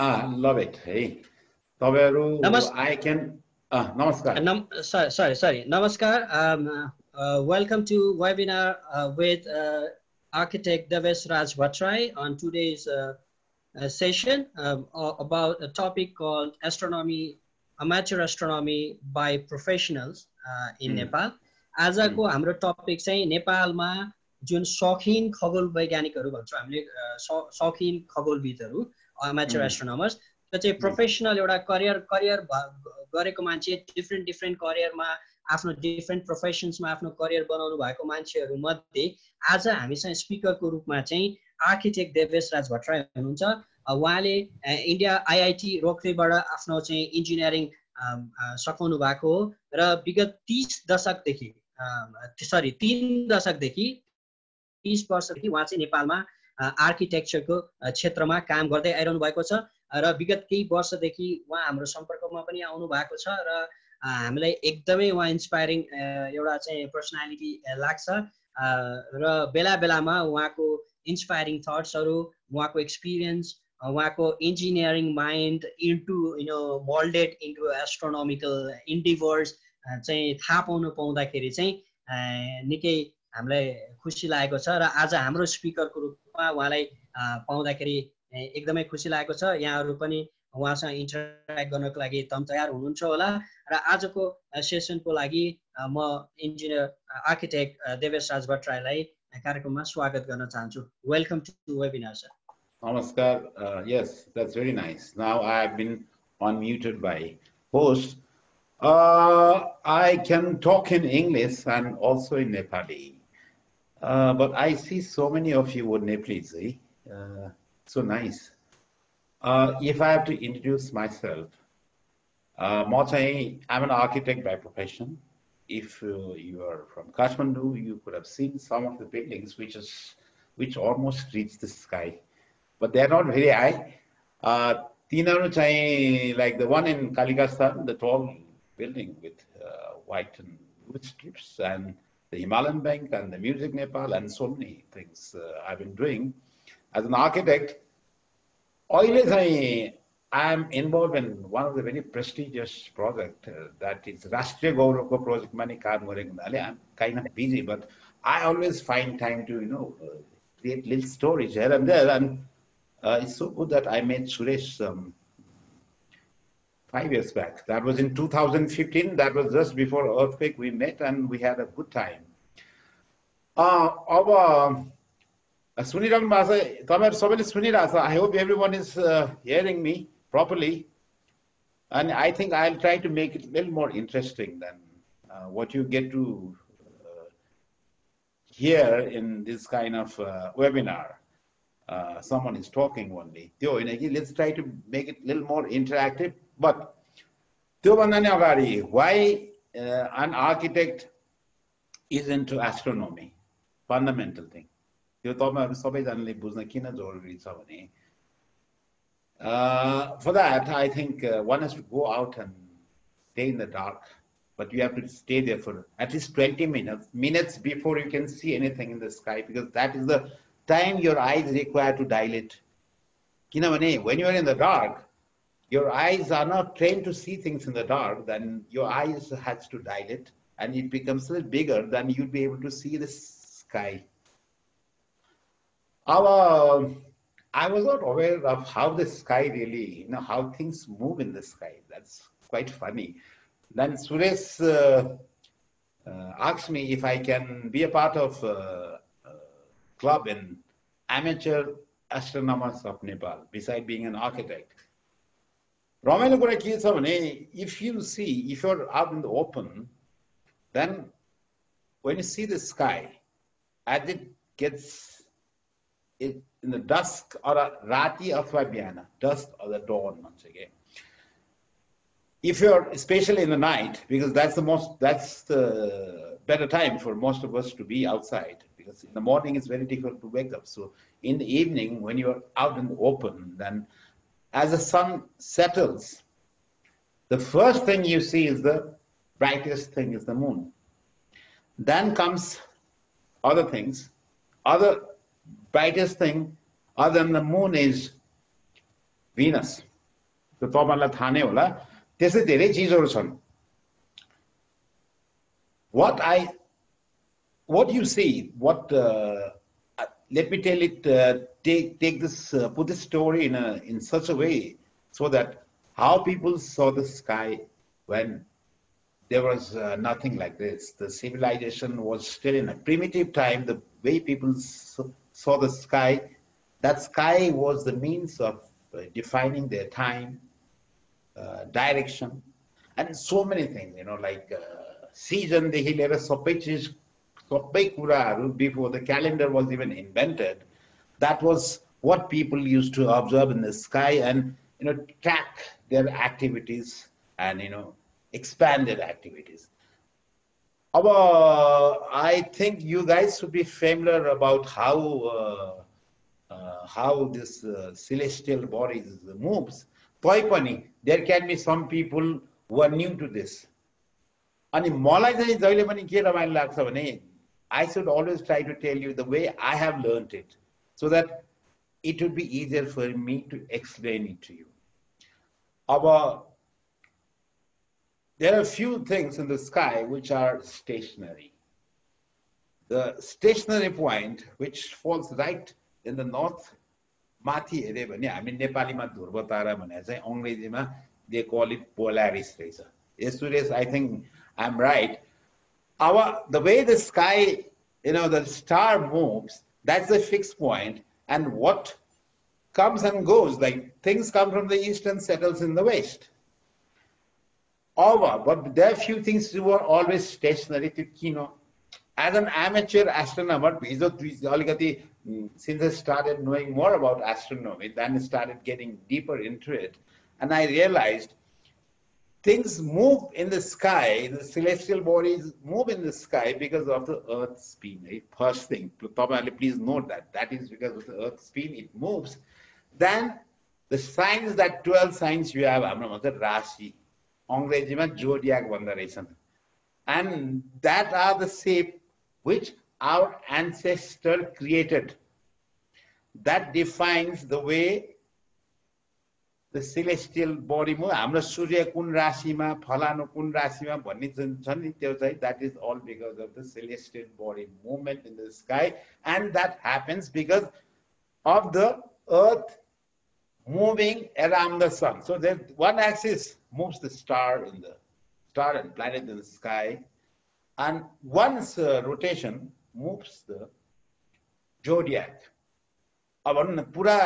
I love it. Hey, I love it है तपाईँहरू sorry, sorry, sorry. Namaskar. Um, uh, welcome to webinar, uh, with, uh, architect Davis Raj Bhattrai on today's uh, uh, session um, about a topic called astronomy, amateur astronomy by professionals uh, in mm. Nepal. आजको हाम्रो topic चाहिँ नेपालमा जुन सौखिन खगोल वैज्ञानिकहरू भन्छौँ हामीले सौखिन खगोलविदहरू amateur. Astronomers त्यो चाहिँ professional एउटा करियर करियर गरेको मान्छे डिफ्रेन्ट डिफ्रेन्ट करियरमा आफ्नो डिफ्रेन्ट प्रोफेसन्समा आफ्नो करियर बनाउनु भएको मान्छेहरू मध्ये आज हामीसँग स्पिकरको रूपमा चाहिँ आर्किटेक्ट देवेश राज भट्टराई हुनुहुन्छ उहाँले इन्डिया आइआइटी रोक्रेबाट आफ्नो चाहिँ इन्जिनियरिङ सघाउनु भएको हो र विगत तिस दशकदेखि सरी तिन दशकदेखि तिस वर्षदेखि उहाँ चाहिँ नेपालमा आर्किटेक्चरको क्षेत्रमा काम गर्दै आइरहनु भएको छ। र विगत केही वर्षदेखि उहाँ हाम्रो सम्पर्कमा पनि आउनु भएको छ र हामीलाई एकदमै उहाँ इन्सपायरिङ एउटा चाहिँ पर्सनालिटी लाग्छ। र बेला बेलामा उहाँको इन्सपायरिङ थट्सहरू उहाँको एक्सपिरियन्स उहाँको engineering mind into no molded into astronomical endeavours चाहिँ थाहा पाउनु पाउँदाखेरि चाहिँ निकै हामीलाई खुसी लागेको छ र आज हाम्रो स्पिकरको रूपमा उहाँलाई पाउँदाखेरि एकदमै खुसी लागेको छ यहाँहरू पनि उहाँसँग इन्टरेक्ट गर्नको लागि तम तयार हुनुहुन्छ होला र आजको सेसनको लागि म इन्जिनियर आर्किटेक्ट देवेश राज भट्टराईलाई कार्यक्रममा स्वागत गर्न चाहन्छु welcome to webinar sir Namaskar. Uh, yes, that's very nice. Now I've been unmuted by host. Uh, I can talk in English and also in. Uh, but I see so many of you were Nepalese. Eh? Uh, so nice. Uh, if I have to introduce myself, uh, I'm an architect by profession. If uh, you are from Kathmandu, you could have seen some of the buildings which is which almost reach the sky, but they are not very high. Uh, like the one in Kalikasthan, the tall building with uh, white and wood strips and the Himalayan Bank and the Music Nepal and so many things uh, I've been doing. As an architect, always I am involved in one of the very prestigious projects uh, that is Rashtriya Gaurav project. Mani I'm kind of busy, but I always find time to, you know, uh, create little stories here and there. And uh, it's so good that I met Suresh um, five years back. That was in 2015. That was just before earthquake we met and we had a good time. Uh, our uh, I hope everyone is uh, hearing me properly. And I think I'll try to make it a little more interesting than uh, what you get to uh, hear in this kind of uh, webinar. someone is talking only. Let's try to make it a little more interactive But त्योभन्दा नि अगाडि why uh, an architect is into astronomy, fundamental thing. त्यो तपाईँहरू सबैजनाले बुझ्न किन जरुरी छ भने uh, for that, I think uh, one has to go out and stay in the dark, but you have to stay there for at least 20 minutes, minutes before you can see anything in the sky, because that is the time your eyes require to dilate. किनभने when you are in the dark, your eyes are not trained to see things in the dark, then your eyes has to dilate and it becomes a little bigger, then you'll be able to see the sky. Our, I was not aware of how the sky really, you know, how things move in the sky. That's quite funny. Then Suresh uh, uh, asked me if I can be a part of a, a club in amateur astronomers of Nepal, beside being an architect. रमाइलो कुरा के छ भने if you see, if you're out in the open, then when you see the sky, as it gets it, in the dusk or a rati athwa bihana, dusk or the dawn once again. If you're especially in the night, because that's the most that's the better time for most of us to be outside, because in the morning it's very difficult to wake up. So in the evening, when you're out in the open, then as the sun settles, the first thing you see is the brightest thing is the moon. Then comes other things. Other brightest thing other than the moon is Venus. त्यो तपाईँलाई थाहा नै होला त्यस्तै धेरै चिजहरू छन् what I, what you see, what, uh, uh, let me tell it, uh, take, take this, uh, put this story in, a, in such a way so that how people saw the sky when there was uh, nothing like this. The civilization was still in a primitive time. The way people saw the sky, that sky was the means of uh, defining their time, uh, direction, and so many things, you know, like uh, season, the hilera sopechis सबै कुराहरू before the calendar was even invented that was what people used to observe in the sky and you know track their activities and you know expand their activities uh, I think you guys should be familiar about how uh, uh, how this uh, celestial bodies moves. There can be some people who are new to this. अनि मलाई चाहिँ जहिले पनि के रमाइलो लाग्छ भने I should always try to tell you the way I have learn it so that it would be easier for me to explain it to you अब there are few things in the sky which are stationary. The stationary point, which falls right in the north, माथि हेऱ्यो भने हामी नेपालीमा ध्रुव तारा भने चाहिँ अङ्ग्रेजीमा they call it Polaris रहेछ यसुरेस I think I'm right. our the way the sky, you know, the star moves, that's the fixed point, and what comes and goes, like things come from the east and settles in the west. Over, but there are few things that are always stationary to know, As an amateur astronomer, mm, since I started knowing more about astronomy, then started getting deeper into it. And I realized things move in the sky, the celestial bodies move in the sky because of the Earth's spin. Right? First thing, please note that. That is because of the Earth's spin, it moves. Then the signs that 12 signs you have, Rashi, Angrejima, zodiac vandarasan. And that are the shape which our ancestor created. That defines the way the celestial बडीमा हाम्रो सूर्य कुन राशिमा फलानु कुन राशिमा भन्ने जुन छ नि त्यो चाहिँ that is all because of the celestial buddy movement in the sky and that happens because of the earth moving around the sun. So then one axis moves the star in the star and planet in the sky, and one's uh, rotation moves the zodiac. अब पुरा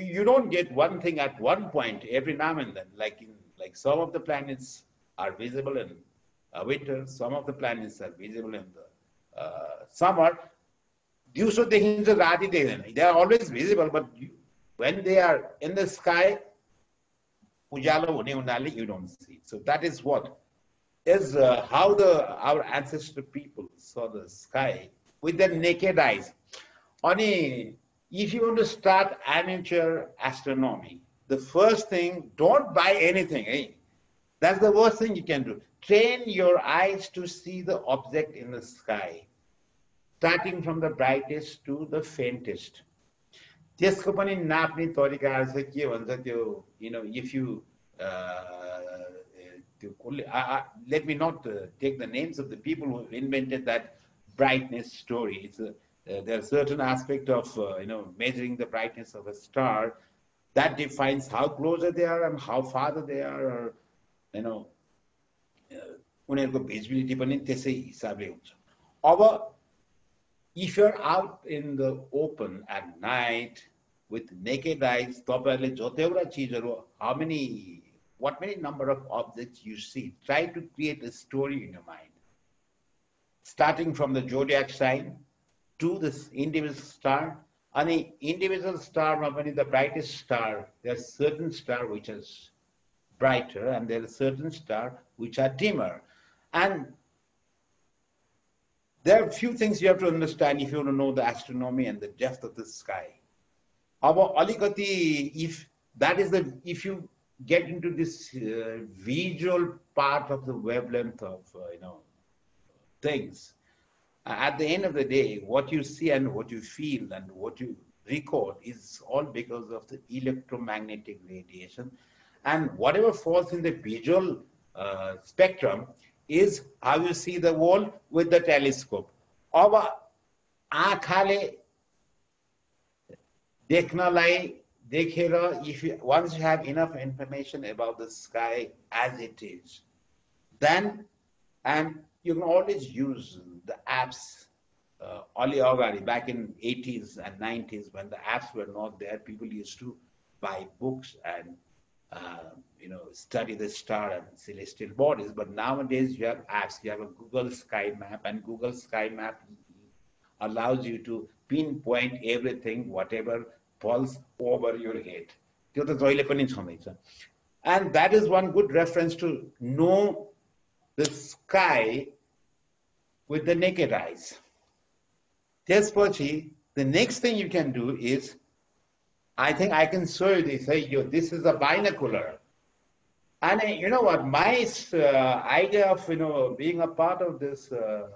you, don't get one thing at one point every now and then. Like like some of the planets are visible in uh, winter, some of the planets are visible in the uh, summer. They are always visible, but when they are in the sky, you don't see. So that is what is uh, how the our ancestor people saw the sky with their naked eyes if you want to start amateur astronomy, the first thing, don't buy anything. Eh? That's the worst thing you can do. Train your eyes to see the object in the sky, starting from the brightest to the faintest. त्यसको पनि नाप्ने तरिकाहरू छ के भन्छ त्यो you know if you त्यो कसले let me not take the names of the people who invented that brightness story it's uh, there's certain aspect of uh, you know measuring the brightness of a star that defines how closer they are and how farther they are or you know उनीहरूको visibility पनि त्यसै हिसाबले हुन्छ अब if you're out in the open at night with naked eyes तपाईँहरूले जतिवटा चिजहरू how many what many number of objects you see try to create a story in your mind starting from the zodiac sign to this individual star. And the individual star, the brightest star, there are certain star which is brighter and there are certain star which are dimmer. And there are a few things you have to understand if you want to know the astronomy and the depth of the sky. if that is the, if you get into this uh, visual part of the wavelength of, uh, you know, things, at the end of the day, what you see and what you feel and what you record is all because of the electromagnetic radiation. And whatever falls in the visual uh, spectrum is how you see the world with the telescope. अब आँखाले देख्नलाई देखेर if you, once you have enough information about the sky as it is, then and you can always use the apps uh, Ali back in 80s and 90s when the apps were not there, people used to buy books and uh, you know study the star and celestial bodies. But nowadays you have apps. You have a Google Sky Map, and Google Sky Map allows you to pinpoint everything, whatever falls over your head. And that is one good reference to know the sky with the naked eyes. Desperately, the next thing you can do is, I think I can show you this. say yo, this is a binocular. And uh, you know what, my uh, idea of, you know, being a part of this uh,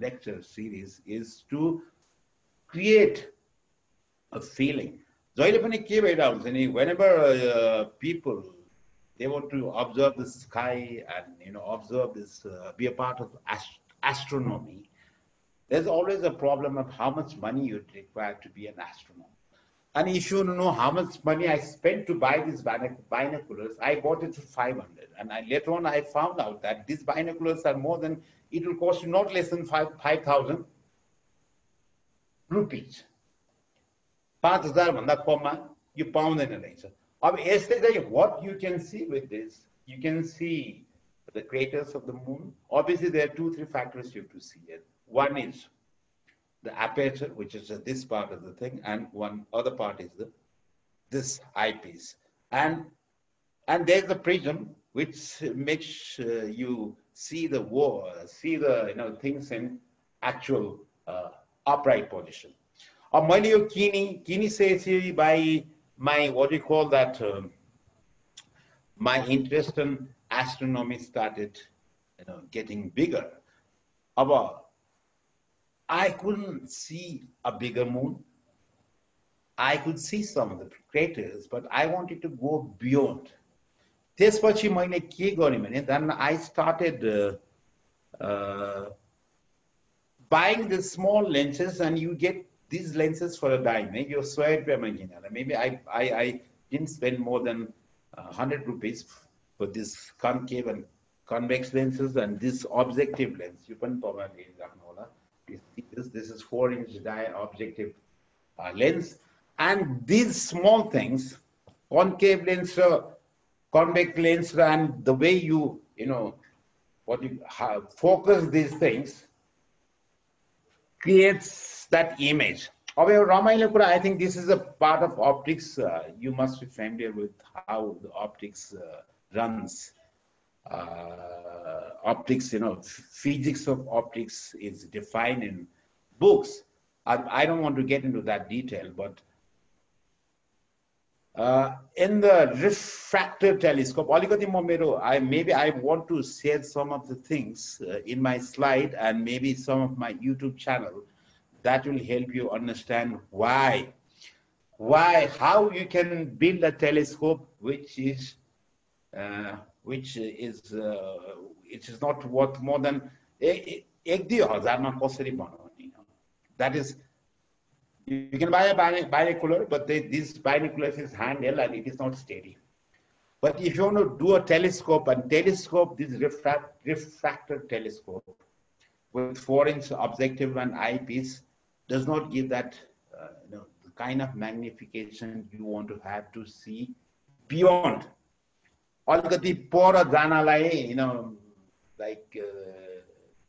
lecture series is to create a feeling. Zoilapani Kivaidams, whenever uh, people they want to observe the sky and you know observe this, uh, be a part of ast- astronomy there's always a problem of how much money you'd require to be an astronomer. And if you know how much money I spent to buy these binoculars, I bought it for 500. And I, later on, I found out that these binoculars are more than, it will cost you not less than 5,000 5, rupees. पाँच हजार भन्दा कममा यो पाउँदैन रहेछ Yesterday, what you can see with this, you can see the craters of the moon. Obviously, there are two, three factors you have to see. It. One is the aperture, which is this part of the thing, and one other part is the this eyepiece. And and there's the prism, which makes uh, you see the war, see the you know things in actual uh, upright position. Amalio Kini, Kini says by my what do you call that um, my interest in astronomy started you know getting bigger अब I couldn't see a bigger moon. I could see some of the craters, but I wanted to go beyond. त्यसपछि मैले के गरेँ भने then I started uh, uh, buying the small lenses and you get these lenses for a dime. Eh? You're sweat Maybe I, I, I didn't spend more than uh, 100 rupees for this concave and convex lenses and this objective lens. You can probably this, this is four inch objective uh, lens. And these small things, concave lens, uh, convex lens, and the way you, you know, what you focus these things creates that image. However, Ramaila I think this is a part of optics. Uh, you must be familiar with how the optics uh, runs. Uh, optics, you know, physics of optics is defined in books. I, I don't want to get into that detail, but uh, in the refractive telescope, I maybe I want to share some of the things uh, in my slide and maybe some of my YouTube channel that will help you understand why, why, how you can build a telescope which is uh, which is uh, it is not worth more than एक दुई हजारमा कसरी भनौँ नि that is you can buy a binocular but they, this binocular is handheld and it is not steady but if you want to do a telescope and telescope this refract, refractor telescope with four inch objective and eyepiece does not give that uh, you know, the kind of magnification you want to have to see beyond अलिकति पर जानलाई you know like uh,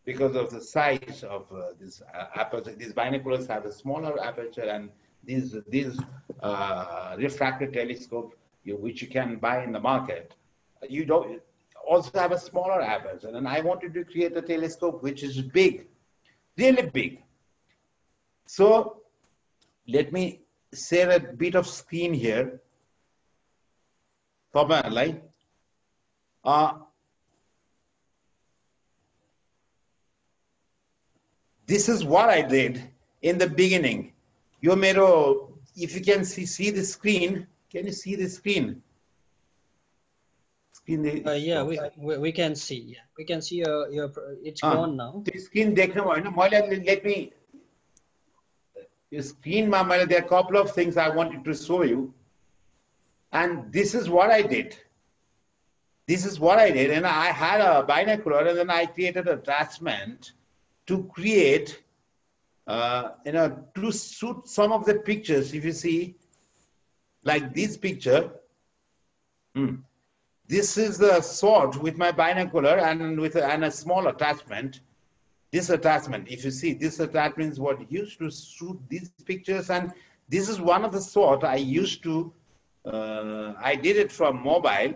because of the size of uh, this uh, aperture these binoculars have a smaller aperture and these these uh, refractor telescope you, which you can buy in the market you don't also have a smaller aperture and i wanted to create a telescope which is big really big so let me share a bit of screen here. Probably. Uh, this is what I did in the beginning. You made if you can see, see the screen, can you see the screen? Screen. Uh, yeah, we, we, we can see. Yeah, we can see your your. It's uh, gone now. The screen. Let me screen my mammal, there are a couple of things I wanted to show you. And this is what I did. This is what I did. And I had a binocular and then I created a attachment to create, uh, you know, to suit some of the pictures. If you see, like this picture, hmm, this is the sword with my binocular and with a, and a small attachment this attachment, if you see, this attachment is what used to shoot these pictures, and this is one of the sword I used to. Uh, I did it from mobile,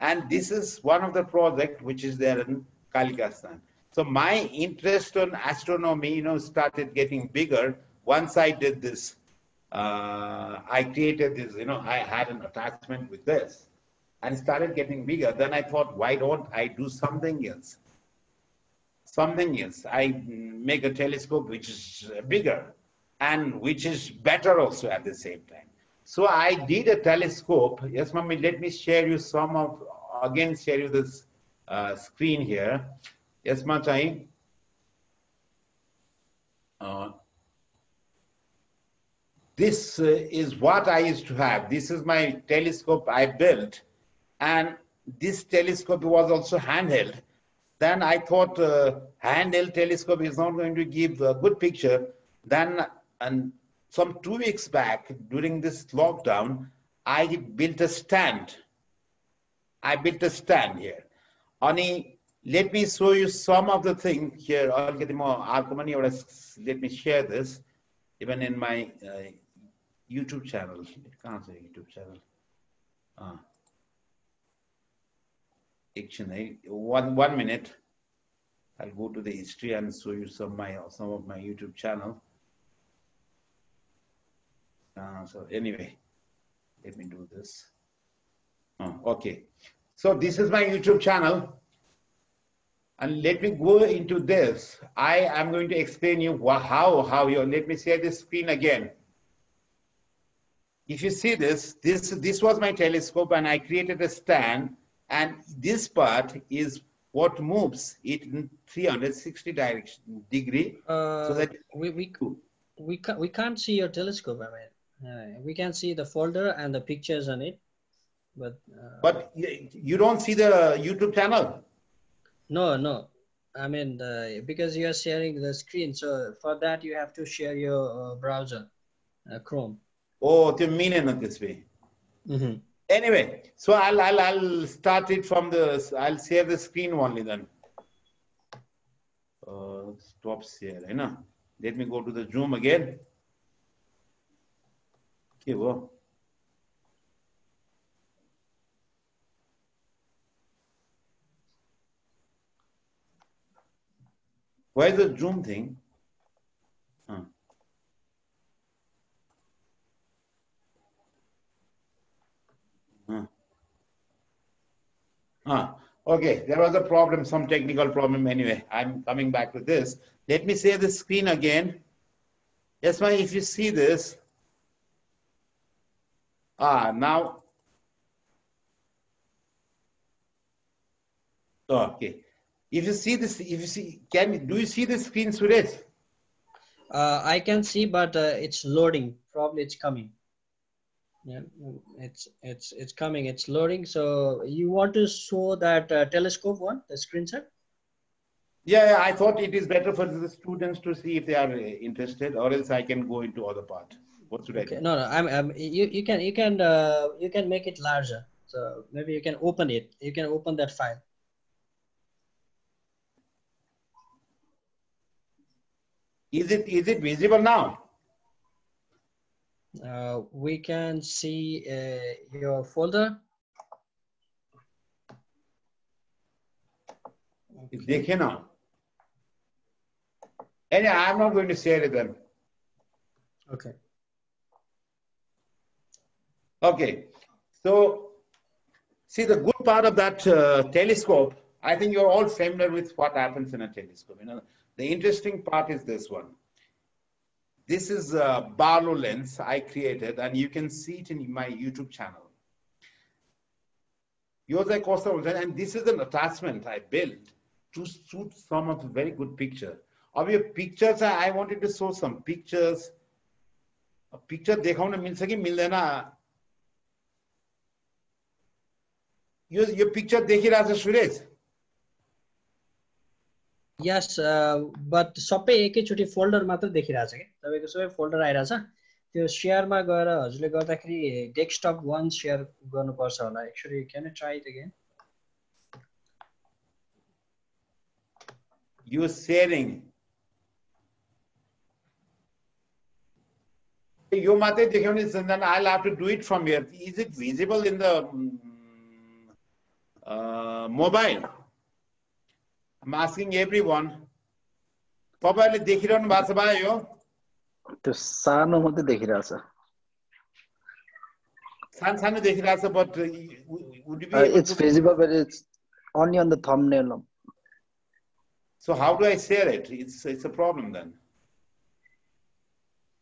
and this is one of the project which is there in Kalikasthan. So my interest on astronomy, you know, started getting bigger once I did this uh, I created this, you know, I had an attachment with this and started getting bigger. Then I thought, why don't I do something else? Something else. I make a telescope which is bigger and which is better also at the same time. So I did a telescope. Yes, mommy, let me share you some of, again, share you this uh, screen here. Yes, Machai. Uh, this uh, is what I used to have. This is my telescope I built. And this telescope was also handheld. Then I thought uh, handheld telescope is not going to give a good picture. Then, and some two weeks back during this lockdown, I built a stand. I built a stand here. Ani, let me show you some of the things here. I'll get more. Let me share this even in my uh, YouTube channel. can't say YouTube channel. Uh, actually, one one minute. I'll go to the history and show you some my some of my YouTube channel. Uh, so anyway, let me do this. Oh, okay. So this is my YouTube channel. And let me go into this. I am going to explain you how, how you, let me share the screen again if you see this, this, this was my telescope and I created a stand and this part is what moves it in 360 direction degree. Uh, so that we we, we, can't, we can't see your telescope I mean. Uh, we can see the folder and the pictures on it but uh, but you don't see the youtube channel? No no. I mean because you are sharing the screen so for that you have to share your uh, browser uh, chrome. Oh, the meaning of this way. Mm-hmm. Anyway, so I'll, I'll, I'll start it from the, I'll share the screen only then. Uh, stops here, you know. Let me go to the Zoom again. Okay, well. Why the Zoom thing? Ah, okay, there was a problem, some technical problem anyway. I'm coming back to this. Let me say the screen again. Yes, ma'am, if you see this, ah, now, okay. If you see this, if you see, can do you see the screen, Suresh? Uh, I can see, but uh, it's loading. Probably it's coming yeah it's it's it's coming it's loading. So you want to show that uh, telescope one the screenshot yeah, yeah, i thought it is better for the students to see if they are uh, interested or else i can go into other part. What should okay. i do? no no i'm, I'm you, you can you can uh, you can make it larger. So maybe you can open it. You can open that file. Is it is it visible now uh, we can see uh, your folder. They cannot. And I'm not going to share it then. Okay. Okay. So, see the good part of that uh, telescope, I think you're all familiar with what happens in a telescope. You know, the interesting part is this one this is a Barlow lens I created, and you can see it in my YouTube channel. Yosei Costa, and this is an attachment I built to shoot some of the very good picture. Of your pictures, I wanted to show some pictures. A picture देखाउन मिल्छ कि मिल्दैन यो यो picture देखिरहेछ Suresh yes but uh, सबै एकैचोटि folder मात्र देखिरहेछ कि? तपाईँको सबै फोल्डर आइरहेछ। त्यो सेयरमा गएर हजुरले गर्दाखेरि डेस्कटप वान सेयर गर्नुपर्छ होला। Actually can try again you sharing यो मात्रै देखाउने सन्जान I have to do it from here is it visible in the mobile i'm asking everyone तपाईँहरूले देखिरहनु भएको छ भाइ यो त्यो सानो मात्रै देखिरहेछ सानो सानो देखिरहेछ but it's visible but it's only on the thumbnail so how do i share it it's it's a problem then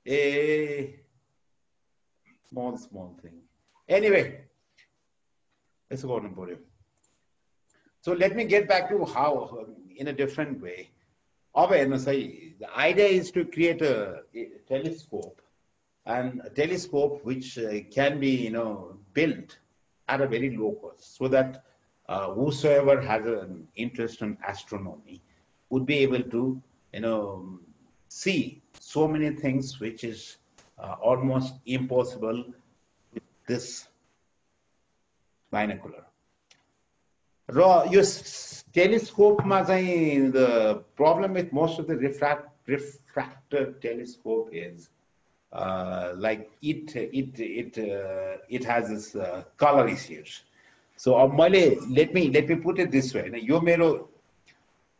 a small small thing anyway let's go on for you so let me get back to how in a different way. Awareness the idea is to create a, a telescope and a telescope which uh, can be you know built at a very low cost so that uh, whosoever has an interest in astronomy would be able to you know see so many things which is uh, almost impossible with this binocular र यो टेलिस्कोपमा चाहिँ the problem with most of the refract refractor telescope is like it it it it hedge this colour issues so अब मैले let me let me put it this way होइन यो मेरो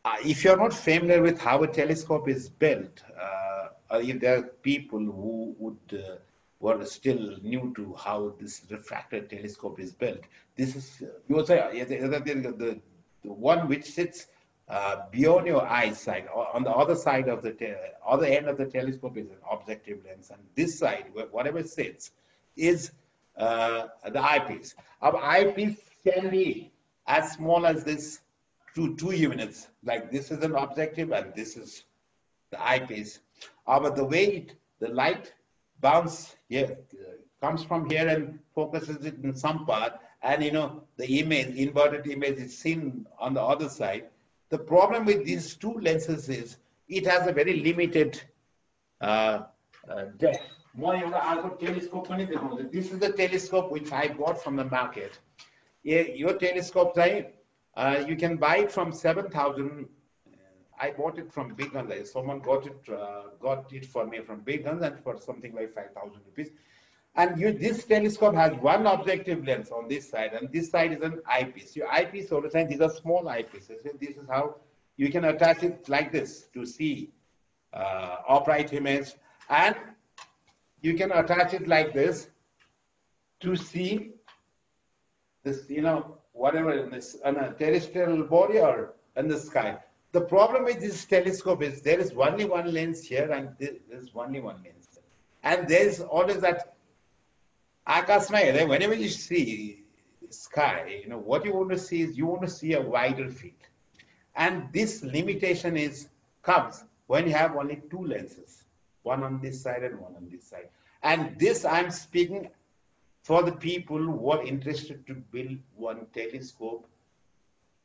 if you're not familiar with how a telescope is built, uh, if there are people who would uh, were still new to how this refracted telescope is built. This is you also the, the, the one which sits uh, beyond your eyesight. On the other side of the other end of the telescope is an objective lens, and this side, whatever sits, is uh, the eyepiece. Our eyepiece can be as small as this two two units. Like this is an objective, and this is the eyepiece. But the way it, the light bounce here comes from here and focuses it in some part. And you know the image inverted image is seen on the other side. The problem with these two lenses is it has a very limited uh, uh, depth. This is the telescope which i bought from the market. Your telescope uh, you can buy it from 7000 I bought it from Big Guns. Someone got it, uh, got it for me from Big Guns and for something like 5,000 rupees. And you, this telescope has one objective lens on this side, and this side is an eyepiece. Your eyepiece, all the time, these are small eyepieces. This is how you can attach it like this to see uh, upright image, and you can attach it like this to see this, you know, whatever in this on a terrestrial body or in the sky. The problem with this telescope is there is only one lens here and there is only one lens. And there is always that akasma, whenever you see sky, you know, what you want to see is you want to see a wider field. And this limitation is comes when you have only two lenses, one on this side and one on this side. And this I'm speaking for the people who are interested to build one telescope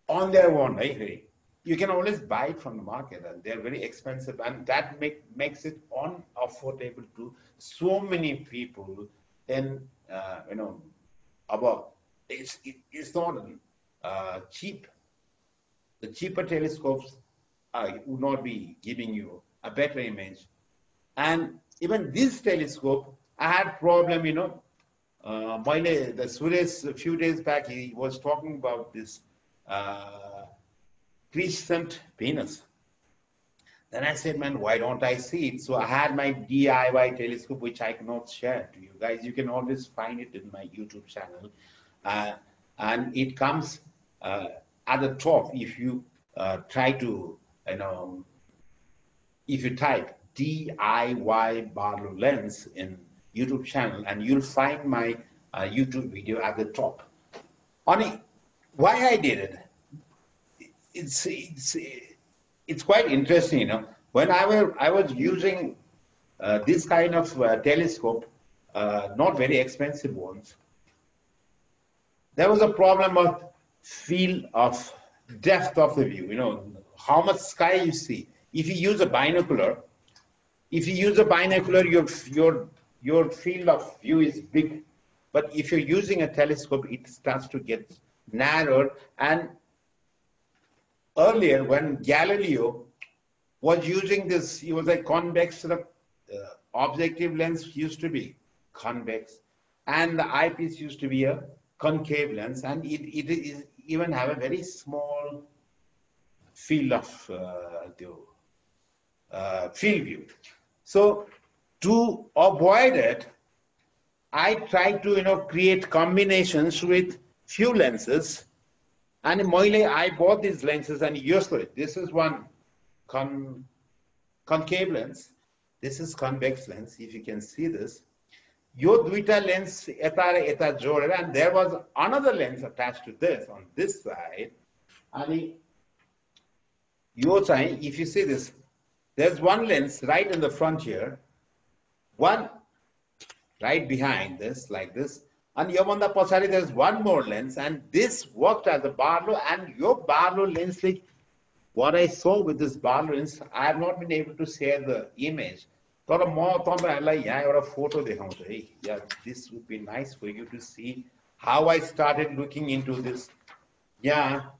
on their own. Right? You can always buy it from the market and they're very expensive and that make, makes it unaffordable to so many people and uh, you know about it's, it, it's not uh, cheap. The cheaper telescopes uh, would not be giving you a better image. And even this telescope i had problem you know uh, the Suresh a few days back he was talking about this uh, crescent Venus. Then I said, man, why don't I see it? So I had my DIY telescope, which I cannot share to you guys. You can always find it in my YouTube channel. Uh, and it comes uh, at the top if you uh, try to, you know, if you type DIY Barlow lens in YouTube channel and you'll find my uh, YouTube video at the top. On why I did it, it's, it's, it's quite interesting, you know. When I, were, I was using uh, this kind of uh, telescope, uh, not very expensive ones, there was a problem of field of depth of the view, you know, how much sky you see. If you use a binocular, if you use a binocular, your, your, your field of view is big. But if you're using a telescope, it starts to get narrower. And earlier, when Galileo was using this, he was a convex uh, objective lens used to be convex, and the eyepiece used to be a concave lens, and it, it is even have a very small field of uh, the uh, field view. So to avoid it, I try to you know create combinations with few lenses. And मैले I bought these lenses and used it. This is one con concave lens. This is convex lens. If you can see this, यो दुईटा lens यता र यता जोडेर and there was another lens attached to this on this side अनि यो चाहिँ if you see this there's one lens right in the front here one right behind this like this and योभन्दा पछाडि there's one more lens and this worked as a Barlow and yo Barlow lens like what I saw with this Barlow lens I have not been able to share the image तर म तपाईँहरूलाई यहाँ एउटा photo देखाउँछु है या this would be nice for you to see how I started looking in to this यहाँ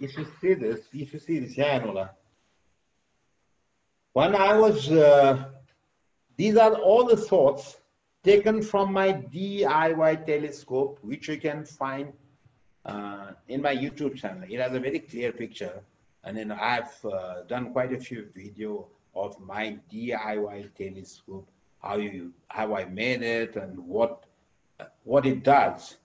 if you see this, if you see this, yeah, Anola. When I was, uh, these are all the thoughts taken from my DIY telescope, which you can find uh, in my YouTube channel. It has a very clear picture. And then I've uh, done quite a few video of my DIY telescope, how you how I made it and what what it does.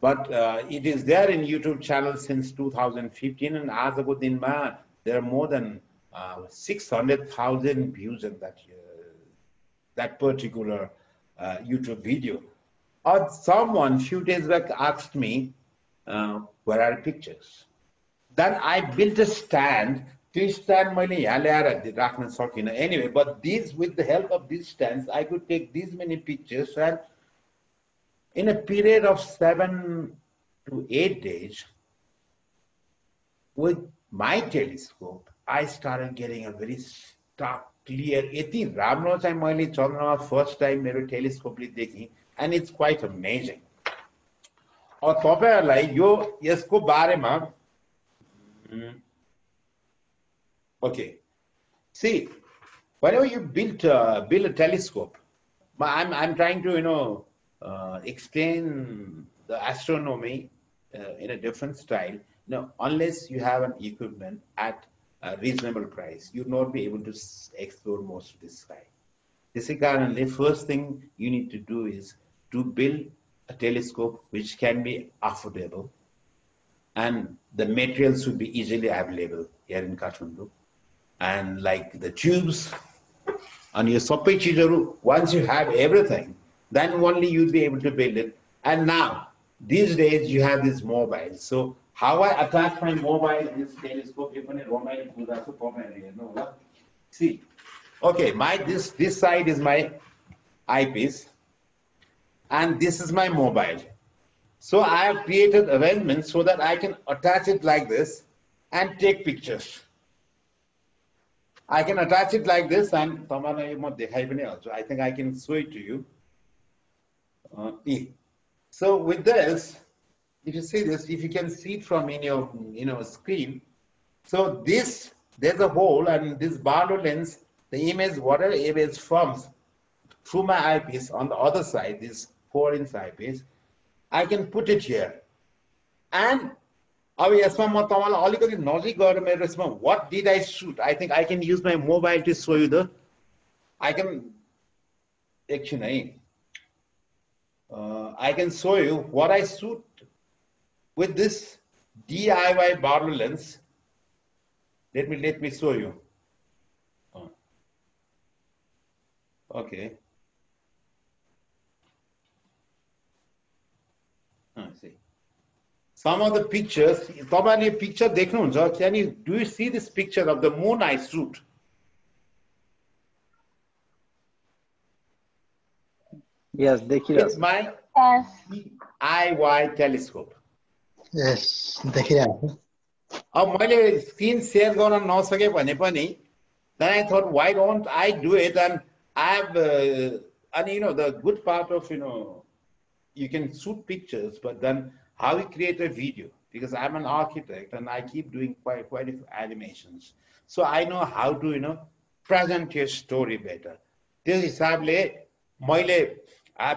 But uh, it is there in YouTube channel since 2015 and as of dinma there are more than uh, 600,000 views in that uh, that particular uh, YouTube video. Or someone few days back asked me, uh, where are pictures? Then I built a stand त्यो stand मैले यहाँ ल्याएर राख्न सकिनँ anyway but these with the help of this stand I could take these many pictures and in a period of seven to eight days, with my telescope, I started getting a very stark, clear. यति राम्रो चाहिँ मैले चन्द्रमा first time मेरो टेलिस्कोपले देखेँ and it's quite amazing अब तपाईँहरूलाई यो यसको बारेमा Okay. See, whenever you build uh, build a telescope, I'm I'm trying to you know uh, explain the astronomy uh, in a different style. No, unless you have an equipment at a reasonable price, you'll not be able to explore most of this sky. The first thing you need to do is to build a telescope which can be affordable and the materials should be easily available here in Kathmandu. And like the tubes and your sopai once you have everything, then only you'll be able to build it. And now, these days you have these mobiles. So how I attach my mobile this telescope, even a mobile See, okay, my this this side is my eyepiece, and this is my mobile. So I have created arrangements so that I can attach it like this and take pictures. I can attach it like this and I think I can show it to you. Uh, so with this, if you see this, if you can see it from in your you know screen, so this there's a hole and this Barlow lens, the image, whatever image forms through my eyepiece on the other side, this four inch eyepiece, I can put it here. And अब यसमा म तपाईँलाई अलिकति नजिक गएर मेरो यसमा what did I suit I think I can use my mobile to so you the I can एकछिन है I can so you what I suit with this DIY Barlow lens, let me let me show you. Oh. Okay. Ah, I see. Some of the pictures, picture can you do you see this picture of the moon I shoot? Yes, they It's my yes. DIY telescope. Yes देखिरहेको अब मैले screen share गर्न नसके भने पनि then I thought why don't I do it and I have uh, and you know the good part of you know you can shoot pictures but then how we create a video because I'm an architect and I keep doing quite quite a few animations so I know how to you know present your story better त्यो हिसाबले मैले I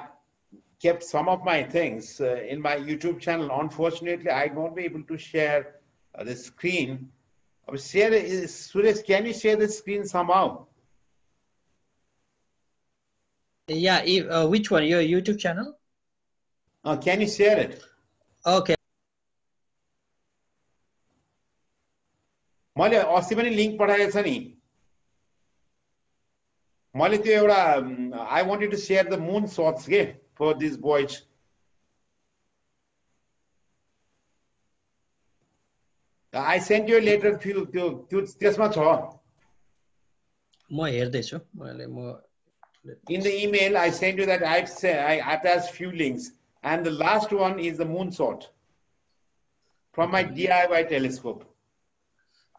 kept some of my things uh, in my YouTube channel. Unfortunately, I won't be able to share uh, the screen. I will share it. Is- Suresh, can you share the screen somehow? Yeah, if, uh, which one? Your YouTube channel? Uh, can you share it? Okay. मैले अस्ति पनि link पठाएको छ नि मैले त्यो एउटा I wanted to share the मुन सर्ट्स के for this boys I saint you letter त्यो त्यो त्यो त्यसमा छ म हेर्दैछु मैले म In the email, I sent you that I've say, I attached few links, and the last one is the moon shot from my DIY telescope.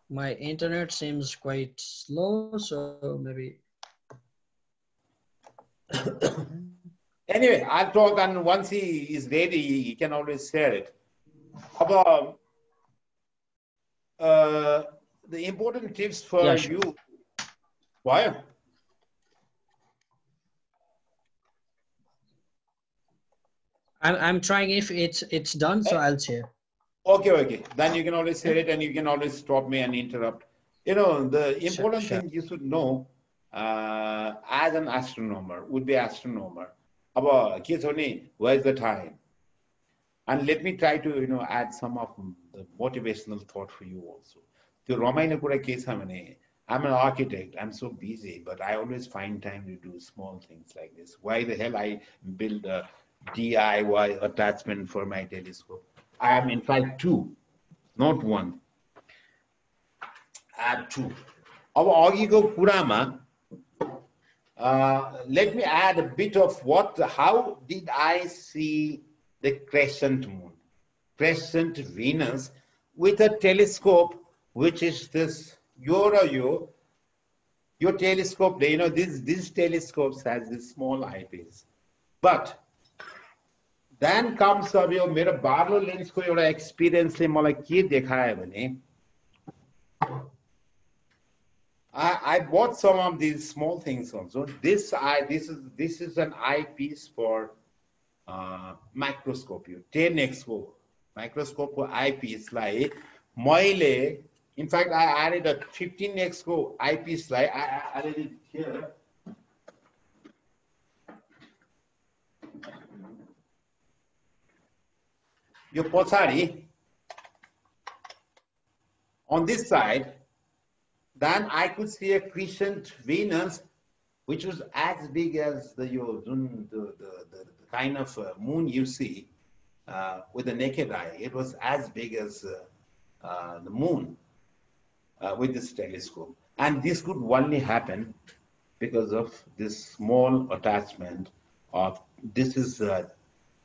my internet seems quite slow, so maybe Anyway, I'll talk, and once he is ready, he can always share it. About uh, the important tips for Yeah, sure. you. Why? I'm I'm trying if it's it's done, so I'll share. Okay, okay. Then you can always share it, and you can always stop me and interrupt. You know, the important sure. thing you should know uh, as an astronomer would be astronomer. About के छ भने, where's the time? And let me try to you know add some of the motivational thought for you also. त्यो रमाइलो कुरा के छ भने I'm an architect. I'm so busy, but I always find time to do small things like this. Why the hell I build a DIY attachment for my telescope? I am in fact two, not one. I have two. अब अघिको कुरामा uh, let me add a bit of what, how did I see the crescent moon, crescent Venus with a telescope, which is this Euro, yo, your telescope, you know, this, these telescopes has this small eyepiece. But then comes अब यो मेरो Barlow लेन्सको एउटा एक्सपिरियन्सले मलाई के देखायो भने I, I bought some of these small things also. This I this is this is an eyepiece for uh, microscope yo 10x को microscope को eyepiece लाई मैले in fact I added a 15x को eyepiece lie I, I added it here. यो पछाडि on this side then I could see a crescent Venus, which was as big as the the, the, the, kind of uh, moon you see uh, with the naked eye. It was as big as uh, uh, the moon uh, with this telescope, and this could only happen because of this small attachment of this is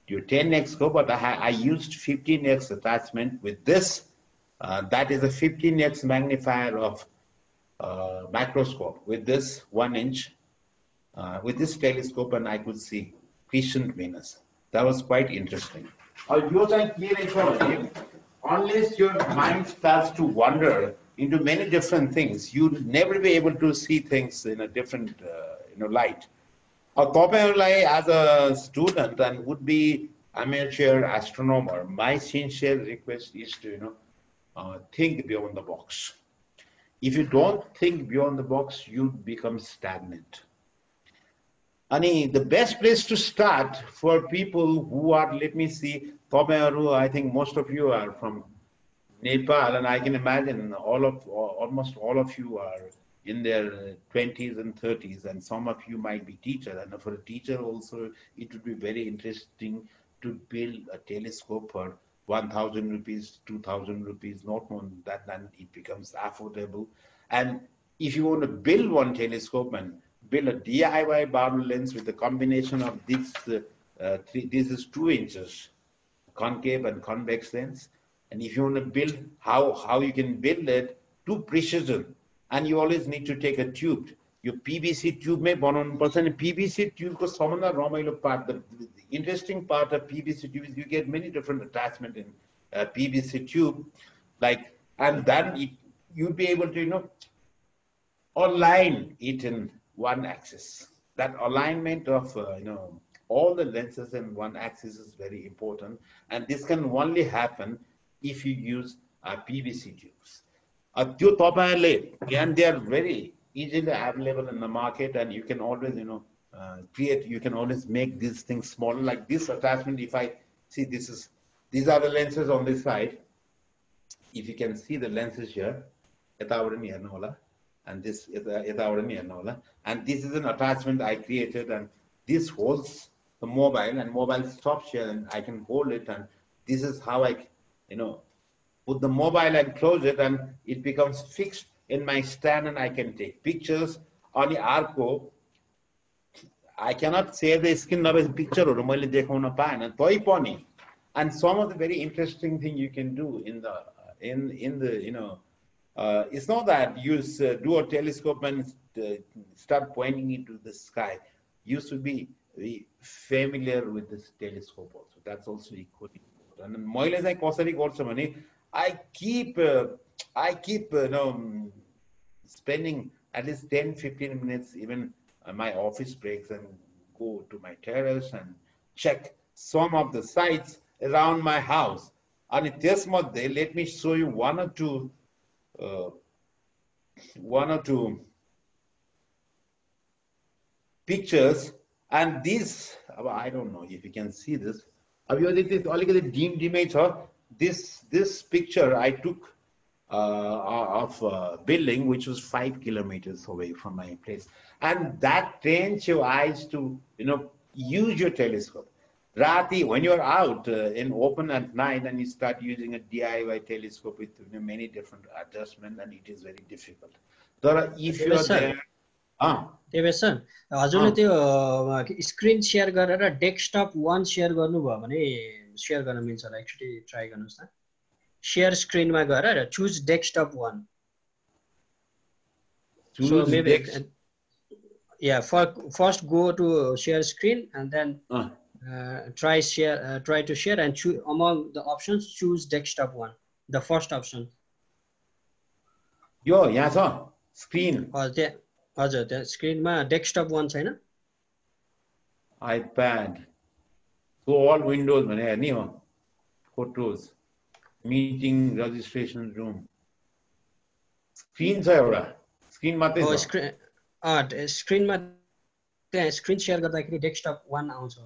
your 10x scope, but I, I used 15x attachment with this. Uh, that is a 15x magnifier of uh, microscope with this one inch, uh, with this telescope, and I could see Crescent Venus. That was quite interesting. Or you can clear informative. Unless your mind starts to wander into many different things, you'll never be able to see things in a different uh, you know, light. Or Kopayolai, as a student and would be amateur astronomer, my sincere request is to you know, uh, think beyond the box if you don't think beyond the box, you become stagnant. Ani, the best place to start for people who are, let me see, Tomayaru, I think most of you are from Nepal, and I can imagine all of, almost all of you are in their 20s and 30s, and some of you might be teachers. And for a teacher also, it would be very interesting to build a telescope for 1,000 rupees, 2,000 rupees, not more than that, then it becomes affordable. And if you want to build one telescope and build a DIY Barlow lens with a combination of this, uh, uh, three, this is two inches, concave and convex lens. And if you want to build how, how you can build it to precision, and you always need to take a tube Your PVC tube may बनाउनु पर्छ अनि PVC tube को सबभन्दा रमाइलो part the, the interesting part of PVC tube is you get many different attachment in uh, PVC tube like and then it, you'd be able to you know align it in one axis. That alignment of uh, you know all the lenses in one axis is very important, and this can only happen if you use uh, PVC tubes. त्यो तपाईँहरूले and they are very easily available in the market, and you can always you know uh, create. You can always make these things smaller. Like this attachment, if I see this is these are the lenses on this side. If you can see the lenses here, and this and this is an attachment I created and this holds the mobile and mobile stops here and I can hold it and this is how I you know put the mobile and close it and it becomes fixed in my stand and I can take pictures on the arco I cannot say the skin of a picture or मैले देखाउन पाएन तै पनि and some of the very interesting thing you can do in the in in the you know uh, it's not that you uh, do a telescope and uh, start pointing into the sky. You should be very familiar with this telescope also. That's also equally important. And मैले चाहिँ कसरी गर्छु भने I keep uh, I keep uh, you know mm, spending at least 10, 15 minutes, even my office breaks, and go to my terrace and check some of the sites around my house. And in this month, let me show you one or two, uh, one or two pictures. And this, uh, I don't know if you can see this. Have you this is only the dimmed image? This this picture I took of a building which was five kilometers away from my place and that trains your eyes to you know use your telescope Rati, when you're out uh, in open at night and you start using a DIY telescope with you know, many different adjustments, and it is very difficult. So if you are there, देवेशन हजुरले त्यो screen share गरेर desktop one share गर्नुभयो भने share गर्न मिल्छ होला एकचोटि try गर्नुहोस् न शेयर स्क्रिनमा गएर चुज डेस्कटप वान या first go to share screen and then try share try to share and choose among the option choose desktop one the first option यो यहाँ छ। स्क्रिन हजुर त्यहाँ हजुर त्यहाँ स्क्रिनमा डेस्कटप वान छैन? आइप्याड सो अल विन्डोज भने नि हो। Photos meeting registration room screen छ एउटा स्क्रिन मात्रै स्क्रिन स्क्रिनमा त्यहाँ स्क्रिन सेयर गर्दाखेरि डेस्कटप वान आउँछ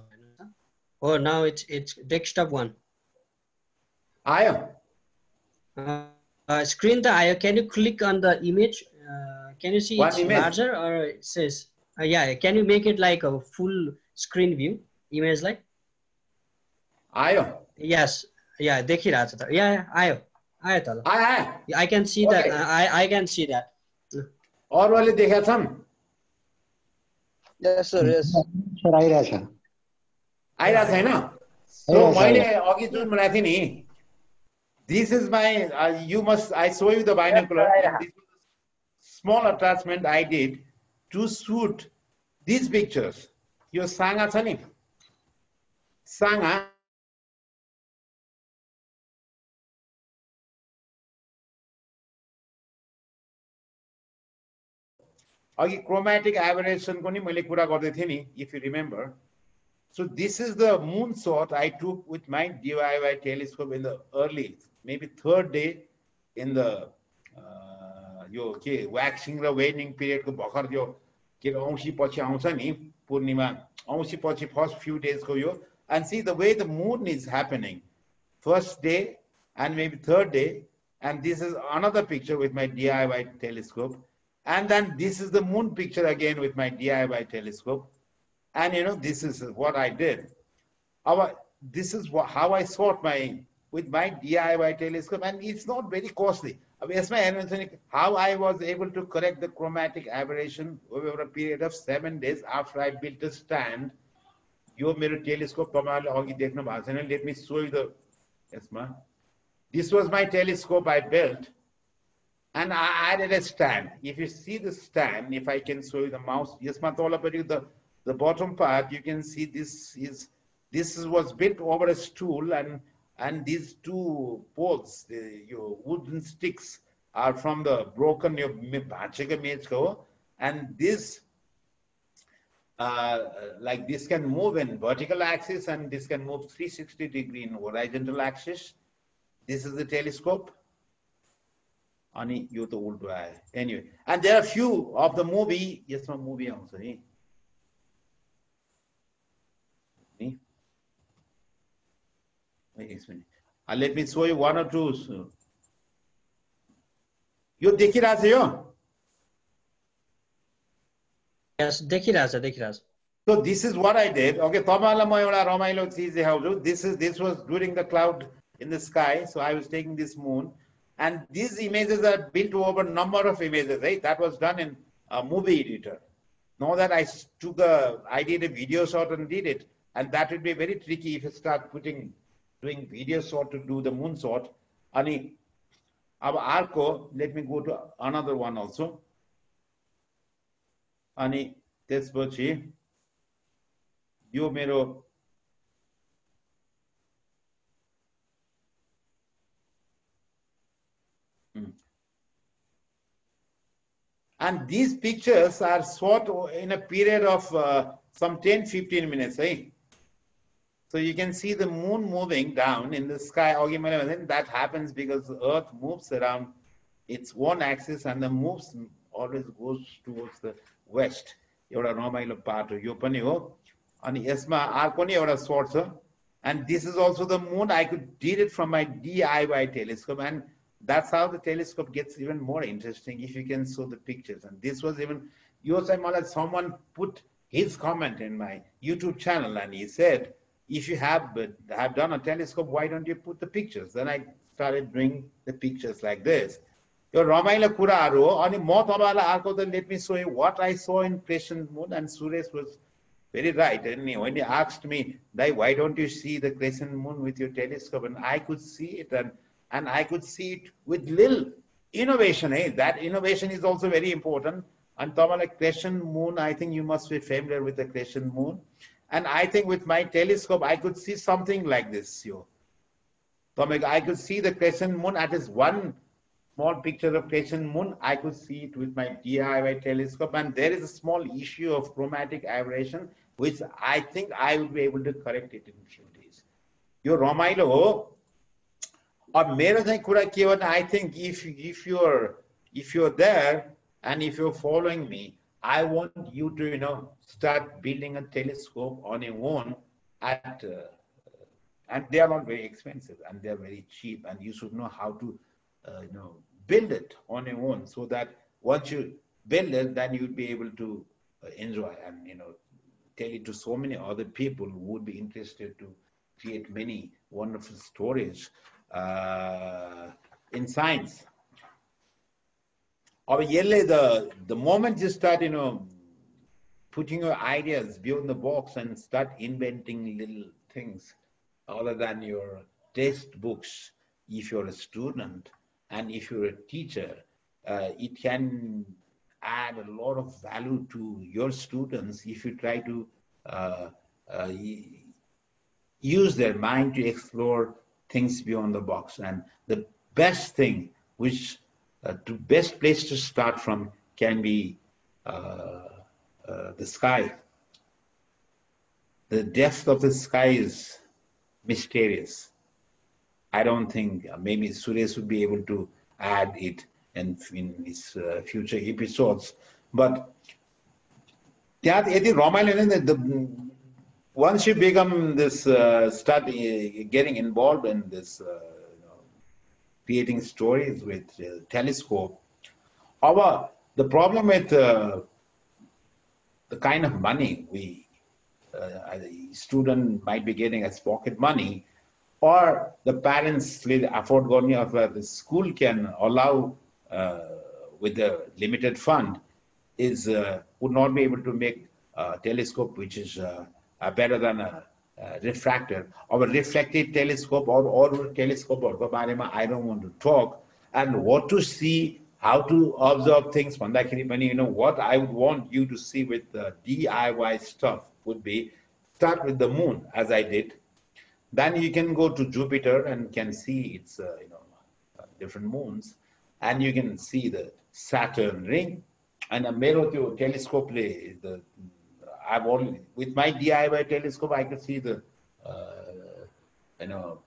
Oh, now it's it's desktop one. Ayo. Uh, uh, screen the ayo. Can you click on the image? Uh, can you see what it's image? larger or it says? Uh, yeah. Can you make it like a full screen या देखिरहेको छ त। या आयो। आयो त आई can see that I I can see that देखेका छन्? आइरहेछ। छैन मैले अघि जुन बनाएको नि this is my you must I show you the binocular small attachment I did to shoot this pictures यो साँगा छ नि। साँगा अघि क्रोमेटिक एभरेसनको नि मैले कुरा गर्दै थिएँ नि if you remember So this is the moon shot I took with my DIY telescope in the early, maybe third day in the uh, यो के व्याक्सिङ र वेनिङ पिरियडको भर्खर यो के औँसी पछि आउँछ नि पूर्णिमा औँसी पछि फर्स्ट फ्यु डेजको यो and see the way the moon is happening. First day and maybe third day, and this is another picture with my DIY telescope. And then this is the moon picture again with my DIY telescope. And you know, this is what I did. Our, this is what, how I sort my, with my DIY telescope and it's not very costly. How I was able to correct the chromatic aberration over a period of seven days after I built a stand. यो मेरो telescope तपाईँहरूले अघि देख्नु भएको छैन let me show the यसमा this was my telescope I belt and I added a stand. If you see the stand, if I can show you the mouse, yes, Matolapadi, the, the bottom part, you can see this is this was built over a stool and and these two poles, the your wooden sticks are from the broken your and this uh, like this can move in vertical axis and this can move 360 degree in horizontal axis. This is the telescope. अनि यो त उल्टो आयो। Anyway and there are few of the movie यसमा movie आउँछ नि। Let me show you one or two यो देखिरहेछ यो? देखिरहेछ so this is what I did okay तपाईँहरूलाई म एउटा रमाइलो चिज देखाउँछु। This is this was during the cloud in the sky so I was taking this moon and these images are built over number of images. Right? That was done in a movie editor. Now that I took a, I did a video shot and did it, and that would be very tricky if you start putting, doing video shot to do the moon shot. Ani, अब अर्को let me go to another one also. अनि त्यसपछि यो मेरो And these pictures are shot in a period of uh, some 10 15 minutes. Eh? So you can see the moon moving down in the sky. That happens because the earth moves around its own axis and the moves always goes towards the waste एउटा रमाइलो part हो यो पनि हो अनि यसमा अर्को नि एउटा सोर्ट छ and this is also the moon. I could did it from my DIY telescope, and that's how the telescope gets even more interesting if you can show the pictures. And this was even Yosaimala, someone put his comment in my YouTube channel, and he said, if you have have done a telescope, why don't you put the pictures? Then I started doing the pictures like this. यो रमाइलो कुराहरू हो अनि म तपाईँलाई अर्को त let me so what I so in Cresson मुन end Suresh was very right. And when he asked me, why don't you see the crescent moon with your telescope? And I could see it, and, and I could see it with little innovation. Hey, eh? that innovation is also very important. And Tamala Crescent Moon, I think you must be familiar with the Crescent Moon. And I think with my telescope, I could see something like this. You, I could see the Crescent Moon at least one small picture of crescent moon. I could see it with my DIY telescope, and there is a small issue of chromatic aberration, which I think I will be able to correct it in few days. Your Romailo, a marathon could I think if, if you're, if you're there and if you're following me, I want you to, you know, start building a telescope on your own at, uh, and they are not very expensive and they're very cheap and you should know how to, uh, you know, build it on your own so that once you build it, then you'd be able to uh, enjoy and, you know, tell it to so many other people who would be interested to create many wonderful stories uh, in science. Or the, the moment you start, you know, putting your ideas beyond the box and start inventing little things other than your textbooks, if you're a student, and if you're a teacher, uh, it can add a lot of value to your students if you try to uh, uh, use their mind to explore things beyond the box. And the best thing, which uh, the best place to start from can be uh, uh, the sky. The depth of the sky is mysterious. I don't think uh, maybe Suresh would be able to add it in, in his uh, future episodes. But yeah, the once you become this, uh, start uh, getting involved in this, uh, you know, creating stories with uh, telescope, our the problem with uh, the kind of money we uh, student might be getting as pocket money, or the parents afford going or the school can allow uh, with the limited fund is uh, would not be able to make telescope which is uh, better than a, a, refractor or a reflective telescope or, or telescope or I don't want to talk and what to see how to observe things you know what I would want you to see with the DIY stuff would be start with the moon as I did then you can go to Jupiter and can see its uh, you know uh, different moons and you can see the Saturn ring and a मेरो त्यो telescope the I've only with my DIY telescope I could see the uh, you know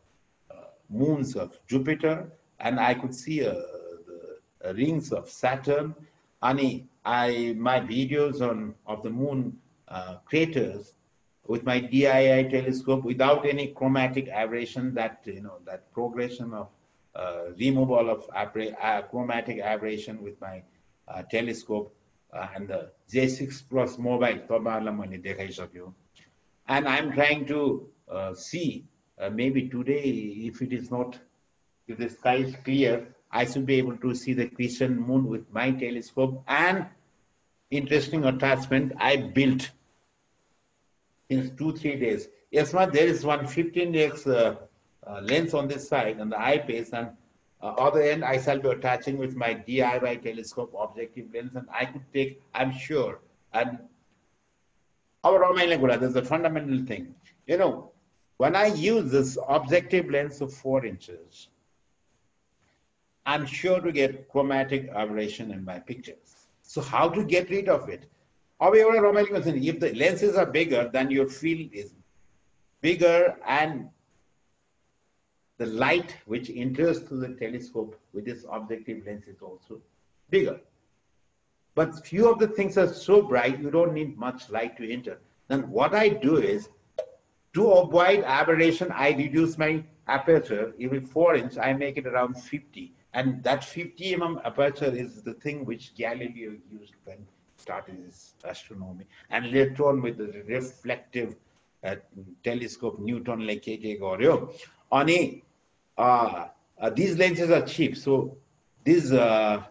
uh, moons of Jupiter and I could see uh, the rings of Saturn. And I my videos on of the moon uh, craters with my DIY telescope without any chromatic aberration. That you know that progression of uh, removal of uh, chromatic aberration with my uh, telescope uh, and the J6 Plus mobile and I'm trying to uh, see maybe today if it is not if the sky is clear, I should be able to see the crescent moon with my telescope. And interesting attachment I built in two, three days. Yes, ma'am, there is one 15x uh, uh, lens on this side and the eyepiece and uh, other end I shall be attaching with my DIY telescope objective lens and I could take, I'm sure, and our there's a fundamental thing. You know, when I use this objective lens of four inches, I'm sure to get chromatic aberration in my pictures. So how to get rid of it? If the lenses are bigger, then your field is bigger and the light which enters through the telescope with this objective lens is also bigger. But few of the things are so bright, you don't need much light to enter. Then what I do is, to avoid aberration, I reduce my aperture. Even 4 inch, I make it around 50. And that 50 mm aperture is the thing which Galileo used when started his astronomy. And later on with the reflective uh, telescope, Newton like on a, uh, uh, these lenses are cheap. So this, uh,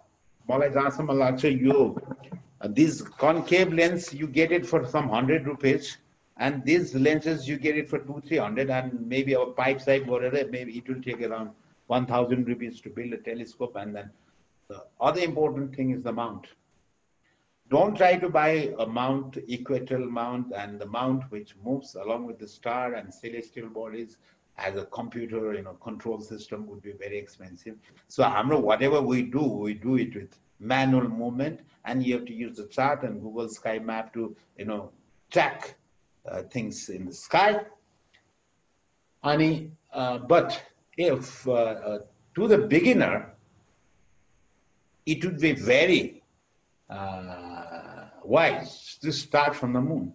you, uh, this concave lens, you get it for some 100 rupees. And these lenses, you get it for two, 300 and maybe our pipe size, whatever, maybe it will take around 1,000 rupees to build a telescope. And then the other important thing is the mount don't try to buy a mount, equatorial mount, and the mount which moves along with the star and celestial bodies as a computer you know control system would be very expensive so know whatever we do we do it with manual movement and you have to use the chart and google sky map to you know track uh, things in the sky Ani, uh, but if uh, uh, to the beginner, it would be very uh, wise to start from the moon.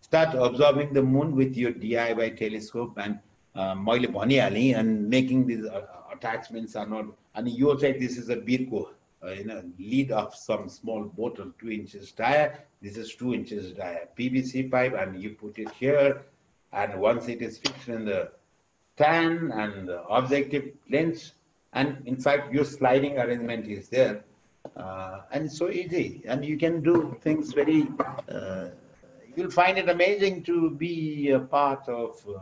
Start observing the moon with your DIY telescope and मैले भनिहालेँ and making these attachments are not and you say this is a birko you know lead of some small bottle two inches dia this is two inches dia pvc pipe and you put it here and once it is fixed in the tan and objective lens. And in fact, your sliding arrangement is there. Uh, and so easy. And you can do things very, uh, you'll find it amazing to be a part of uh,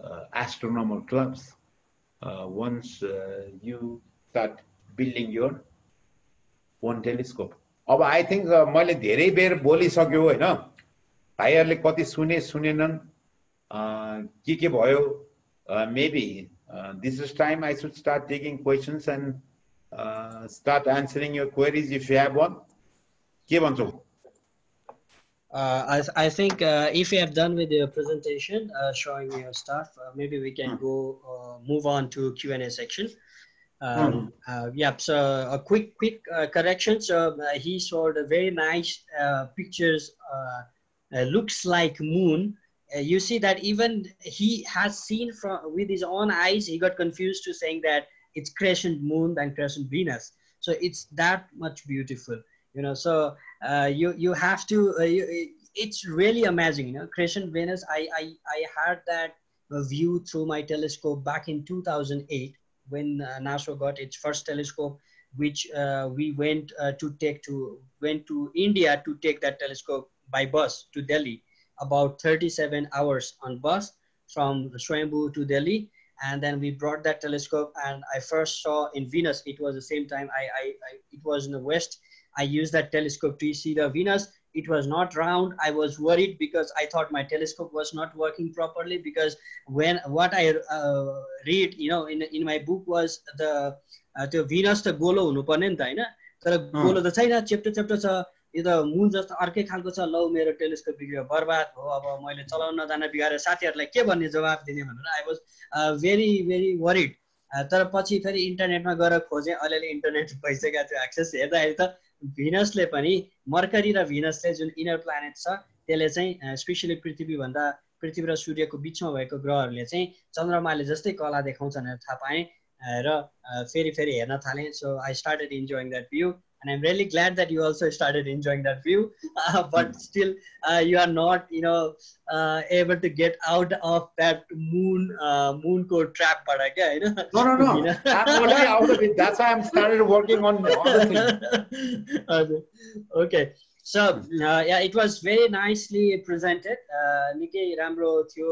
uh astronomical clubs uh, once uh, you start building your own telescope. अब I think मैले धेरै बेर बोलिसक्यो होइन भाइहरूले कति सुने सुनेनन् के के भयो uh, maybe uh, this is time I should start taking questions and uh, start answering your queries if you have one. Uh, I, I think uh, if you have done with your presentation, uh, showing your stuff, uh, maybe we can hmm. go move on to Q&A section. Um, hmm. yeah, so a quick quick correction. So he showed a very nice pictures. looks like moon uh, you see that even he has seen from with his own eyes he got confused to saying that it's crescent moon and crescent venus so it's that much beautiful you know so uh, you you have to uh, you, it's really amazing you know. Crescent venus i i, I had that view through my telescope back in 2008 when uh, NASO got its first telescope which uh, we went uh, to take to went to india to take that telescope by bus to delhi about 37 hours on bus from Swayambhu to Delhi. And then we brought that telescope and i first saw in venus it was the same time I, I, I, it was in the west i used that telescope to see the venus. It was not round. I was worried because i thought my telescope was not working properly because when what i uh, read you know in, in my book was the uh, त्यो भिनस त गोलो हुनुपर्ने नि त होइन तर गोलो त छैन चेप्टो चेप्टो छ यो त मुन जस्तो अर्कै खालको छ लौ मेरो टेलिस्कोप बिग्रियो बर्बाद हो अब मैले चलाउन नजान बिगारेर साथीहरूलाई के भन्ने जवाब दिने भनेर I was very very worried तर पछि फेरि इन्टरनेटमा गएर खोजेँ अलिअलि इन्टरनेट भइसकेको थियो एक्सेस हेर्दाखेरि त भिनसले पनि मर्करी र भिनसले जुन इनर प्लानेट छ त्यसले चाहिँ स्पेसली पृथ्वीभन्दा पृथ्वी र सूर्यको बिचमा भएको ग्रहहरूले चाहिँ चन्द्रमाले जस्तै कला देखाउँछ भनेर थाहा पाएँ र फेरि फेरि हेर्न थालेँ। So I started enjoying that view and i'm really glad that you also started enjoying that view uh, but mm. still uh, you are not you know uh, able to get out of that moon uh, moon code trap but again you know? no no no you know? i'm already out of it that's why i'm started working on other okay. okay so uh, yeah it was very nicely presented uh, nikkei ramro थियो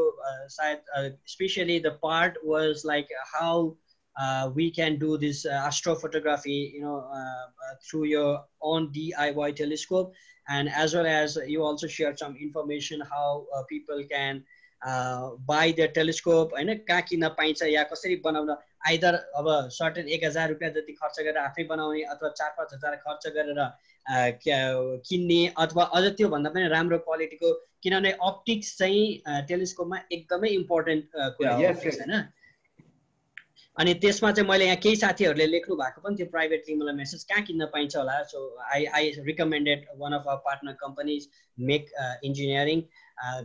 especially the part was like how uh, we can do this uh, astrophotography, you know, uh, through your own DIY telescope. And as well as you also shared some information how people can buy their telescope होइन कहाँ किन्न पाइन्छ या कसरी बनाउन either अब certain एक हजार रुपियाँ जति खर्च गरेर आफै बनाउने अथवा चार पाँच हजार खर्च गरेर किन्ने अथवा अझ त्योभन्दा पनि राम्रो क्वालिटीको किनभने अप्टिक्स चाहिँ टेलिस्कोपमा एकदमै इम्पोर्टेन्ट कुरा हो होइन अनि त्यसमा चाहिँ मैले यहाँ केही साथीहरूले लेख्नु भएको पनि थियो प्राइभेटली मलाई मेसेज कहाँ किन्न पाइन्छ होला so I I recommended one of our partner companies make engineering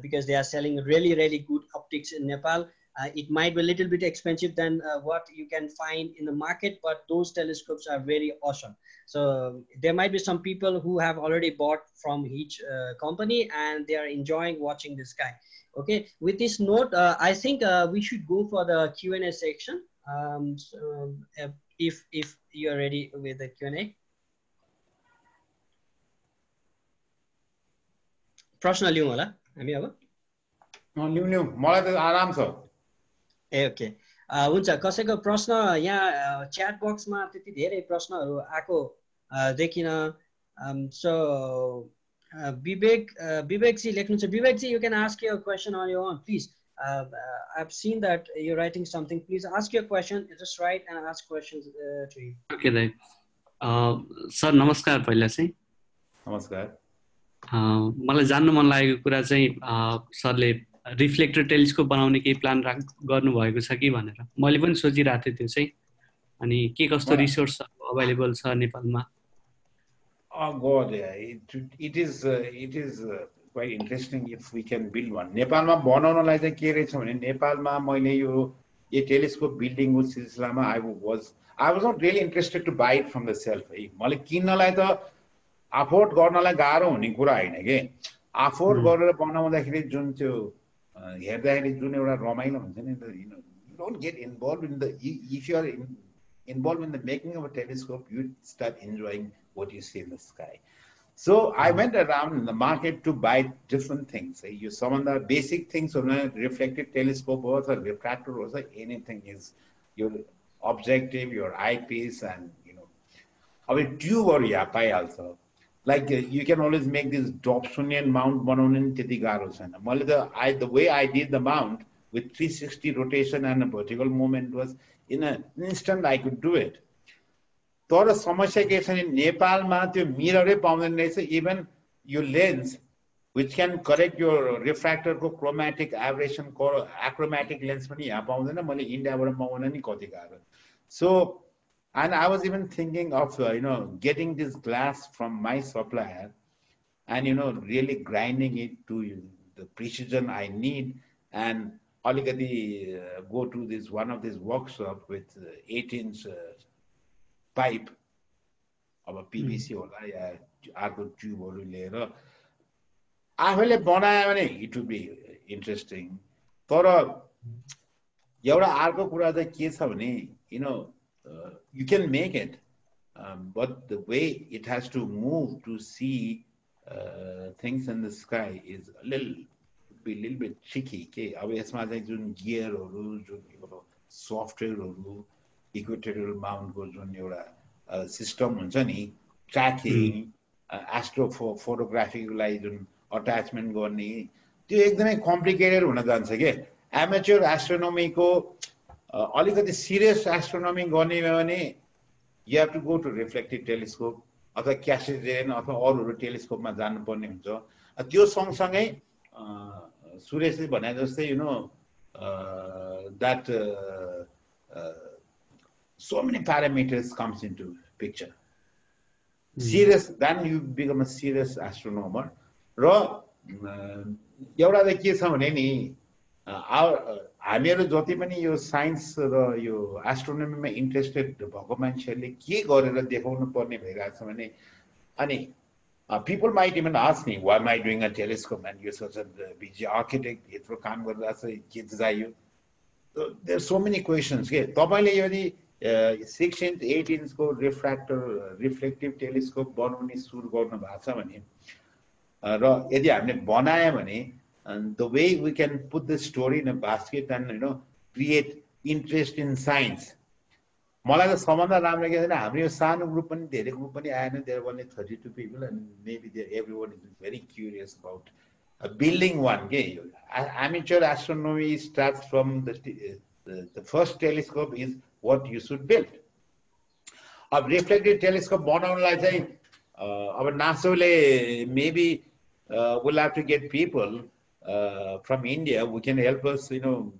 because they are selling really really good optics in Nepal Uh, it might be a little bit expensive than uh, what you can find in the market, but those telescopes are very awesome. So there might be some people who have already bought from each uh, company and they are enjoying watching the sky. Okay, with this note, I think we should go for the Q&A section. Um, so if if you are ready with the Q&A. प्रश्न लिउँ होला हामी अब? लिउँ लिउँ मलाई त आराम छ। ए okay हुन्छ कसैको प्रश्न? यहाँ च्याट बक्समा त्यति धेरै प्रश्नहरू आएको देखिन। सो विवेक विवेकजी लेख्नुहुन्छ। Vivekji you can ask your question on your own please uh, I've seen that you're writing something. Please ask your question. Just write and ask questions uh, to you. Okay, दाइ सर नमस्कार पहिला चाहिँ नमस्कार मलाई जान्नु मन लागेको कुरा चाहिँ सरले रिफ्लेक्टर टेलिस्कोप बनाउने केही प्लान राख गर्नुभएको छ कि भनेर मैले पनि सोचिरहेको थिएँ त्यो चाहिँ अनि के कस्तो रिसोर्स अभाइलेबल छ नेपालमा quite interesting if we can build one नेपालमा बनाउनलाई चाहिँ के रहेछ भने नेपालमा मैले यो यो टेलिस्कोप बिल्डिङको सिलसिलामा I was I was not really interested to buy it from the shelf है। मैले किन्नलाई त अफोर्ड गर्नलाई गाह्रो हुने कुरा होइन कि। अफोर्ड गरेर बनाउँदाखेरि जुन त्यो हेर्दाखेरि जुन एउटा रमाइलो हुन्छ नि you don't get involve in the if you're involve in the making of a telescope you start enjoying what you see in the sky so I went around in the market to buy different things. You some of the basic things on a reflective telescope or a refractor or anything is your objective, your eyepiece, and you know, a tube or yapai also. Like uh, you can always make this Dobsonian mount mononin titigaros. The, I, the way I did the mount with 360 rotation and a vertical movement was in an instant I could do it. तर समस्या के छ भने नेपालमा त्यो मिररै पाउँदैन रहेछ इभन यो lens which can correct yo रिफ्रेक्टरको chromatic aberration achromatic lens पनि यहाँ पाउँदैन मैले इन्डियाबाट पाउन नि कति गाह्रो so and I was even thinking of you know getting this glass from my supplier and you know really grinding it to the precision I need and अलिकति go to this one of this workshop with eight inch pipe. अब PVC होला या अर्को ट्युबहरू लिएर आफैले बनायो भने it would B interesting तर एउटा अर्को कुरा चाहिँ के छ भने यु know you can make it but the way it has to move to see things in the sky is lil be lil bit tricky के अब यसमा चाहिँ जुन गियरहरू जुन सफ्टवेयरहरू इक्वेटोरियल माउन्टको जुन एउटा सिस्टम हुन्छ नि ट्र्याकिङ एस्ट्रो फो फोटोग्राफीको लागि जुन अट्याचमेन्ट गर्ने त्यो एकदमै कम्प्लिकेटेड हुन जान्छ कि? एमेच्योर एस्ट्रोनोमीको अलिकति सिरियस एस्ट्रोनोमी गर्ने भने you have to go to reflective telescope अथवा क्यासिजेन अथवा अरूहरू टेलिस्कोपमा जानुपर्ने हुन्छ। त्यो सँगसँगै सुरेशले भने जस्तै you know that so many parameters comes into picture. Serious, then you become a serious astronomer. र एउटा चाहिँ के छ भने नि हामीहरू जति पनि यो साइन्स र यो एस्ट्रोनोमीमा इन्ट्रेस्टेड भएको मान्छेहरूले के गरेर देखाउनु पर्ने भइरहेको छ भने अनि पिपल माइट इभन आस्क नि why my doing a telescope and यो सोच बिजी आर्किटेक्ट यत्रो काम गरिरहेको छ के चाहियो देयर सो मेनी क्वेसन्स के तपाईँले यदि six inch eight इन्चको रिफ्र्याक्टर reflective telescope बनाउने सुरु गर्नु भएको छ भने र यदि हामीले बनायो भने the way we can put the story in a basket and you know create interest in science मलाई त सबभन्दा राम्रो के छैन हाम्रो यो सानो ग्रुप पनि धेरै ग्रुप पनि आएन there one thirty two people and maybe there every one is very curious about building one के amateur astronomy start from the the first telescope is what you should build. A reflective telescope monolithic, eh, uh, our NASO maybe uh, we'll have to get people uh, from India who can help us, you know,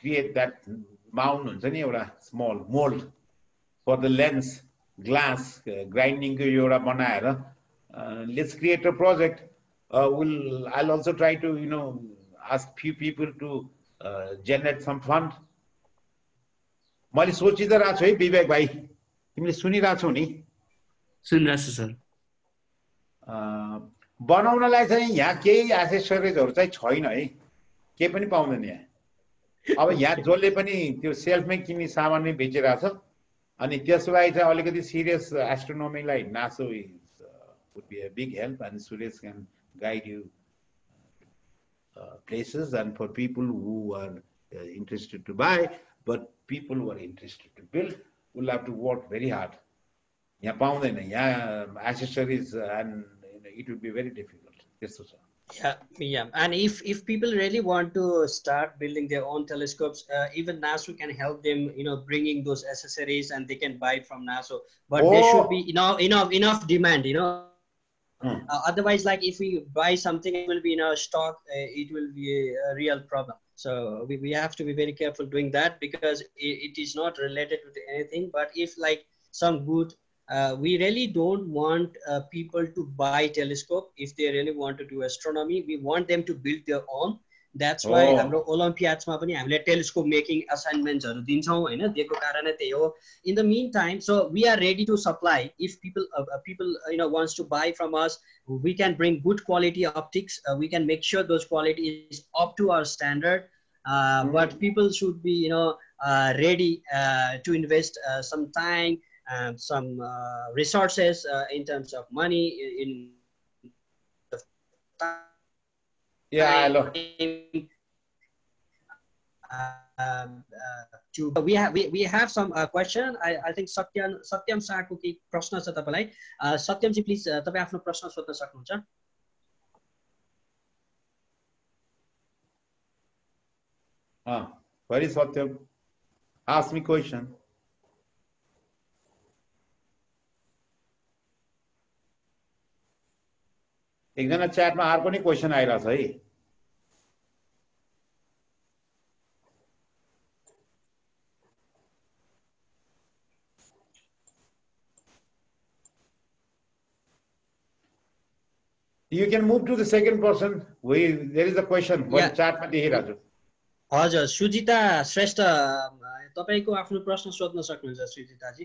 create that mound, small mold for the lens, glass, uh, grinding, uh, let's create a project. We'll, I'll also try to, you know, ask few people to generate some funds मैले सोचि त रहेको छु है विवेक भाइ। तिमीले सुनिरहेछौ नि। सुनिरहेछु सर। बनाउनलाई चाहिँ यहाँ केही एसेसरिजहरू चाहिँ छैन है। केही पनि पाउँदैन यहाँ। अब यहाँ जसले पनि त्यो सेल्फमै किन्ने सामान नै बेचिरहेछ। अनि त्यसलाई चाहिँ अलिकति सिरियस एस्ट्रोनोमीलाई नासो is would be a big help and Suresh can guide you and for people who are uh, interested to buy but people who are interested to build will have to work very hard. Accessories and it will be very difficult. Yes, sir. Yeah, yeah, and if if people really want to start building their own telescopes, uh, even NASO can help them. You know, bringing those accessories and they can buy from NASO. But oh. there should oh. be enough enough enough demand. You know, hmm. uh, otherwise, like if we buy something, it will be in our stock. Uh, it will be a, a real problem. So we, we have to be very careful doing that because it, it is not related to anything. But if like some good, uh, we really don't want uh, people to buy telescope if they really want to do astronomy. We want them to build their own. That's why हाम्रो ओलम्पियाड्समा पनि हामीले telescope making असाइनमेन्ट्सहरू दिन्छौँ होइन दिएको कारणै त्यही हो in the मिन time so we are ready to supply if people people you know wants to buy from us we can bring good quality optics. Uh, we can make sure those quality is up to our standard. Uh, mm-hmm. But people should be, you know, uh, ready to invest some time, some resources in terms of money in the time yeah, hello. Um, uh, to we have we, we have some uh, question I, I think सत्यम सत्यम शाहको केही प्रश्न छ तपाईँलाई सत्यमजी please तपाईँ आफ्नो प्रश्न सोध्न सक्नुहुन्छ Where is Satyam? Ask me question. एकजना च्याटमा अर्को नै क्वेसन आइरहेछ है। You can move to the second person there is the question चार्टमा देखिरहेको छु हजुर सुजिता श्रेष्ठ तपाईँको आफ्नो प्रश्न सोध्न सक्नुहुन्छ सुजिताजी।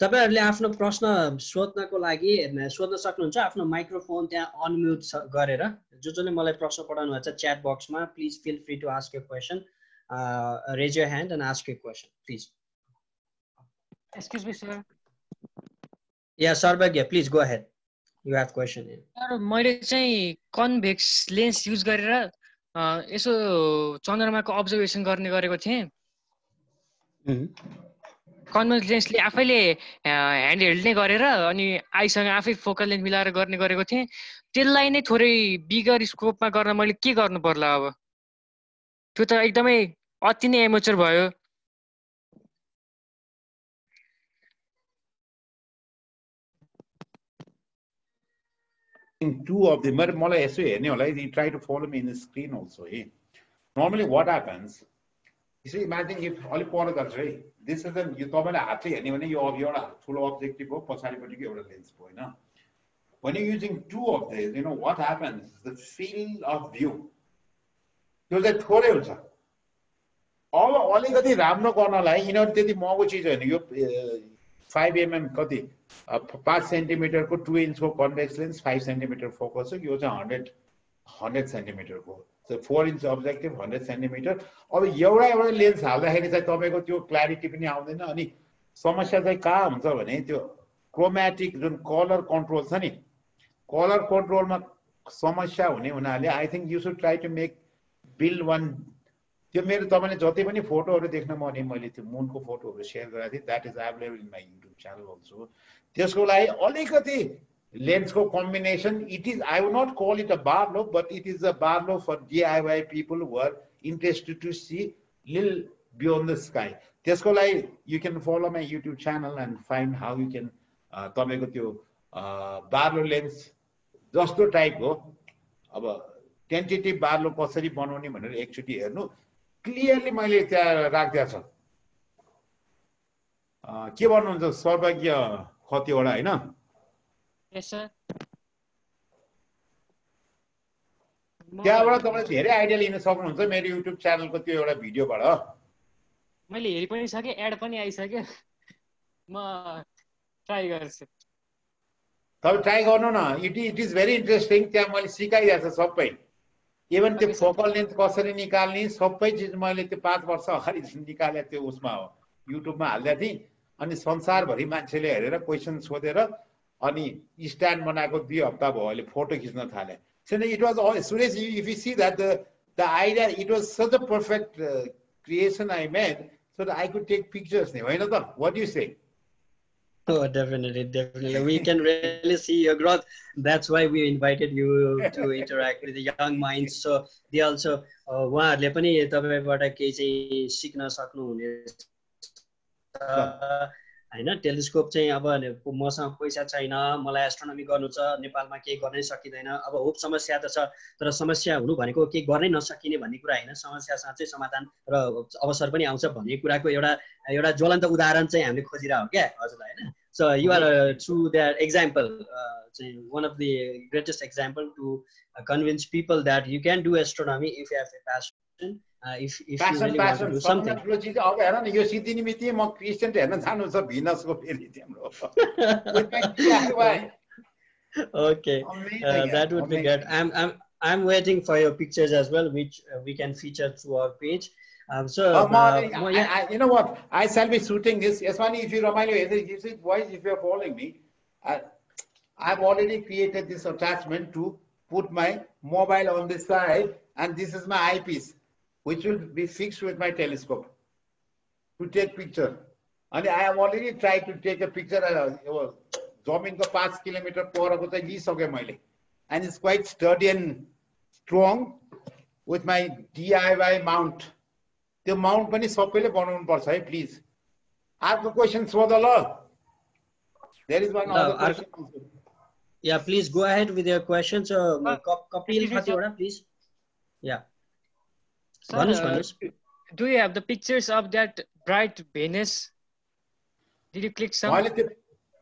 तपाईँहरूले आफ्नो प्रश्न सोध्नको लागि सोध्न सक्नुहुन्छ आफ्नो माइक्रोफोन त्यहाँ अनम्युट गरेर। जो जसले मलाई प्रश्न पठाउनु भएको छ च्याट बक्समा please feel free to ask you question raise your hand and ask you question please excuse me sir या Sarbagya please go head you have question मैले चाहिँ कन्भेक्स लेन्स युज गरेर यसो चन्द्रमाको अब्जर्भेसन गर्ने गरेको थिएँ। कन्भर्स लेन्सले आफैले ह्यान्ड हेल्ड नै गरेर अनि आईसँग आफै फोकल लेन्थ मिलाएर गर्ने गरेको थिएँ त्यसलाई नै थोरै बिगर स्कोपमा गर्न मैले के गर्नु पर्ला अब त्यो त एकदमै अति नै एमोचर भयो of them, but मलाई यसो हेर्ने होला you try to follow me in the screen also. Eh? See, imagine if अलिक पर जान्छ है। दिस इज यो तपाईँले हातले हेर्ने भने यो अब एउटा ठुलो अब्जेक्टिभ हो पछाडिपट्टिको एउटा लेन्स भयो होइन? You're using two of these, you know, what happens, the field of view, त्यो चाहिँ थोरै हुन्छ। अब अलिकति राम्रो गर्नलाई यिनीहरू त्यति महँगो चिज होइन। यो फाइभ एमएम कति पाँच सेन्टिमिटरको two इन्चको convex lens five centimetre focus हो। यो चाहिँ hundred hundred सेन्टिमिटरको four inch objective hundred centimetre अब एउटा एउटा लेन्स हाल्दाखेरि चाहिँ तपाईँको त्यो क्ल्यारिटी पनि आउँदैन अनि समस्या चाहिँ कहाँ हुन्छ भने त्यो क्रोमेटिक जुन कलर कन्ट्रोल छ नि कलर कन्ट्रोलमा समस्या हुने हुनाले I think you should try to make build one त्यो मेरो तपाईँले जति पनि फोटोहरू देख्न भने मैले त्यो मुनको फोटोहरू सेयर गरेको थिएँ. That is available in my YouTube channel also त्यसको लागि अलिकति lensco combination. It is, I would not call it a Barlow, but it is a Barlow for DIY people who are interested to see little beyond the sky. त्यसको लागि you can follow my YouTube channel and find how you can तपाईँको त्यो Barlow lens जस्तो type हो अब tentative Barlow कसरी बनाउने भनेर एकचोटि हेर्नु क्लियरली मैले त्यहाँ राखिदिएको छ के भन्नुहुन्छ सर्वज्ञ कतिवटा होइन त्यहाँबाट तपाईँले धेरै आइडिया लिन सक्नुहुन्छ मेरो युट्युब च्यानलको त्यो एउटा भिडियोबाट मैले हेरि पनि सकेँ एड पनि आइसक्यो। म ट्राई गर्छु। तपाईँ ट्राई गर्नु न। It it is very interesting त्यहाँ मैले सिकाइदिएको छ सबै। इभन त्यो फोकल लेन्थ कसरी निकाल्ने सबै चिज मैले त्यो पाँच वर्ष अगाडि निकाले त्यो उसमा हो। युट्युबमा हालिदिएको थिएँ अनि संसारभरि मान्छेले हेरेर क्वेसन सोधेर अनि स्ट्यान्ड बनाएको दुई हप्ता भयो अहिले फोटो खिच्न थाले Sen it was Suresh if you see that the idea it was such a perfect creation I made so the I could take pictures नि होइन त वाट यु से Oh, definitely, definitely. We can really see your growth. That's why we invited you to interact with the young minds. So they also उहाँहरूले पनि तपाईँबाट केही sikna saknu hune. होइन? Telescope चाहिँ अब मसँग पैसा छैन मलाई एस्ट्रोनोमी गर्नु छ नेपालमा केही गर्नै सकिँदैन। अब होप समस्या त छ तर समस्या हुनु भनेको केही गर्नै नसकिने भन्ने कुरा होइन। समस्या साँच्चै समाधान र अवसर पनि आउँछ भन्ने कुराको एउटा एउटा ज्वलन्त उदाहरण चाहिँ हामीले खोजिरह क्या हजुरलाई होइन? So you are through that example चाहिँ one of the greatest example to convince people that you can do astronomy if you have a passion if, if you really want to do something. अब हेर न यो सिद्धिनी मिति म Christian हेर्न जानु छ भिनसको फेरि तिम्रो okay uh, that would be good i'm i'm i'm waiting for your pictures as well which uh, we can feature through our page um, so uh, uh, yeah. I, I, you know what i shall be shooting this Yasmani, if you remind me you see boys if you're following me I, i've already created this attachment to put my mobile on this side and this is my eyepiece which will be fixed with my telescope to take picture. And I have already tried to take a picture. जमिनको पाँच kilometre परको चाहिँ लिइसकेँ मैले and it's quite study end strong with my DIY Mount त्यो Mount पनि सबैले बनाउनु पर्छ है please अर्को क्वेसन सोध ल there is one Yeah, please go ahead with your questions. Uh, Uh, Kapil, excuse me, sir. कतिवटा, please. Yeah. Do you have the pictures of that bright Venus? Did you click some? मैले त्यो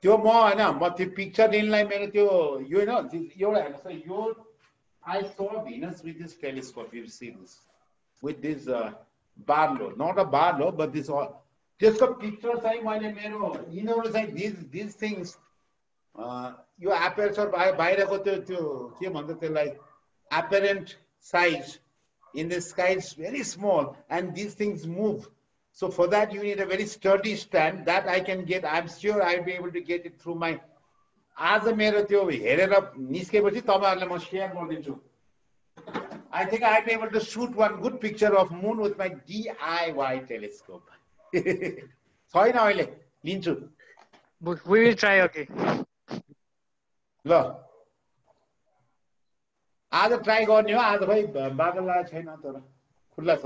त्यो म होइन म त्यो picture लिनलाई मेरो त्यो यो होइन एउटा हेर्नुहोस् है यो I saw Venus with this telescope you see this with this Barlow not a Barlow but this त्यसको पिक्चर चाहिँ मैले मेरो यिनीहरू चाहिँ दिस दिस थिङ्स यो एपेरेचर बाहिरको त्यो त्यो के भन्छ त्यसलाई apparent size in the sky is very small and these things move. So for that you need a very sturdy stand that I can get. I'm sure I'll be able to get it through my आज मेरो त्यो हेरेर निस्केपछि तपाईँहरूलाई म share गरिदिन्छु I think I be able to suit one good picture of मुन with my DIY telescope छैन अहिले लिन्छु We we will try, okay. ल आज ट्राई गर्ने हो आज खै बादल आएको छैन तर खुल्ला छ।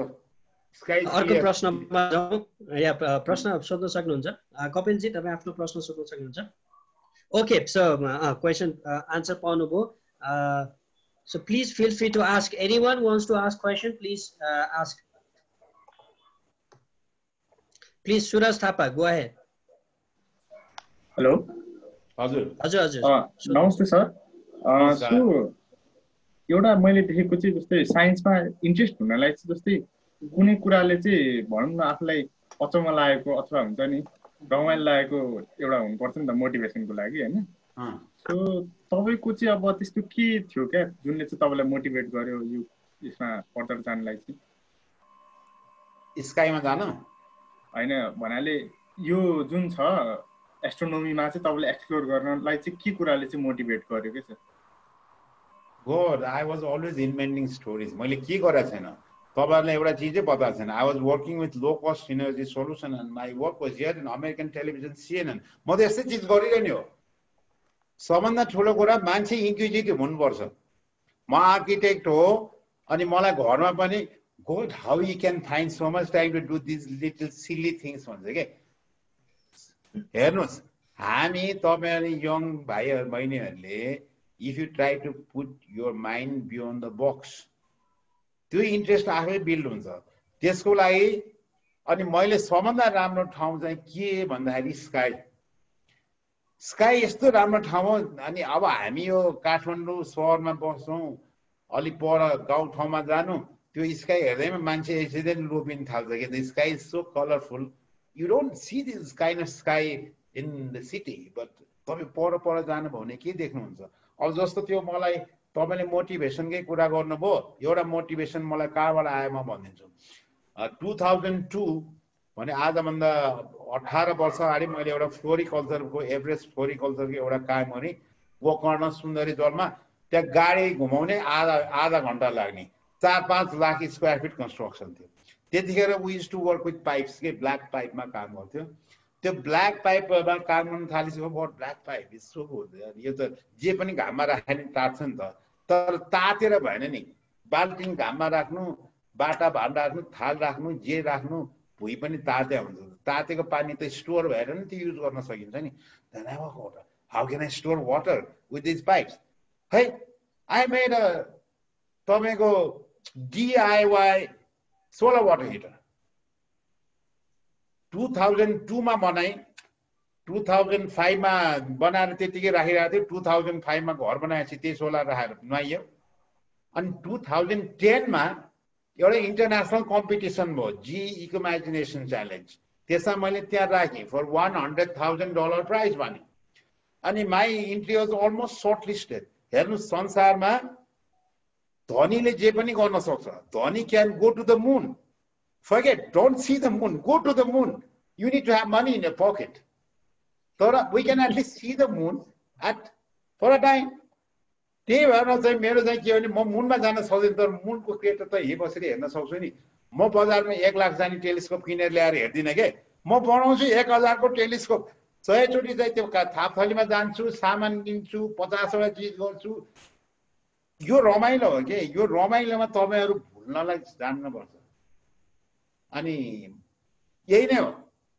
अर्को प्रश्नमा जाउँ। या प्र- प्रश्न सोध्न सक्नुहुन्छ? कपिलजी तपाईँ आफ्नो प्रश्न सोध्न सक्नुहुन्छ? ओके सो क्वेसन आन्सर पाउनुभयो। So please feel free to ask any one wants to ask question please ask please Suraj Thapa go ahead. Hello हजुर हजुर। हजुर नमस्ते सर अ, नमस्कार। सो एउटा मैले देखेको चाहिँ जस्तै साइन्समा इन्ट्रेस्ट हुनलाई चाहिँ जस्तै कुनै कुराले चाहिँ भनौँ न आफूलाई अचम्म लागेको अथवा हुन्छ नि रमाइलो लागेको एउटा हुनुपर्छ नि त मोटिभेसनको लागि होइन। सो तपाईँको चाहिँ अब त्यस्तो के थियो क्या? जुनले चाहिँ तपाईँलाई मोटिभेट गर्यो यो यसमा फर्दर जानलाई चाहिँ? स्काईमा जान? होइन भन्नाले यो जुन छ एस्ट्रोनोमीमा चाहिँ तपाईँले एक्सप्लोर गर्नलाई चाहिँ के कुराले चाहिँ मोटिभेट गर्यो क्या God, I was always inventing stories. मैले के गरेको छैन? तपाईँहरूलाई एउटा चिजै बताएको छैन। I was working with low cost energy solution and my work was here in American television CNN म त यस्तै चिज गरिरहने हो। सबभन्दा ठुलो कुरा मान्छे इन्क्युजिटिभ हुनुपर्छ। म आर्किटेक्ट हो अनि मलाई घरमा पनि God how you can find so much time to do this little silly things भन्छ क्या हेर्नुहोस् हामी तपाईँहरू यङ भाइहरू बहिनीहरूले if you try to put your mind beyond the box त्यो इन्ट्रेस्ट आफै बिल्ड हुन्छ। त्यसको लागि अनि मैले सबभन्दा राम्रो ठाउँ चाहिँ के भन्दाखेरि स्काई स्काई यस्तो राम्रो ठाउँ हो अनि अब हामी यो काठमाडौँ सहरमा बस्छौँ अलिक पर गाउँठाउँमा जानु त्यो स्काई हेर्दैमा मान्छे यसरी लोपिन थाल्छ कि sky is so colourful you don't see this kind of sky in the city but तपाईँ पर पर जानुभयो भने के देख्नुहुन्छ? अब जस्तो त्यो मलाई तपाईँले मोटिभेसनकै कुरा गर्नुभयो एउटा मोटिभेसन मलाई कहाँबाट आयो म भनिदिन्छु। टु थाउजन्ड टू भने आजभन्दा अठार वर्ष अगाडि मैले एउटा फ्लोरिकल्चरको एभरेस्ट फ्लोरिकल्चरको एउटा काम गरेँ। गोकर्ण सुन्दरी जलमा त्यहाँ गाडी घुमाउने आधा आधा घन्टा लाग्ने। चार पाँच लाख स्क्वायर फिट कन्स्ट्रक्सन थियो। त्यतिखेर we use to work with pipes के ब्ल्याक पाइपमा काम गर्थ्यो। त्यो ब्ल्याक पाइपमा काम गर्न थालिसक्यो but black pipe is so good यो त जे पनि घाममा राख्यो भने तात्छ नि त। तर तातेर भएन नि। बाल्टिङ घाममा राख्नु बाटा भान राख्नु थाल राख्नु जे राख्नु भुइँ पनि ताते हुन्छ। तातेको पानी त स्टोर भएर नि त्यो युज गर्न सकिन्छ नि। How can I store water with this pipes है आई मेड तपाईँको DIY solar water heater two thousand टूमा बनाएँ टु थाउजन्ड फाइभमा बनाएर त्यतिकै राखिरहेको थियो टु थाउजन्ड फाइभमा घर बनाएपछि त्यही राखेर नुहाइयो। अनि टु थाउजन्ड टेनमा एउटा इन्टरनेसनल कम्पिटिसन भयो जी इकोमाइजिनेसन च्यालेन्ज त्यसमा मैले त्यहाँ राखेँ for one hundred thousand dollar prize भने। अनि my entry was almost short listed हेर्नु संसारमा धनीले जे पनि गर्न सक्छ धनी can go to the moon forget, don't see the moon, go to the moon. You need to have money in your pocket. So we can at least see the moon at for a time. त्यही भएर चाहिँ मेरो चाहिँ के भने म मुनमा जान सक्दैन तर मुनको क्रिएटर त यहीँ बसेर हेर्न सक्छु नि म बजारमा एक लाख जाने टेलिस्कोप किनेर ल्याएर हेर्दिनँ के म बनाउँछु एक हजारको टेलिस्कोप सयचोटि चाहिँ त्यो थापथलीमा जान्छु सामान लिन्छु पचासवटा चिज गर्छु यो रमाइलो हो कि यो रमाइलोमा तपाईँहरू भुल्नलाई जान्नुपर्छ अनि यही नै हो।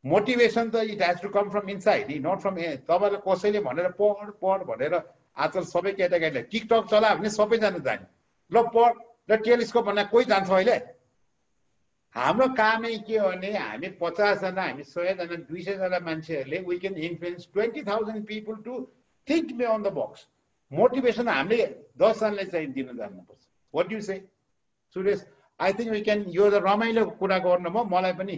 मोटिभेसन त it has to come from inside not from तपाईँलाई कसैले भनेर पढ पढ भनेर आजकल सबै केटाकेटीले टिकटक चला भने सबैजना जाने। ल पढ र टेलिस्कोप भन्दा कोही जान्छ अहिले? हाम्रो कामै के हो भने हामी पचासजना हामी सयजना दुई सयजना मान्छेहरूले we can influence twenty thousand people to think may on the box motivation हामीले दसजनाले चाहिँ दिन जान्नुपर्छ what you say Suresh I think we can यो त रमाइलो कुरा गर्नुभयो मलाई पनि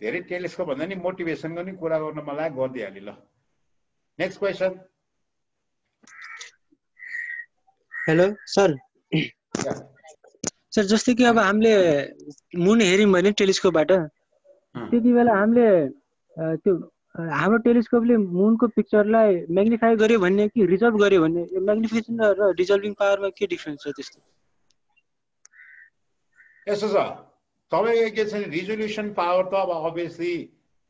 धेरै टेलिस्कोप भन्दा नि मोटिभेसनको नि कुरा गर्न मलाई गरिदिइहाल्यो ल। Next question hello sir sir जस्तै कि अब हामीले मुन हेऱ्यौँ भने टेलिस्कोपबाट। त्यति बेला हामीले त्यो हाम्रो टेलिस्कोपले मुनको पिक्चरलाई म्याग्निफाई गर्यो भन्ने कि रिजल्भ गर्यो भन्ने म्याग्निफिकेसन र रिजल्भिङ पावरमा के डिफ्रेन्स छ त्यस्तो? यसो छ तपाईँको के छ रिजोल्युसन पावर त अब अभियसली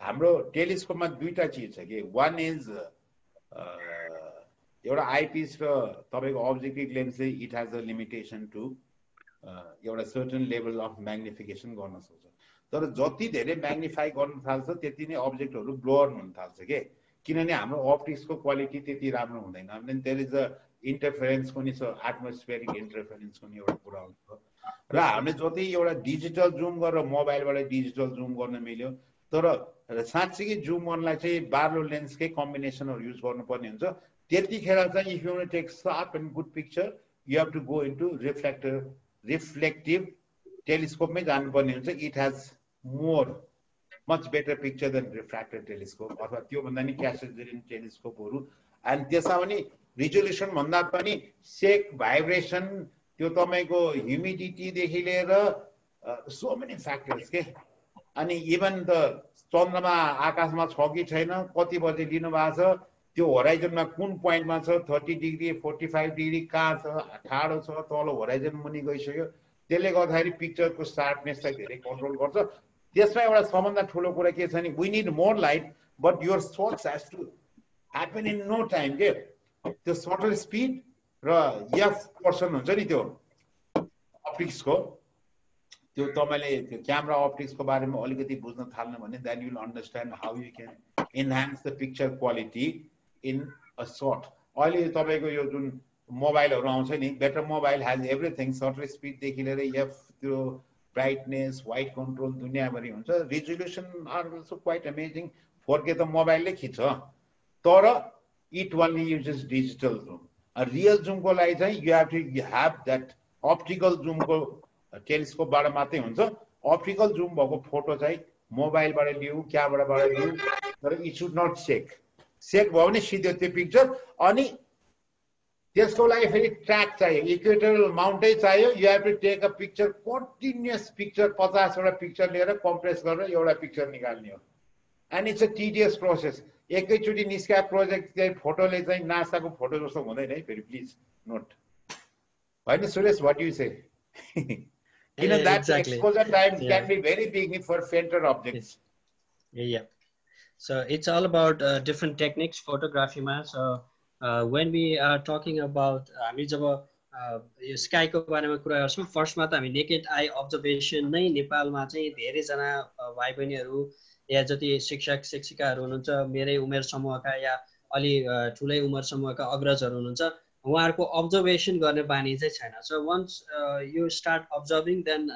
हाम्रो टेलिस्कोपमा दुईवटा चिज छ कि? वान इज एउटा आइपिस र तपाईँको अब्जेक्टिभ लेन्स चाहिँ it has a limitation to एउटा सर्टन लेभल अफ म्याग्निफिकेसन गर्न सक्छ। तर जति धेरै म्याग्निफाई गर्न थाल्छ त्यति नै अब्जेक्टहरू ब्लोर हुन थाल्छ के? किनभने हाम्रो अप्टिक्सको क्वालिटी त्यति राम्रो हुँदैन। Then there is a interference पनि छ एटमोस्फेरिक इन्टरफेरेन्स पनि एउटा कुरा हुन्छ। र हामीले जति एउटा डिजिटल जुम गरेर मोबाइलबाट डिजिटल जुम गर्न मिल्यो तर साँच्चीकै जुम गर्नलाई चाहिँ बार्लो लेन्सकै कम्बिनेसनहरू युज गर्नुपर्ने हुन्छ। त्यतिखेर चाहिँ if you take sharp and good picture you have to go into reflector reflective टेलिस्कोपमै जानुपर्ने हुन्छ। It has more much better picture than refracted telescope अथवा त्योभन्दा नि क्यासेजेरिन टेलिस्कोपहरू एन्ड त्यसमा पनि रिजोल्युसन भन्दा पनि सेक भाइब्रेसन त्यो तपाईँको ह्युमिडिटीदेखि लिएर सो मेनी फ्याक्टर्स के? अनि इभन त चन्द्रमा आकाशमा छ कि छैन कति बजे लिनुभएको छ त्यो होराइजनमा कुन पोइन्टमा छ thirty degree forty five degree कहाँ छ ठाडो छ तल होराइजन मुनि गइसक्यो। त्यसले गर्दाखेरि पिक्चरको सार्पनेसलाई धेरै कन्ट्रोल गर्छ। त्यसमा एउटा सबभन्दा ठुलो कुरा के छ भने we need more light but your source has to happen in no time के? त्यो सटल स्पिड र एफ पर्सन हुन्छ नि त्यो अप्टिक्सको त्यो तपाईँले त्यो क्यामरा अप्टिक्सको बारेमा अलिकति बुझ्न थाल्नु भने then you'll understand how you can enhance the picture quality in a short अहिले तपाईँको यो जुन मोबाइलहरू आउँछ नि better mobile has everything shutter स्पिडदेखि लिएर एफ त्यो ब्राइटनेस वाइट कन्ट्रोल दुनियाँभरि हुन्छ। Resolution are also quite amazing four K त मोबाइलले खिच्छ। तर it only uses digital zoom real जुमको लागि चाहिँ you have to have that optical जुमको टेलिस्कोपबाट मात्रै हुन्छ। अप्टिकल जुम भएको फोटो चाहिँ मोबाइलबाट लिऊ क्यामेराबाट लिऊ तर इट सुड नट सेक सेक भयो भने सिधै त्यो पिक्चर अनि त्यसको लागि फेरि ट्र्याक चाहियो। इक्वेटोरियल माउन्टै चाहियो। You have to take a picture continuous picture पचासवटा picture लिएर कम्प्रेस गरेर एउटा पिक्चर निकाल्ने हो। And it's a tedious process एकैचोटि निस्किया प्रोजेक्ट चाहिँ फोटोले चाहिँ नासाको फोटो जस्तो हुँदैन है फेरि प्लिज नोट होइन सुरेश वाट यु से किन that exposure time can be very big for fainter objects So it's all about uh, different techniques photography ma. So when we are talking about हामी जब यो स्काईको बारेमा कुरा गर्छौँ फर्स्टमा त हामी नेकेड आई अब्जर्भेसन नै नेपालमा चाहिँ धेरैजना भाइ बहिनीहरू या जति शिक्षक शिक्षिकाहरू हुनुहुन्छ मेरै उमेर समूहका या अलि ठुलै उमेर समूहका अग्रजहरू हुनुहुन्छ उहाँहरूको अब्जर्भेसन गर्ने बानी चाहिँ छैन। So once you start observing then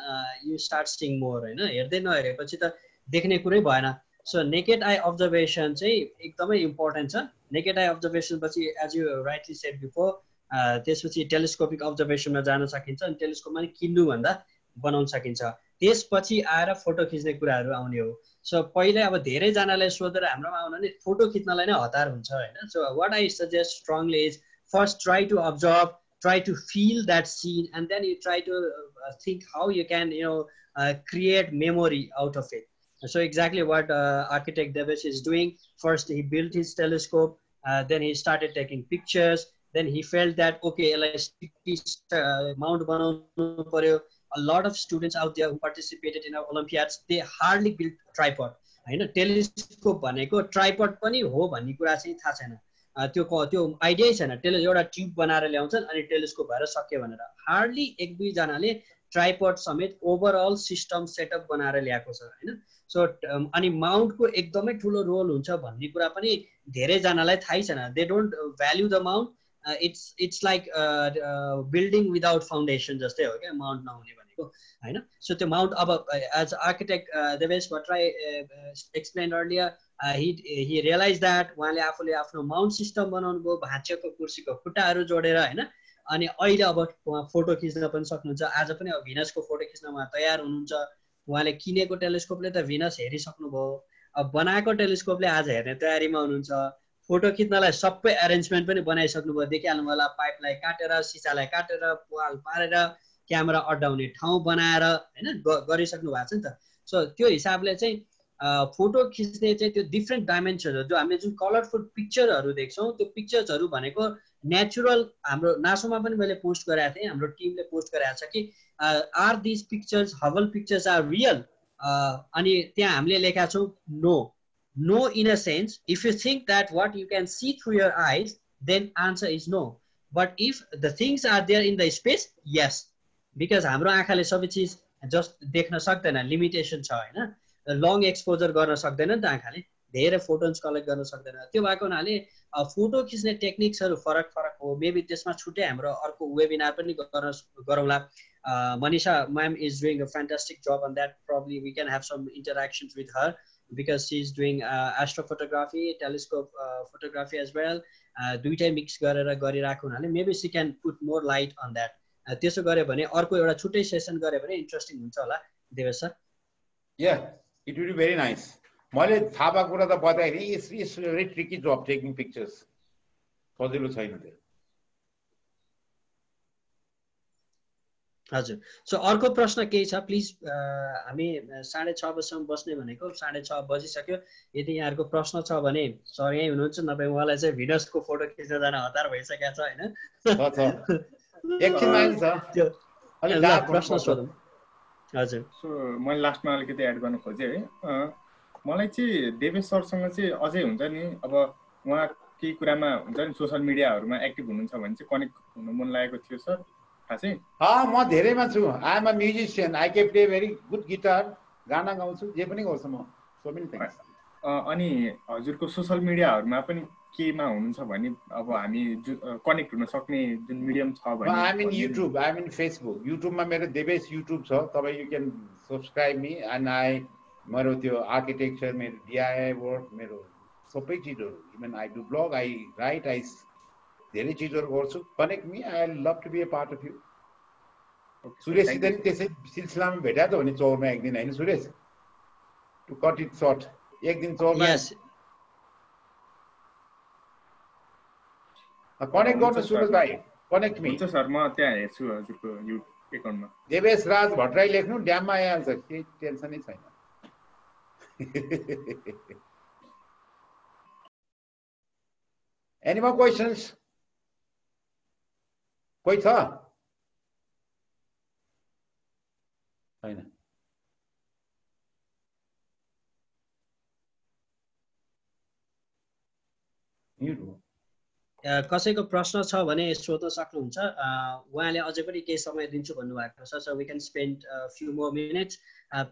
you start seeing more होइन? हेर्दै नहेरेपछि त देख्ने कुरै भएन। सो नेकेड आई अब्जर्भेसन चाहिँ एकदमै इम्पोर्टेन्ट छ। नेकेड आई अब्जर्भेसन पछि as you rightly said before त्यसपछि टेलिस्कोपिक अब्जर्भेसनमा जान सकिन्छ अनि टेलिस्कोपमा किन्नुभन्दा बनाउन सकिन्छ। त्यसपछि आएर फोटो खिच्ने कुराहरू आउने हो। So, पहिले अब धेरैजनालाई सोधेर हाम्रोमा आउन नि फोटो खिच्नलाई नै हतार हुन्छ होइन। So what I suggest strongly is first try to observe try to feel that scene and then you try to uh, think how you can you know uh, create memory out of it. So exactly what uh, architect Devesh is doing. First he built his telescope then he started taking pictures. Then he felt that okay let's mount a lot of students out there who participated in our Olympiads, they hardly built tripod. होइन telescope भनेको tripod पनि हो भन्ने कुरा चाहिँ थाहा छैन। त्यो त्यो आइडियै छैन। टेलि एउटा ट्युब बनाएर ल्याउँछन् अनि टेलिस्कोप भएर सक्यो भनेर। हार्डली एक दुईजनाले ट्राइपड समेत ओभरअल सिस्टम सेटअप बनाएर ल्याएको छ होइन? सो अनि माउन्टको एकदमै ठुलो रोल हुन्छ भन्ने कुरा पनि धेरैजनालाई थाहै छैन। They don't value the mount it's it's like building without foundation जस्तै हो क्या माउन्ट नहुने भनेको होइन? सो त्यो माउन्ट अब as architect Devesh Bhattarai explain earlier he he realize that उहाँले आफूले आफ्नो माउन्ट सिस्टम बनाउनु भयो भाँचिएको कुर्सीको खुट्टाहरू जोडेर होइन? अनि अहिले अब उहाँ फोटो खिच्न पनि सक्नुहुन्छ। आज पनि अब भिनसको फोटो खिच्न उहाँ तयार हुनुहुन्छ। उहाँले किनेको टेलिस्कोपले त भिनस हेरिसक्नुभयो। अब बनाएको टेलिस्कोपले आज हेर्ने तयारीमा हुनुहुन्छ। फोटो खिच्नलाई सबै एरेन्जमेन्ट पनि बनाइसक्नु भयो देखिहाल्नु होला पाइपलाई काटेर सिसालाई काटेर पाल पारेर क्यामेरा अड्डाउने ठाउँ बनाएर होइन गरिसक्नु भएको छ नि त सो त्यो हिसाबले चाहिँ फोटो खिच्ने चाहिँ त्यो डिफ्रेन्ट डाइमेन्सनहरू जो हामीले जुन कलरफुल पिक्चरहरू देख्छौँ त्यो पिक्चर्सहरू भनेको नेचुरल हाम्रो नासोमा पनि मैले पोस्ट गराएको थिएँ हाम्रो टिमले पोस्ट गराएको छ कि are these pictures Hubble pictures are real अनि त्यहाँ हामीले लेखेका छौँ no No, in a sense, if you think that what you can see through your eyes, then answer is no. But if the things are there in the space, yes. Because हाम्रो आँखाले सबै चिज just देख्न सक्दैन limitation छ होइन। Long exposure गर्न सक्दैन नि त आँखाले। धेरै फोटोन्स कलेक्ट गर्न सक्दैन। त्यो भएको हुनाले फोटो खिच्ने टेक्निक्सहरू फरक फरक हो। मेबी त्यसमा छुट्टै हाम्रो अर्को वेबिनार पनि गर्न गरौँला। Manisha ma'am is doing a fantastic job on that probably we can have some interactions with her because she's doing uh, astrophotography, telescope uh, photography as well. दुइटै मिक्स गरेर गरिरहेको हुनाले maybe she can put more light on that त्यसो गऱ्यो भने अर्को एउटा छुट्टै सेसन गऱ्यो भने इन्ट्रेस्टिङ हुन्छ होला। Devesh sir? Yeah it will be very nice मैले थाहा भएको कुरा त भेरी ट्रिकी जब टेकिङ पिक्चर्स सजिलो छैन त्यो। हजुर। सो अर्को प्रश्न केही छ प्लिज हामी साढे छ बजीसम्म बस्ने भनेको साढे छ बजिसक्यो। यदि यहाँहरूको प्रश्न छ भने सर यहीँ हुनुहुन्छ नभए उहाँलाई चाहिँ भिनसको फोटो खिच्न जान हतार भइसकेको छ होइन? प्रश्न सोधौँ। हजुर। सो मैले लास्टमा अलिकति एड गर्न खोजेँ है। मलाई चाहिँ देवेश सरसँग चाहिँ अझै हुन्छ नि अब उहाँ केही कुरामा हुन्छ नि सोसियल मिडियाहरूमा एक्टिभ हुनुहुन्छ भने चाहिँ कनेक्ट हुनु मन लागेको थियो सर। म धेरैमा छु। आइएम अ म्युजिसियन आई के प्ले भेरी गुड गिटार गाना गाउँछु जे पनि गर्छु म। सो मेनी अनि हजुरको सोसियल मिडियाहरूमा पनि केमा हुनुहुन्छ भने अब हामी कनेक्ट हुन सक्ने जुन मिडियम छ भने आई मिन युट्युब आई मिन फेसबुक युट्युबमा मेरो देवेश युट्युब छ। तपाईँ यु क्यान सब्सक्राइब मी एन्ड आई मेरो त्यो आर्किटेक्चर मेरो डिआइआई वर्क मेरो सबै चिजहरू। Even I do blog I write I धेरै चिजहरू गर्छु। Connect me I love to be a part of you सुरेशसित नि त्यसै सिलसिलामा भेटा त हो नि चौरमा एक दिन होइन Suresh? To cut it short एक दिन चौरमा कनेक्ट गर्नु सुरज भाइ कनेक्ट मी सर म त्यहाँ हेर्छु हजुरको यु एकाउन्टमा देवेश राज भट्टराई लेख्नु ड्याममा आइहाल्छ केही टेन्सनै छैन Any more questions? कोही छ छैन कसैको प्रश्न छ भने सोध्न सक्नुहुन्छ। उहाँले अझै पनि केही समय दिन्छु भन्नुभएको छ। So we can spend few more minutes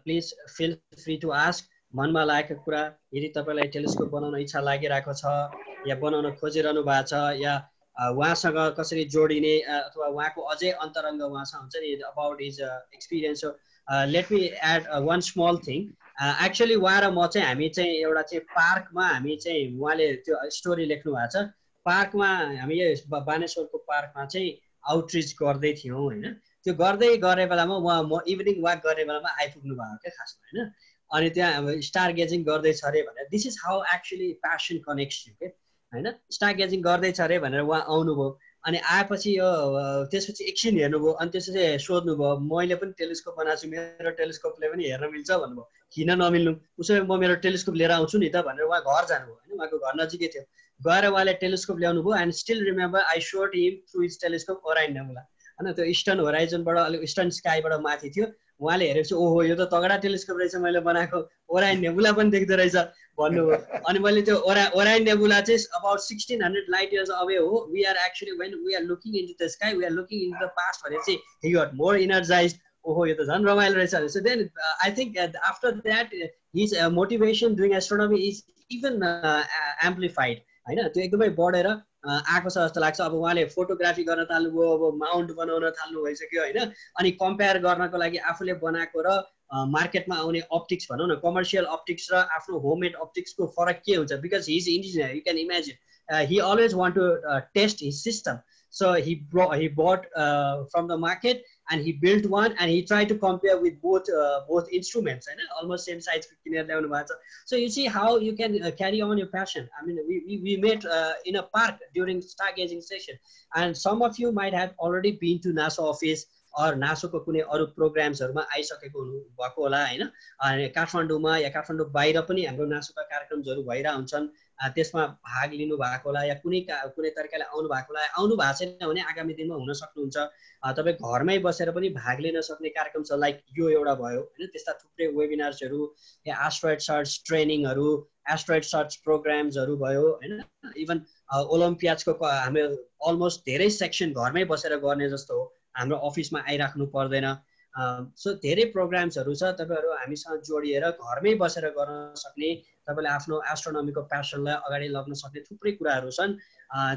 please feel free to ask मनमा लागेको कुरा यदि तपाईँलाई टेलिस्कोप बनाउन इच्छा लागिरहेको छ या बनाउन खोजिरहनु भएको छ या उहाँसँग कसरी जोडिने अथवा उहाँको अझै अन्तरङ्ग उहाँसँग हुन्छ नि about is experience let me add one small thing actually उहाँ र म चाहिँ हामी चाहिँ एउटा चाहिँ पार्कमा हामी चाहिँ उहाँले त्यो स्टोरी लेख्नु भएको छ। पार्कमा हामी बानेश्वरको पार्कमा चाहिँ आउटरिच गर्दै थियौँ होइन? त्यो गर्दै गर्ने बेलामा उहाँ म इभिनिङ वाक गर्ने बेलामा आइपुग्नु भएको क्या खासमा होइन? अनि त्यहाँ अब स्टार गेजिङ गर्दैछ अरे भनेर this is how actually passion connects you के होइन? स्टार गेजिङ गर्दैछ अरे भनेर उहाँ आउनुभयो। अनि आएपछि यो त्यसपछि एकछिन हेर्नुभयो। अनि त्यसपछि सोध्नुभयो मैले पनि टेलिस्कोप बनाएको छु मेरो टेलिस्कोपले पनि हेर्न मिल्छ भन्नुभयो। किन नमिल्नु? उसो म मेरो टेलिस्कोप लिएर आउँछु नि त भनेर उहाँ घर जानुभयो होइन? उहाँको घर नजिकै थियो। गएर उहाँले टेलिस्कोप ल्याउनु भयो and still remember I sought him through his telescope Orion nebula होइन त्यो इस्टर्न होराइजनबाट अलिक इस्टर्न स्काईबाट माथि थियो। उहाँले हेरेपछि ओहो यो त तगडा टेलिस्कोप रहेछ मैले बनाएको ओराइन नेमुला पनि देख्दो रहेछ भन्नुभयो। अनि मैले त्यो ओरा ओराइन नेबुला चाहिँ about sixteen hundred light years away हो। We are actually when we are looking in the sky we are looking in the past भनेर चाहिँ हि गट मोर इनर्जाइज ओहो यो त झन् रमाइलो रहेछ so then I think after that his motivation doing astronomy is even amplified होइन? त्यो एकदमै बढेर आएको छ जस्तो लाग्छ। अब उहाँले फोटोग्राफी गर्न थाल्नुभयो अब माउन्ट बनाउन थाल्नु भइसक्यो होइन? अनि कम्पेयर गर्नको लागि आफूले बनाएको र मार्केटमा आउने अप्टिक्स भनौँ न कमर्सियल अप्टिक्स र आफ्नो होममेड अप्टिक्सको फरक के हुन्छ? Because his engineer you can imagine he always want to taste his system So he brought he bought uh, from the market and he built one and he tried to compare with both uh, both instruments and uh, almost same size 15 so you see how you can uh, carry on your passion. I mean we, we, we met uh, in a park during stargazing session and some of you might have already been to NASO office or अरू नासोको कुनै अरू प्रोग्राम्सहरूमा आइसकेको हुनु भएको होला होइन अनि काठमाडौँमा या काठमाडौँ बाहिर पनि हाम्रो नासोका कार्यक्रमहरू भइरह हुन्छन् त्यसमा भाग लिनु भएको होला या कुनै कुनै तरिकाले आउनु भएको होला आउनु भएको छैन भने आगामी दिनमा हुन सक्नुहुन्छ। तपाईँ घरमै बसेर पनि भाग लिन सक्ने कार्यक्रम छ लाइक यो एउटा भयो होइन? त्यस्ता थुप्रै वेबिनार्सहरू या एस्ट्रोइड सर्च ट्रेनिङहरू एस्ट्रोइड सर्च प्रोग्राम्सहरू भयो होइन? इभन ओलम्पियाजको हाम्रो अलमोस्ट धेरै सेक्सन घरमै बसेर गर्ने जस्तो हो हाम्रो अफिसमा आइराख्नु पर्दैन। सो धेरै प्रोग्राम्सहरू छ तपाईँहरू हामीसँग जोडिएर घरमै बसेर गर्न सक्ने तपाईँले आफ्नो एस्ट्रोनमीको प्यासनलाई अगाडि लग्न सक्ने थुप्रै कुराहरू छन्।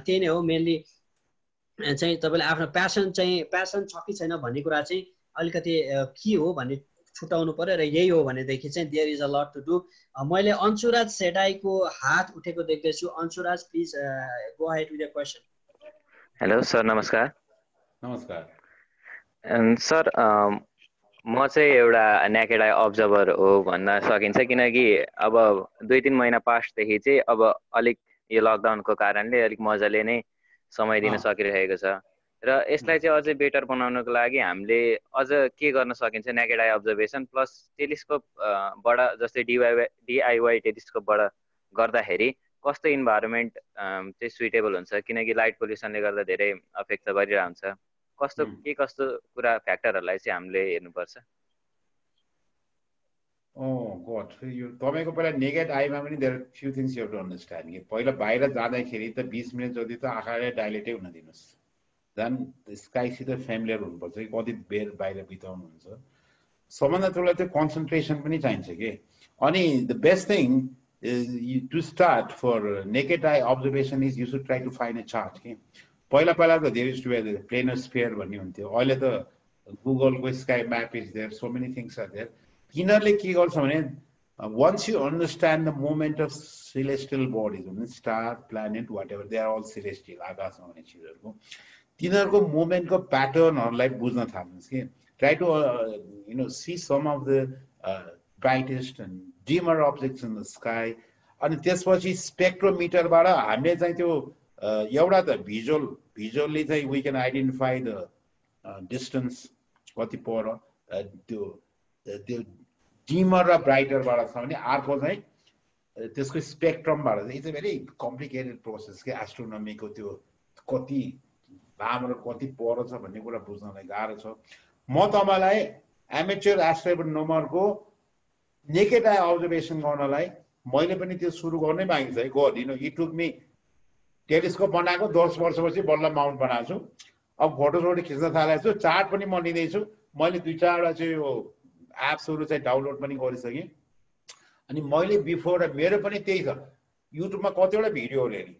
त्यही नै हो मेनली चाहिँ तपाईँले आफ्नो प्यासन चाहिँ प्यासन छ कि छैन भन्ने कुरा चाहिँ अलिकति के हो भन्ने छुट्याउनु पऱ्यो र यही हो भनेदेखि चाहिँ देयर इज अ लट टु डु मैले अन्सुराज सेटाईको हात उठेको देख्दैछु। Ansuraj please go ahead with question hello sir नमस्कार। नमस्कार। सर म चाहिँ एउटा नेकेड आई अब्जर्भर हो भन्न सकिन्छ किनकि अब दुई तिन महिना पास्टदेखि चाहिँ अब अलिक यो लकडाउनको कारणले अलिक मजाले नै समय दिन सकिरहेको छ। र यसलाई चाहिँ अझै बेटर बनाउनको लागि हामीले अझ के गर्न सकिन्छ नेकेड आई अब्जर्भेसन प्लस टेलिस्कोपबाट जस्तै डिवाई डिआइवाई टेलिस्कोपबाट गर्दाखेरि कस्तो इन्भाइरोमेन्ट चाहिँ सुइटेबल हुन्छ किनकि लाइट पोल्युसनले गर्दा धेरै अफेक्ट त गरिरहेको हुन्छ कस्तो के कस्तो कुरा फ्याक्टरहरूलाई चाहिँ हामीले हेर्नुपर्छ? गड यो तपाईँको पहिला नेगेट आइमा पनि there few things you to understand कि पहिला बाहिर जाँदाखेरि त बिस मिनट जति त आँखाले डाइलेटै हुन दिनुहोस्। झन् स्काइसित फेमिलियर हुनुपर्छ कि कति बेर बाहिर बिताउनुहुन्छ। सबभन्दा ठुलो त्यो कन्सन्ट्रेसन पनि चाहिन्छ कि। अनि the best thing to start for naked eye observation is you should try to find a chart कि। पहिला पहिला त धेरै टु प्लेनर स्पेयर भन्ने हुन्थ्यो। अहिले त गुगलको sky map is there so many things are there तिनीहरूले के गर्छ भने once you understand the movement of celestial bodies भने star planet whatever they are all celestial आकाशमा हुने चिजहरूको। तिनीहरूको मुभमेन्टको प्याटर्नहरूलाई बुझ्न थाल्नुहोस् कि। Try to you know see some of the brightest and dimmer objects in the sky अनि त्यसपछि स्पेक्ट्रोमिटरबाट हामीले चाहिँ त्यो एउटा त भिजुअल भिजुअल्ली चाहिँ we can identify the distance कति पर त्यो त्यो डिमर र ब्राइटरबाट छ भने अर्को चाहिँ त्यसको स्पेक्ट्रमबाट चाहिँ it's a very complicated process के एस्ट्रोनमीको त्यो कति लामो कति पर छ भन्ने कुरा बुझ्नलाई गाह्रो छ। म तपाईँलाई एमेचर एस्ट्रोनोमरको नेकेट आई अब्जर्भेसन गर्नलाई मैले पनि त्यो सुरु गर्नै बाँकी छ। है god you know it took me telescope बनाएको दस वर्षपछि बल्ल माउन्ट बनाएको छु। अब फोटोसोटो खिच्न थालेको छु। चार्ट पनि म लिँदैछु। मैले दुई चारवटा चाहिँ यो एप्सहरू चाहिँ डाउनलोड पनि गरिसकेँ। अनि मैले बिफोर मेरो पनि त्यही छ। युट्युबमा कतिवटा भिडियोहरू हेरेँ।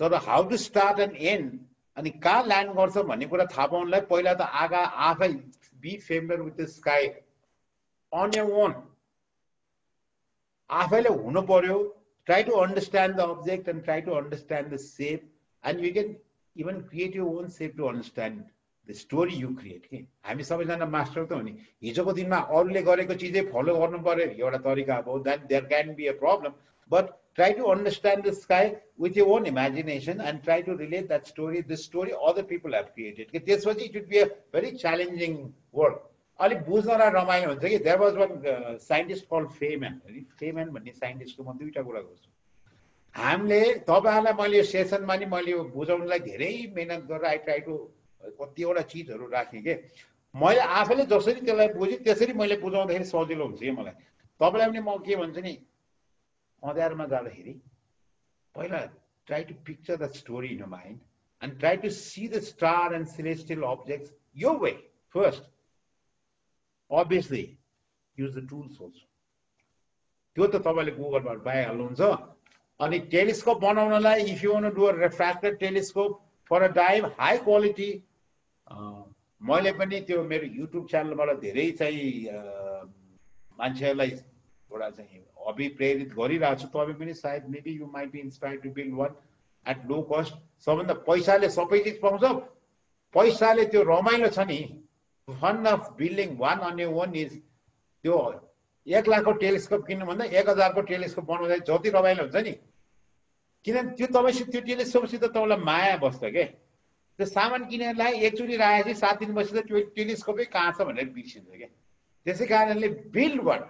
तर how to start and and अनि कहाँ ल्यान्ड गर्छ भन्ने कुरा थाहा पाउनुलाई पहिला त आगा आफै be familiar with the sky on your own आफैले हुनु पर्यो। try to understand the object and try to understand the shape and you can even create your own shape to understand the story you create कि हामी सबैजना master त हो नि हिजोको दिनमा अरूले गरेको चिजै फलो गर्नु पर्यो एउटा तरिका अब then there can be a problem but try to understand the sky with your own imagination and try to relate that story, this story other people have created. त्यसपछि it would be a very challenging work. अलिक बुझ्नलाई रमाइलो हुन्छ कि? There was one scientist कल फेमेन फेमेन भन्ने साइन्टिस्टको म दुईवटा कुरा गर्छु। हामीले तपाईँहरूलाई मैले यो सेसनमा नि मैले यो बुझाउनुलाई धेरै मिहिनेत गरेर आई ट्राई टु कतिवटा चिजहरू राखेँ कि? मैले आफैले जसरी त्यसलाई बुझेँ त्यसरी मैले बुझाउँदाखेरि सजिलो हुन्छ कि मलाई? तपाईँलाई पनि म के भन्छु नि? अँध्यारोमा जाँदाखेरि पहिला try to picture the story in mind and try to see the star and celestial objects yo way first obviously use the tools also. त्यो त तपाईँले गुगलबाट पाइहाल्नुहुन्छ। अनि telescope बनाउनलाई if you want do a refractor telescope for a dive high quality मैले पनि त्यो मेरो युट्युब च्यानलबाट धेरै चाहिँ मान्छेहरूलाई एउटा चाहिँ अभिप्रेरित गरिरहेको छु। तपाईँ पनि सायद maybe you might be inspire to build one at low cost सबभन्दा पैसाले सबै चिज पाउँछ। पैसाले त्यो रमाइलो छ नि। Fun of building one on your own is त्यो एक लाखको टेलिस्कोप किन्नुभन्दा एक हजारको टेलिस्कोप बनाउँदा जति रमाइलो हुन्छ नि। किनभने त्यो तपाईँसित त्यो टेलिस्कोपसित तपाईँलाई माया बस्छ क्या त्यो सामान किनेरलाई एकचोटि राखेपछि सात दिन बसेर त्यो टेलिस्कोपै कहाँ छ भनेर बिर्सिन्छ क्या त्यसै कारणले build one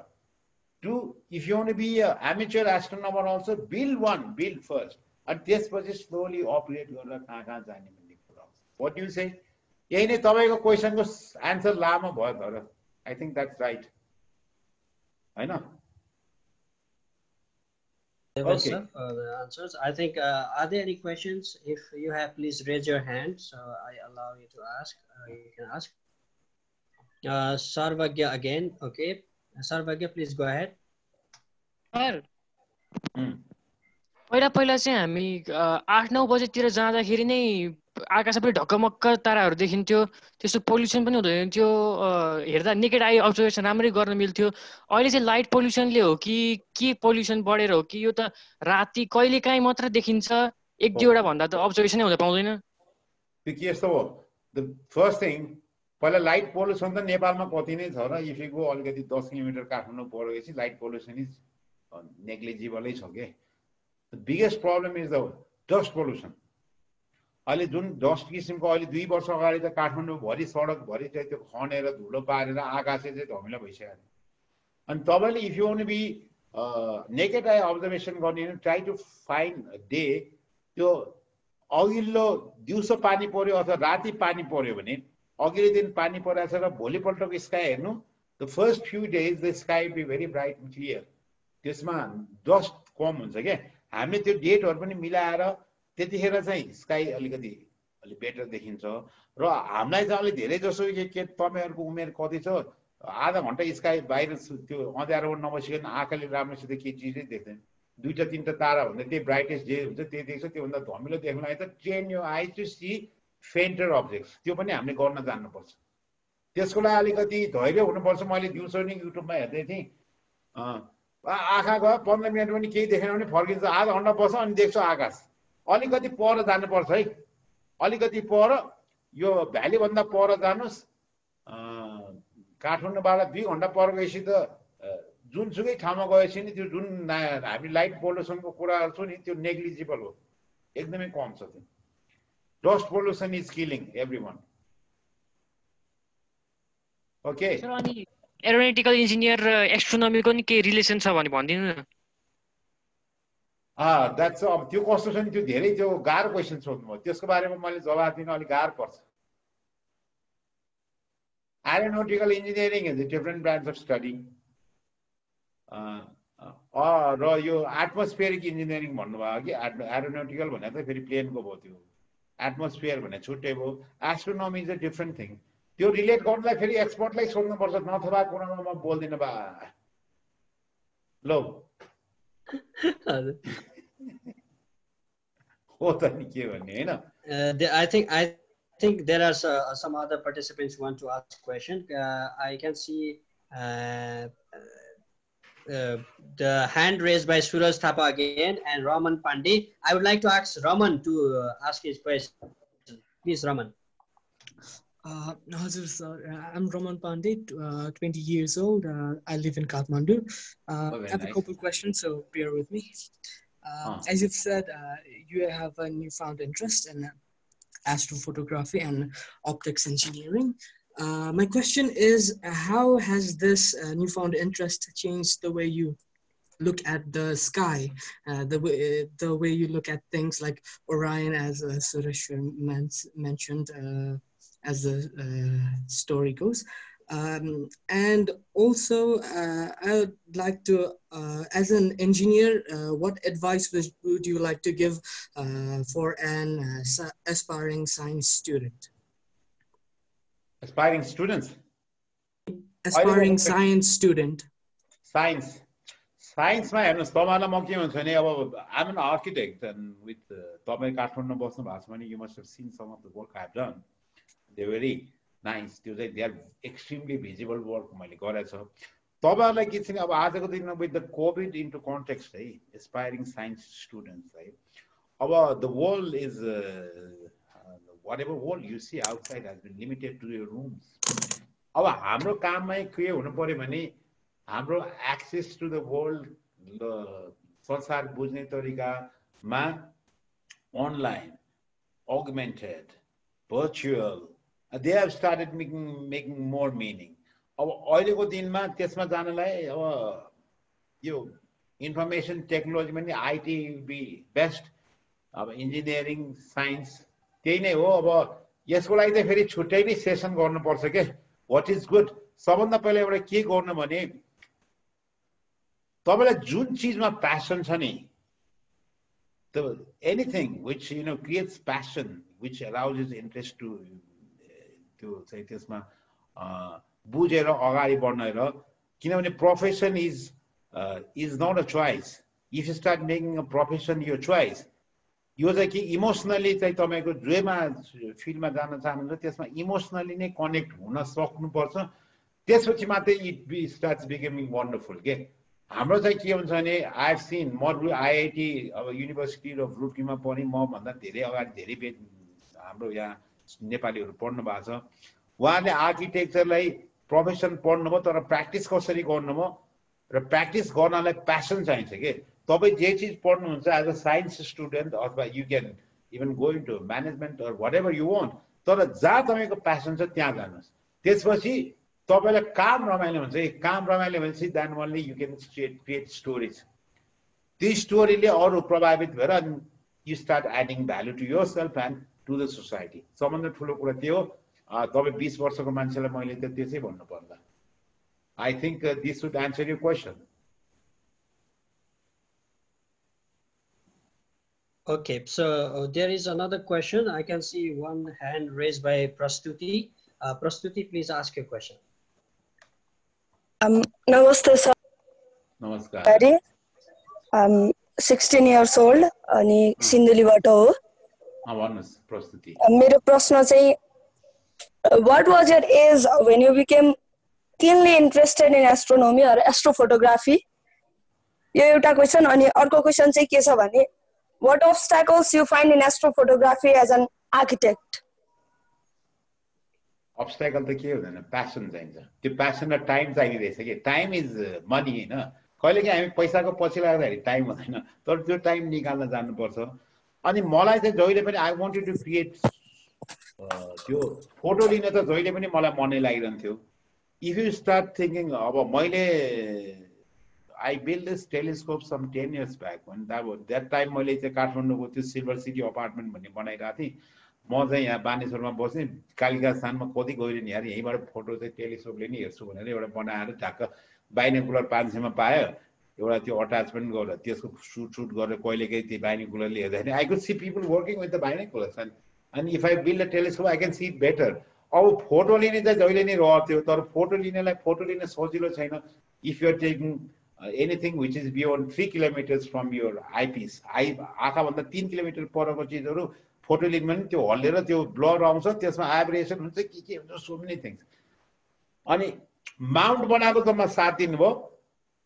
to if you be amateur astronomer also build one build first अनि त्यसपछि स्लोली अपरेट गरेर कहाँ कहाँ जाने भन्ने कुरा आउँछ वाट यु से यही नै तपाईँको क्वेसनको एन्सर लामो भयो तर I think that's right I know. There was okay. uh, the answers. I think, uh, are there any questions? If you have, please raise your hand. So I allow you to ask. Uh, you can ask. Uh, Sarvagya again. Okay. Sarvagya, please go ahead. Sir. Hmm. पहिला पहिला चाहिँ हामी आठ नौ बजेतिर जाँदाखेरि नै आकाश सबै ढक्कमक्क ताराहरू देखिन्थ्यो। त्यस्तो पोल्युसन पनि हुँदैन थियो हेर्दा निकेट आई अब्जर्भेसन राम्ररी गर्न मिल्थ्यो। अहिले चाहिँ लाइट पोल्युसनले हो कि के पोल्युसन बढेर हो कि यो त राति कहिले काहीँ मात्र देखिन्छ। एक दुईवटा भन्दा त अब्जर्भेसनै हुँदा पाउँदैन। त्यो के यस्तो हो। द फर्स्ट थिङ पहिला लाइट पोल्युसन त नेपालमा कति नै छ र इफ यु गो अलिकति दस किलोमिटर काठमाडौँ परेपछि लाइट पोल्युसन इज नेग्लिजिबलै छ के? Biggest problem is the dust pollution अहिले जुन डस्ट किसिमको अहिले दुई वर्ष अगाडि त काठमाडौँभरि सडकभरि चाहिँ त्यो खनेर धुलो पारेर आकाशे चाहिँ धमिलो भइसक्यो। अनि तपाईँले if you be naked eye observation गर्ने ट्राई टु फाइन्ड डे त्यो अघिल्लो दिउँसो पानी पऱ्यो अथवा राति पानी पऱ्यो भने अघिल्लो दिन पानी परेको छ र भोलिपल्टको स्काई हेर्नु the first few days the sky be very bright and clear त्यसमा डस्ट कम हुन्छ क्या। हामीले त्यो डेटहरू पनि मिलाएर त्यतिखेर चाहिँ स्काई अलिकति अलिक बेटर देखिन्छ। र हामीलाई चाहिँ अलिक धेरै जसो के तपाईँहरूको उमेर कति छ आधा घन्टा स्काई बाहिर त्यो अँध्यारोमा नबसिकन आँखाले राम्रोसित केही चिजै देख्दैन। दुईवटा तिनवटा तारा भन्दा त्यही ब्राइटेस्ट जे हुन्छ त्यही देख्छ त्योभन्दा धमिलो देख्नलाई त train your eye to see fainter objects त्यो पनि हामीले गर्न जान्नुपर्छ। त्यसको लागि अलिकति धैर्य हुनुपर्छ। मैले दिउँसो नि युट्युबमा हेर्दै थिएँ। आँखा गयो पन्ध्र मिनट पनि केही देखेन भने फर्किन्छ आधा घन्टा बस्छ अनि देख्छु आकाश। अलिकति पर जानुपर्छ है। अलिकति पर यो भ्यालीभन्दा पर जानुहोस्। काठमाडौँबाट दुई घन्टा पर गएपछि त जुनसुकै ठाउँमा गएपछि नि त्यो जुन हामी लाइट पोल्युसनको कुराहरू छु नि त्यो नेग्लिजिबल हो। एकदमै कम छ त्यो। Dust pollution is killing everyone okay aeronautical engineer एस्ट्रोनोमीको नि केही रिलेसन छ भने भनिदिनु न। द्याट्स अब त्यो कस्तो छ नि त्यो धेरै त्यो गाह्रो क्वेसन सोध्नुभयो त्यसको बारेमा मैले जवाब दिन अलिक गाह्रो पर्छ। Aeronautical engineering is different branch of study र यो एटमोस्फियरिक इन्जिनियरिङ भन्नुभयो कि एरोनोटिकल भने त फेरि प्लेनको भयो त्यो। एटमोस्फियर भने छुट्टै भयो। Astronomy is a different thing त्यो रिलेट गर्नुलाई फेरि एक्सपर्टलाई सोध्नुपर्छ। नथवा कुरामा म बोल्दिनँ बा। ल। I think I think there are uh, some other participants who want to ask question. Uh, I can see uh, uh, the hand raised by Suraj Thapa again and Raman Pandey. I would like to ask Raman to uh, ask his question. Please, Raman. Uh, sir. Uh, I'm Raman Pandey, uh, 20 years old. Uh, I live in Kathmandu. Uh, oh, I have nice. a couple questions, so bear with me. Uh, As you've said, uh, you have a newfound interest in astrophotography and optics engineering. my question is, how has this newfound interest changed the way you look at the sky, uh, the way the way you look at things like Orion, as uh, Suresh mentioned, uh, as the uh, story goes. Um, and also, uh, I would like to, uh, as an engineer, uh, what advice would, would you like to give uh, for an uh, aspiring science student? Aspiring students? Aspiring science student. Science. साइन्समा हेर्नुहोस् तपाईँलाई म के भन्छु भने अब आम N architect and with तपाईँ काठमाडौँमा बस्नु भएको छ भने you must have seen some of the work have done they very nice त्यो चाहिँ they are extremely visible work मैले गरेको छ। तपाईँहरूलाई के छ अब आजको दिनमा with the covid into context है एसपायरिङ साइन्स स्टुडेन्ट्स है। अब the world is whatever world you see outside has been limited to your rooms अब हाम्रो काममै के हुनु पऱ्यो भने हाम्रो एक्सेस टु द वर्ल्ड संसार बुझ्ने तरिकामा online augmented virtual they have started making making more meaning अब अहिलेको दिनमा त्यसमा जानलाई अब यो इन्फर्मेसन टेक्नोलोजीमा नि आइटी बी बेस्ट अब इन्जिनियरिङ साइन्स त्यही नै हो। अब यसको लागि चाहिँ फेरि छुट्टै नै सेसन गर्नुपर्छ के? वाट इज गुड सबभन्दा पहिला एउटा के गर्नु भने तपाईँलाई जुन चिजमा प्यासन छ नि the anything which you know creates passion which arouses interest to त्यो चाहिँ त्यसमा बुझेर अगाडि बढ्न किनभने profession is is not a choice if you start making a profession yo choice यो चाहिँ कि इमोसनली चाहिँ तपाईँको जेमा फिल्डमा जान चाहनुहुन्छ त्यसमा इमोसनली नै कनेक्ट हुन सक्नुपर्छ। त्यसपछि मात्रै it be start becoming wonderful के हाम्रो चाहिँ के हुन्छ भने आई सिन म आइआइटी अब युनिभर्सिटी अफ रुड्कीमा पनि मभन्दा धेरै अगाडि धेरै हाम्रो यहाँ नेपालीहरू पढ्नु भएको छ। उहाँले आर्किटेक्चरलाई प्रोफेसन पढ्नुभयो तर प्र्याक्टिस कसरी गर्नुभयो र प्र्याक्टिस गर्नलाई प्यासन चाहिन्छ कि? तपाईँ जे चिज पढ्नुहुन्छ एज अ साइन्स स्टुडेन्ट अथवा you can even going to management whatever you want तर जहाँ तपाईँको प्यासन छ त्यहाँ जानुहोस्। त्यसपछि तपाईँलाई काम रमाइलो हुन्छ। काम रमाइलो भनेपछि then only you can create stories त्यो स्टोरीले अरू प्रभावित भएर you start adding value to yourself and to the society सबभन्दा ठुलो कुरा त्यो तपाईँ बिस वर्षको मान्छेलाई मैले त त्यसै भन्नु पर्ला I think this should answer you question Okay, so uh, there is another question. I can see one hand raised by Prastuti. Uh, Prastuti, please ask your question. Um, namaste, sir. Namaskar. I'm 16 years old अनि सिन्धुलीबाट हो मेरो प्रश्न चाहिँ what was your age when you became keenly interested in astronomy or astrophotography यो एउटा question अनि अर्को question चाहिँ के छ भने what obstacles you find in astrophotography as an architect obstacle त के हुँदैन प्यासन चाहिन्छ। त्यो प्यासन र टाइम चाहिने रहेछ कि। टाइम इज मनी होइन? कहिलेकाहीँ हामी पैसाको पछि लाग्दाखेरि टाइम हुँदैन। तर त्यो टाइम निकाल्न जानुपर्छ। अनि मलाई चाहिँ जहिले पनि आई वान्ट टु क्रिएट त्यो फोटो लिन त जहिले पनि मलाई मनै लागिरहन्थ्यो। इफ यु स्टार्ट थिङ्किङ अब मैले I build this telescope some ten years back भने अब द्याट टाइम मैले चाहिँ काठमाडौँको त्यो सिल्भर सिटी अपार्टमेन्ट भन्ने बनाइरहेको थिएँ। म चाहिँ यहाँ बानेश्वरमा बस्ने कालिका स्थानमा कति गइरहने यार यहीँबाट फोटो चाहिँ टेलिस्कोपले नि हेर्छु भनेर एउटा बनाएर ढाक्क बाइनेकुलर पाँच सयमा पायो। एउटा त्यो अट्याचमेन्ट गरेर त्यसको सुट सुट गरेर कहिलेकाहीँ त्यो बाइनेकुलरले हेर्दाखेरि I could see people working with the binoculars and अनि if I build a telescope I can see better अब फोटो लिने चाहिँ जहिले नै रहर्थ्यो तर फोटो लिनेलाई फोटो लिन सजिलो छैन। If you're taking anything which is beyond three kilometres from your eyepiece eye आँखाभन्दा तिन किलोमिटर परको चिजहरू फोटो लिनमा पनि त्यो हल्लेर त्यो ब्लर आउँछ त्यसमा एभरेसन हुन्छ के के हुन्छ सो मेनी थिङ्स अनि माउन्ट बनाएको त म सात दिन भयो।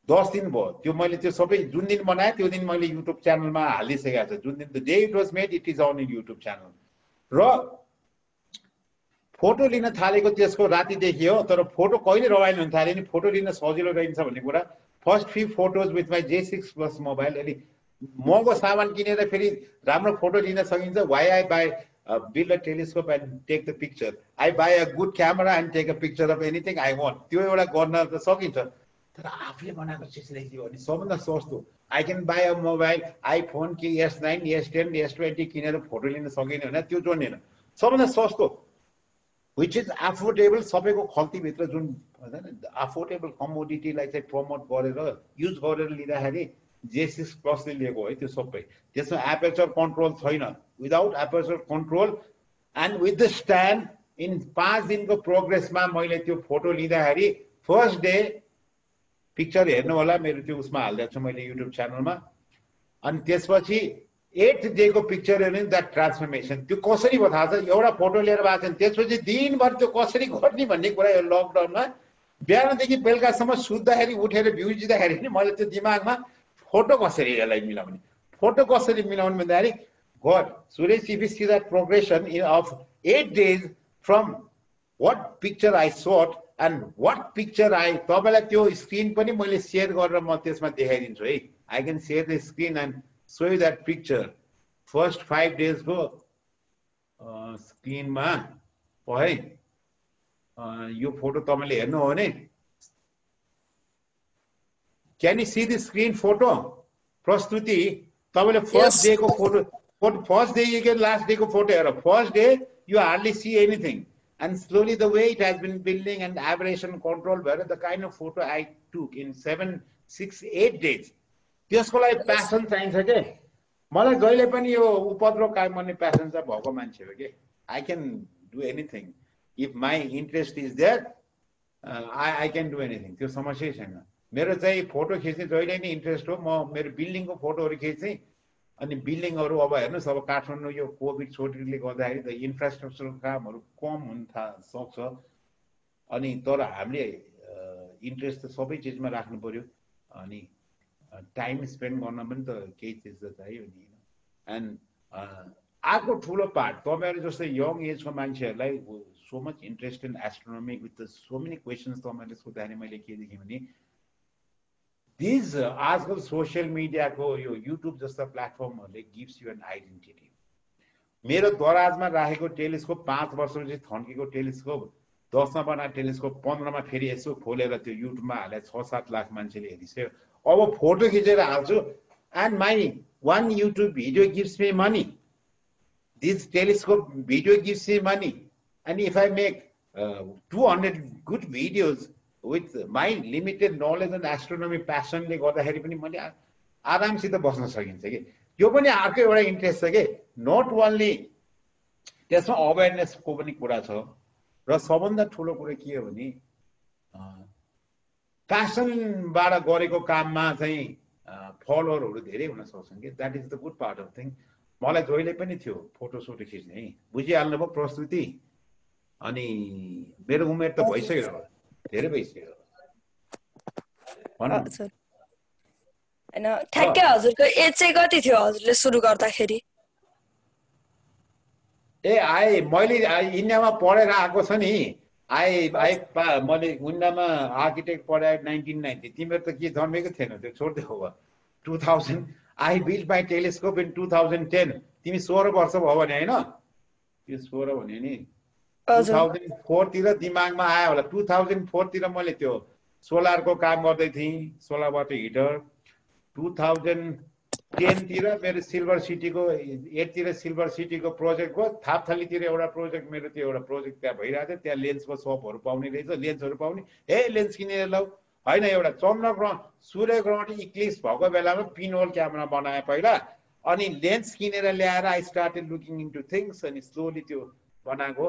दस दिन भयो। त्यो मैले त्यो सबै जुन दिन बनाएँ त्यो दिन मैले युट्युब च्यानलमा हालिसकेको छु। जुन दिन the day it was made it is on YouTube channel raw photo लिन थालेको त्यसको रातिदेखि हो तर फोटो कहिले रमाइलो हुन थाल्यो नि? फोटो लिन सजिलो रहन्छ भन्ने कुरा। First few photos with my J six plus mobile अलिक महँगो सामान किनेर फेरि राम्रो फोटो लिन सकिन्छ। Why I buy build a telescope and take the picture I buy a good camera and take a picture of anything I want त्यो एउटा गर्न त सकिन्छ। तर आफूले बनाएको चिज लेखिदियो भने सबभन्दा सस्तो। I can buy a mobile iPhone कि S nine S ten S twenty किनेर फोटो लिन सकिने भने त्यो जोड्नेन सबभन्दा सस्तो विच इज एफोर्डेबल सबैको खल्तीभित्र जुन अफोर्डेबल कमोडिटीलाई चाहिँ प्रमोट गरेर युज गरेर लिँदाखेरि जेसिस प्लसले लिएको है त्यो सबै। त्यसमा एपेचर कन्ट्रोल छैन। Without aperture control and with the stand in पाँच दिनको प्रोग्रेसमा मैले त्यो फोटो लिँदाखेरि फर्स्ट डे पिक्चर हेर्नु होला मेरो त्यो उसमा हालिदिएको छु मैले युट्युब च्यानलमा अनि त्यसपछि एट डेको पिक्चर हेर्नु द्याट ट्रान्सफर्मेसन त्यो कसरी थाहा छ? एउटा फोटो लिएर भएको छ त्यसपछि दिनभर त्यो कसरी गर्ने भन्ने कुरा यो लकडाउनमा बिहानदेखि बेलुकासम्म सुत्दाखेरि उठेर भ्यू जिँदाखेरि नि मैले त्यो दिमागमा फोटो कसरी यसलाई मिलाउने? फोटो कसरी मिलाउने भन्दाखेरि God, Suresh, if you see that progression in, of eight days from what picture I and what picture I तपाईँलाई त्यो स्क्रिन पनि मैले सेयर गरेर म त्यसमा देखाइदिन्छु है? I can share the screen and show you that picture first five डेजको स्क्रिनमा है यो फोटो तपाईँले हेर्नु हो भने can you see the screen photo प्रस्तुति तपाईँले first deco photo first day you get last day photo error. First day you hardly see anything. And slowly the way it has been building and aberration control where the kind of photo I took in seven, six, eight days. त्यसको लागि प्यासन चाहिन्छ के? मलाई जहिले पनि यो उपद्रो काम गर्ने प्यासन चाहिँ भएको मान्छे हो कि? I can do anything if my interest is there I I can do anything त्यो समस्यै छैन। मेरो चाहिँ फोटो खिच्ने जहिले नै इन्ट्रेस्ट हो म मेरो बिल्डिङको फोटोहरू खिच्ने अनि बिल्डिङहरू अब हेर्नुहोस् अब काठमाडौँ यो कोभिड छोटीले गर्दाखेरि त इन्फ्रास्ट्रक्चरको कामहरू कम हुन था सक्छ। अनि तर हामीले इन्ट्रेस्ट त सबै चिजमा राख्नु पऱ्यो अनि टाइम स्पेन्ड गर्न पनि त केही चिज त चाहियो नि। एन्ड अर्को ठुलो पार्ट तपाईँहरू जस्तै यङ एजको मान्छेहरूलाई so much interest in astronomy with so many questions तपाईँहरूले सोद्धाखेरि मैले के देखेँ भने दिज आजकल सोसियल मिडियाको यो युट्युब जस्ता प्लेटफर्महरूले गिभ्स यु एन आइडेन्टिटी मेरो दराजमा राखेको टेलिस्कोप पाँच वर्षपछि थन्केको टेलिस्कोप दसमा बनाएको टेलिस्कोप पन्ध्रमा फेरि यसो खोलेर त्यो युट्युबमा हाले छ सात लाख मान्छेले हेरिसक्यो। अब फोटो खिचेर हाल्छु। And my one YouTube video gives me money this telescope video gives me money and if I make two hundred good videos with my limited knowledge and astronomy प्यासनले गर्दाखेरि पनि मैले आरामसित बस्न सकिन्छ कि? यो पनि अर्को एउटा इन्ट्रेस्ट छ कि? नट ओन्ली त्यसमा अवेरनेसको पनि कुरा छ। र सबभन्दा ठुलो कुरो के हो भने प्यासनबाट गरेको काममा चाहिँ फलोवरहरू धेरै हुन सक्छन् कि? That is the good part of thing मलाई जहिले पनि थियो फोटो सोटो खिच्ने। बुझिहाल्नु भयो प्रस्तुति। अनि मेरो उमेर त भइसक्यो। धेरै भइसक्यो होइन ठ्याक्कै हजुरको एज चाहिँ कति थियो हजुरले सुरु गर्दाखेरि ए आए मैले इन्डियामा पढेर आएको छ नि आए आए मैले इन्डियामा आर्किटेक्ट पढाएँ नाइन्टिन नाइन्टी तिमीहरू त के जन्मेको थिएन त्यो छोड्दै हो two thousand I build my telescope in two thousand ten तिमी सोह्र वर्ष भयो भने होइन त्यो सोह्र भने नि टु थाउजन्ड फोरतिर दिमागमा आयो होला। टु थाउजन्ड फोरतिर मैले त्यो सोलरको काम गर्दै थिएँ solar water heater. Two thousand टेनतिर मेरो सिल्भर सिटीको एटतिर सिल्भर सिटीको प्रोजेक्टको थापथालीतिर एउटा प्रोजेक्ट मेरो त्यो एउटा प्रोजेक्ट त्यहाँ भइरहेको थियो। त्यहाँ लेन्सको सपहरू पाउने रहेछ। लेन्सहरू पाउने। हे लेन्स किनेर लौ। होइन एउटा चन्द्र ग्रहण सूर्य ग्रहण इक्लिस भएको बेलामा पिनोल क्यामेरा बनाएँ पहिला। अनि लेन्स किनेर ल्याएर I started looking into things अनि स्लोली त्यो बनाएको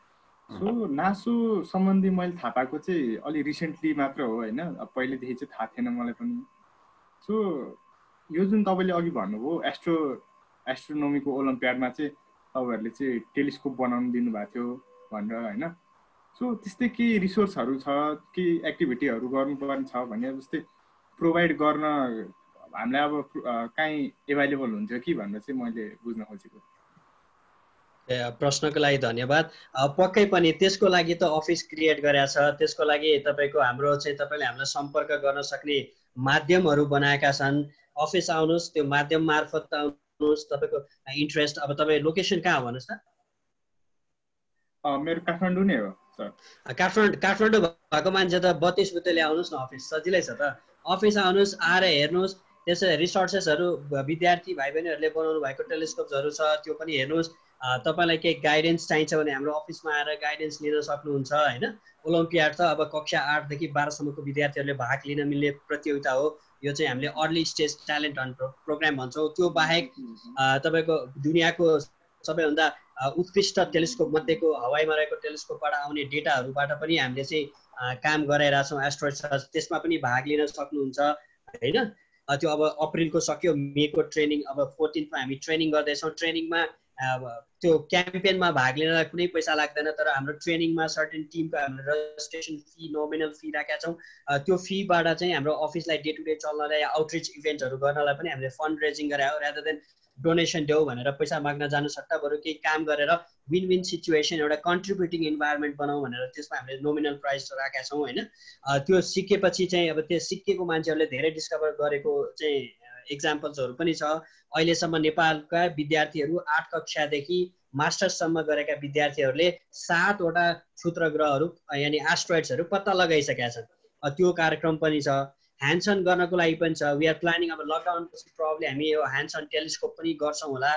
सो नासु सम्बन्धी मैले थाहा पाएको चाहिँ अलि रिसेन्टली मात्र हो होइन? पहिलेदेखि चाहिँ थाहा थिएन मलाई पनि। सो यो जुन तपाईँले अघि भन्नुभयो एस्ट्रो एस्ट्रोनोमीको ओलम्पियाडमा चाहिँ तपाईँहरूले चाहिँ टेलिस्कोप बनाउनु दिनुभएको थियो भनेर होइन? सो त्यस्तै केही रिसोर्सहरू छ केही एक्टिभिटीहरू गर्नुपर्ने छ भने जस्तै प्रोभाइड गर्न हामीलाई अब काहीँ एभाइलेबल हुन्छ कि भनेर चाहिँ मैले बुझ्न खोजेको। प्रश्नको लागि धन्यवाद। पक्कै पनि त्यसको लागि त अफिस क्रिएट गरेका छ। त्यसको लागि तपाईँको हाम्रो चाहिँ तपाईँले हामीलाई सम्पर्क गर्न सक्ने माध्यमहरू बनाएका छन्। अफिस आउनुहोस् त्यो माध्यम मार्फत आउनुहोस्। तपाईँको इन्ट्रेस्ट अब तपाईँ लोकेसन कहाँ हो भन्नुहोस् त? मेरो काठमाडौँ नै हो काठमाडौँ काठमाडौँ भएको मान्छे त बत्तिस बुत्ते ल्याउनुहोस् न अफिस। सजिलै छ त। अफिस आउनुहोस् आएर हेर्नुहोस्। त्यसै रिसोर्सेसहरू विद्यार्थी भाइ बहिनीहरूले बनाउनु भएको टेलिस्कोप्सहरू छ त्यो पनि हेर्नुहोस्। तपाईँलाई केही गाइडेन्स चाहिन्छ भने हाम्रो अफिसमा आएर गाइडेन्स लिन सक्नुहुन्छ होइन? ओलम्पियाड त अब कक्षा आठदेखि बाह्रसम्मको विद्यार्थीहरूले भाग लिन मिल्ने प्रतियोगिता हो। यो चाहिँ हामीले early stage talent hunt programme भन्छौँ। त्यो बाहेक तपाईँको दुनियाँको सबैभन्दा उत्कृष्ट टेलिस्कोप मध्येको हवाईमा रहेको टेलिस्कोपबाट आउने डेटाहरूबाट पनि हामीले चाहिँ काम गराइरहेछौँ एस्ट्रोइड त्यसमा पनि भाग लिन सक्नुहुन्छ होइन? त्यो अब अप्रिलको सक्यो मेको ट्रेनिङ अब फोर्टिनमा हामी ट्रेनिङ गर्दैछौँ। ट्रेनिङमा त्यो क्याम्पेनमा भाग लिनलाई कुनै पैसा लाग्दैन तर हाम्रो ट्रेनिङमा सर्टेन टिमको हामीले रजिस्ट्रेसन फी नोमिनल फी राखेका छौँ। त्यो फीबाट चाहिँ हाम्रो अफिसलाई डे टु डे चल्नलाई आउटरिच इभेन्टहरू गर्नलाई पनि हामीले फन्ड रेजिङ गरायो रादर देन डोनेसन देऊ भनेर पैसा माग्न जानु सट्टा बरु केही काम गरेर विन विन सिचुएसन एउटा कन्ट्रिब्युटिङ इन्भाइरोमेन्ट बनाऊ भनेर त्यसमा हामीले नोमिनल प्राइस राखेका छौँ होइन। त्यो सिकेपछि चाहिँ अब त्यो सिकेको मान्छेहरूले धेरै डिस्कभर गरेको चाहिँ इक्जाम्पल्सहरू पनि छ। अहिलेसम्म नेपालका विद्यार्थीहरू आठ कक्षादेखि मास्टर्ससम्म गरेका विद्यार्थीहरूले सातवटा क्षुद्र ग्रहहरू यानि एस्ट्रोइड्सहरू पत्ता लगाइसकेका छन्। त्यो कार्यक्रम पनि छ। ह्यान्डसन गर्नको लागि पनि छ। वी आर प्लानिङ अब लकडाउनपछि प्रब्लम हामी यो ह्यान्डसन टेलिस्कोप पनि गर्छौँ होला।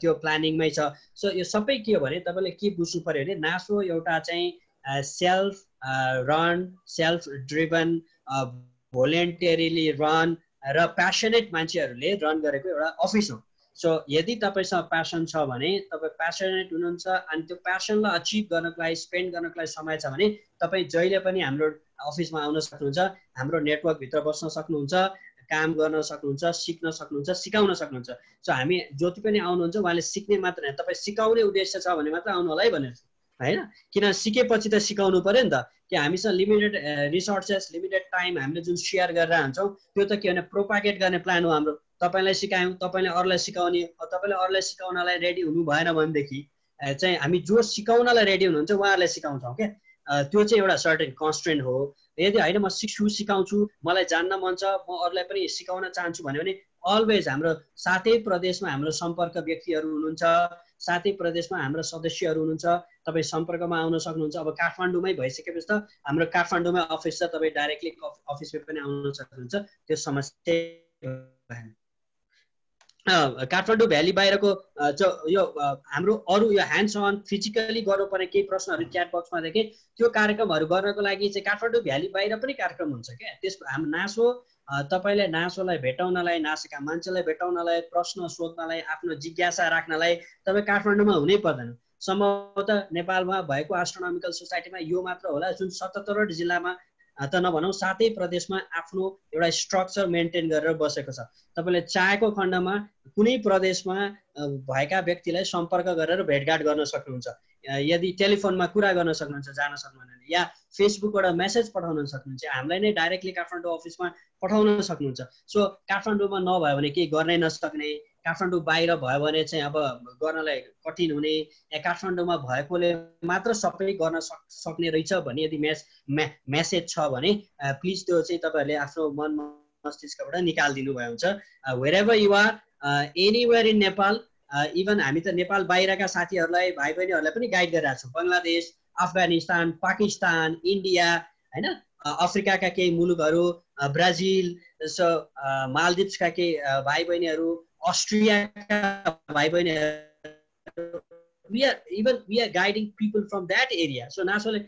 त्यो प्लानिङमै छ। सो यो सबै के हो भने तपाईँले के बुझ्नु पऱ्यो भने नासो एउटा चाहिँ self run self driven voluntarily run र प्यासनेट मान्छेहरूले रन गरेको एउटा अफिस हो। सो यदि तपाईँसँग प्यासन छ भने तपाईँ प्यासनेट हुनुहुन्छ अनि त्यो प्यासनलाई अचिभ गर्नको लागि स्पेन्ड गर्नको लागि समय छ भने तपाईँ जहिले पनि हाम्रो अफिसमा आउन सक्नुहुन्छ हाम्रो नेटवर्कभित्र बस्न सक्नुहुन्छ काम गर्न सक्नुहुन्छ सिक्न सक्नुहुन्छ सिकाउन सक्नुहुन्छ। सो हामी जति पनि आउनुहुन्छ उहाँले सिक्ने मात्र होइन तपाईँ सिकाउने उद्देश्य छ भने मात्र आउनु होला है भनेर। होइन? किन सिकेपछि त सिकाउनु पऱ्यो नि त। कि हामीसँग लिमिटेड रिसोर्सेस लिमिटेड टाइम हामीले जुन सेयर गरेर हान्छौँ त्यो त के भने प्रोपागेट गर्ने प्लान हो हाम्रो। तपाईँलाई सिकायौँ तपाईँले अरूलाई सिकाउने तपाईँले अरूलाई सिकाउनलाई रेडी हुनु भएन भनेदेखि चाहिँ हामी जो सिकाउनलाई रेडी हुनुहुन्छ उहाँहरूलाई सिकाउँछौँ क्या त्यो चाहिँ एउटा सर्टेन कन्सटेन्ट हो। यदि होइन म सिक्छु सिकाउँछु मलाई जान्न मन छ म अरूलाई पनि सिकाउन चाहन्छु भन्यो भने अलवेज हाम्रो सातै प्रदेशमा हाम्रो सम्पर्क व्यक्तिहरू हुनुहुन्छ सातै प्रदेशमा हाम्रो सदस्यहरू हुनुहुन्छ तपाईँ सम्पर्कमा आउन सक्नुहुन्छ। अब काठमाडौँमै भइसकेपछि त हाम्रो काठमाडौँमै अफिस छ तपाईँ डाइरेक्टली अफिसमै पनि आउन सक्नुहुन्छ। त्यो समस्या काठमाडौँ भ्याली बाहिरको यो हाम्रो अरू यो ह्यान्ड्स अन फिजिकली गर्नुपर्ने केही प्रश्नहरू च्याट बक्समा देखेँ। त्यो कार्यक्रमहरू गर्नको लागि चाहिँ काठमाडौँ भ्याली बाहिर पनि कार्यक्रम हुन्छ क्या। त्यस हाम्रो नासो तपाईँले नासोलाई भेटाउनलाई नासेका मान्छेलाई भेटाउनलाई प्रश्न सोध्नलाई आफ्नो जिज्ञासा राख्नलाई तपाईँ काठमाडौँमा हुनै पर्दैन। सम्भवतः नेपालमा भएको एस्ट्रोनोमिकल सोसाइटीमा यो मात्र होला जुन सतहत्तरवटा जिल्लामा त नभनौँ सातै प्रदेशमा आफ्नो एउटा स्ट्रक्चर मेन्टेन गरेर बसेको छ। तपाईँले चाहेको खण्डमा कुनै प्रदेशमा भएका व्यक्तिलाई सम्पर्क गरेर भेटघाट गर्न सक्नुहुन्छ। यदि टेलिफोनमा कुरा गर्न सक्नुहुन्छ जान सक्नुहुन्न या फेसबुकबाट मेसेज पठाउन सक्नुहुन्छ हामीलाई नै डाइरेक्टली काठमाडौँ अफिसमा पठाउन सक्नुहुन्छ। सो काठमाडौँमा नभयो भने केही गर्नै नसक्ने काठमाडौँ बाहिर भयो भने चाहिँ अब गर्नलाई कठिन हुने या काठमाडौँमा भएकोले मात्र सबै गर्न सक् सक्ने रहेछ भने यदि मेस म्या मेसेज छ भने प्लिज त्यो चाहिँ तपाईँहरूले आफ्नो मन मस्तिष्कबाट निकालिदिनु भयो हुन्छ। Wherever you're anywhere in Nepal even हामी त नेपाल बाहिरका साथीहरूलाई भाइ बहिनीहरूलाई पनि गाइड गरिरहेको छौँ। बङ्गलादेश अफगानिस्तान पाकिस्तान इन्डिया होइन? अफ्रिकाका केही मुलुकहरू ब्राजिल जस्तो मालदिप्सका केही भाइ बहिनीहरू अस्ट्रियाका भाइ बहिनीहरू we are even we are guiding people from that area so नासोले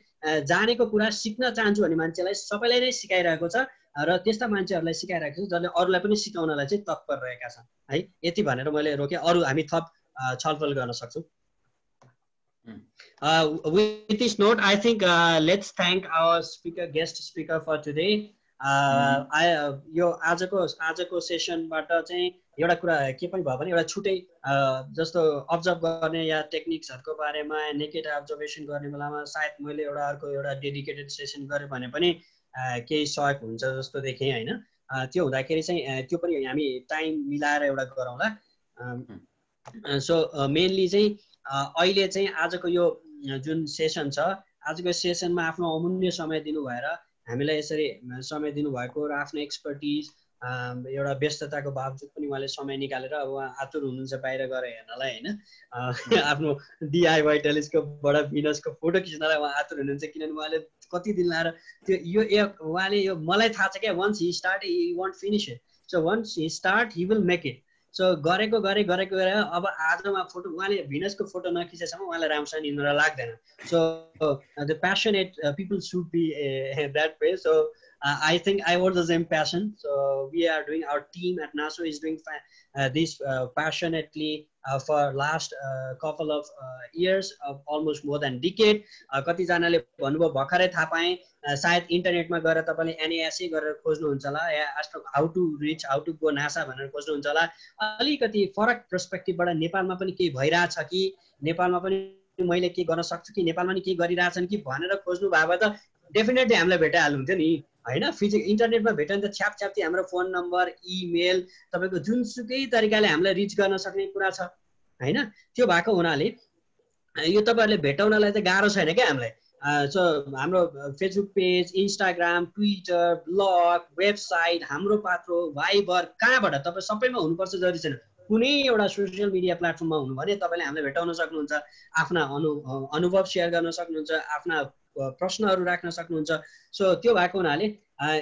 जानेको कुरा सिक्न चाहन्छु भन्ने मान्छेलाई सबैलाई नै सिकाइरहेको छ र त्यस्ता मान्छेहरूलाई सिकाइरहेको छ जसले अरूलाई पनि सिकाउनलाई चाहिँ तत्पर रहेका छन्। है यति भनेर मैले रोकेँ। अरू हामी थप छलफल गर्न सक्छौँ। With this note I think let's thank our speaker guest speaker for today यो आजको आजको सेसनबाट चाहिँ एउटा कुरा के पनि भयो भने एउटा छुट्टै जस्तो अब्जर्भ गर्ने या टेक्निक्सहरूको बारेमा नेकेट अब्जर्भेसन गर्ने बेलामा सायद मैले एउटा अर्को एउटा डेडिकेटेड सेसन गरेँ भने पनि केही सहयोग हुन्छ जस्तो देखेँ होइन। त्यो हुँदाखेरि चाहिँ त्यो पनि हामी टाइम मिलाएर एउटा गरौँला। सो मेनली चाहिँ अहिले चाहिँ आजको यो जुन सेसन छ आजको सेसनमा आफ्नो अमूल्य समय दिनु भएर हामीलाई यसरी समय दिनुभएको र आफ्नो एक्सपर्टिज एउटा व्यस्तताको बावजुद पनि उहाँले समय निकालेर अब उहाँ आतुर हुनुहुन्छ बाहिर गएर हेर्नलाई होइन? आफ्नो डिआइवाई टेलिस्कोपबाट भिनसको फोटो खिच्नलाई उहाँ आतुर हुनुहुन्छ किनभने उहाँले कति दिन लाएर त्यो यो उहाँले यो मलाई थाहा छ क्या once he start he won't finish it so once he start he will make it so गरेको गरे गरेको गरे अब आजमा फोटो उहाँले भिनसको फोटो नखिचेसम्म उहाँलाई राम्रोसँग निन्द्रा लाग्दैन। So the passionate people should be that way so uh, I think I hold the same passion. So we are doing our team at NASO is doing uh, this uh, passionately uh, for last uh, couple of uh, years, of almost more than decade. कतिजनाले भन्नुभयो भर्खरै थाहा पाएँ सायद इन्टरनेटमा गएर तपाईँले NSA गरेर खोज्नुहुन्छ होला या how to reach how to go NASA भनेर खोज्नुहुन्छ होला अलिकति फरक पर्सपेक्टिभबाट नेपालमा पनि केही भइरहेछ कि नेपालमा पनि मैले के गर्न सक्छु कि नेपालमा पनि केही गरिरहेछन् कि भनेर खोज्नु भए त डेफिनेटली हामीलाई भेटाइहाल्नुहुन्थ्यो नि। होइन? फिजिक इन्टरनेटमा भेट्यो भने त छ्याप छ्याप्ती हाम्रो फोन नम्बर इमेल तपाईँको जुनसुकै तरिकाले हामीलाई रिच गर्न सक्ने कुरा छ। होइन? त्यो भएको हुनाले यो तपाईँहरूले भेटाउनलाई त गाह्रो छैन क्या हामीलाई। सो हाम्रो Facebook page Instagram Twitter blog website हाम्रो पात्रो भाइबर कहाँबाट? तपाईँ सबैमा हुनुपर्छ जरुरी छैन। कुनै एउटा सोसियल मिडिया प्लेटफर्ममा हुनु भने तपाईँले हामीलाई भेटाउन सक्नुहुन्छ आफ्ना अनु अनुभव सेयर गर्न सक्नुहुन्छ आफ्ना प्रश्नहरू राख्न सक्नुहुन्छ। सो त्यो भएको हुनाले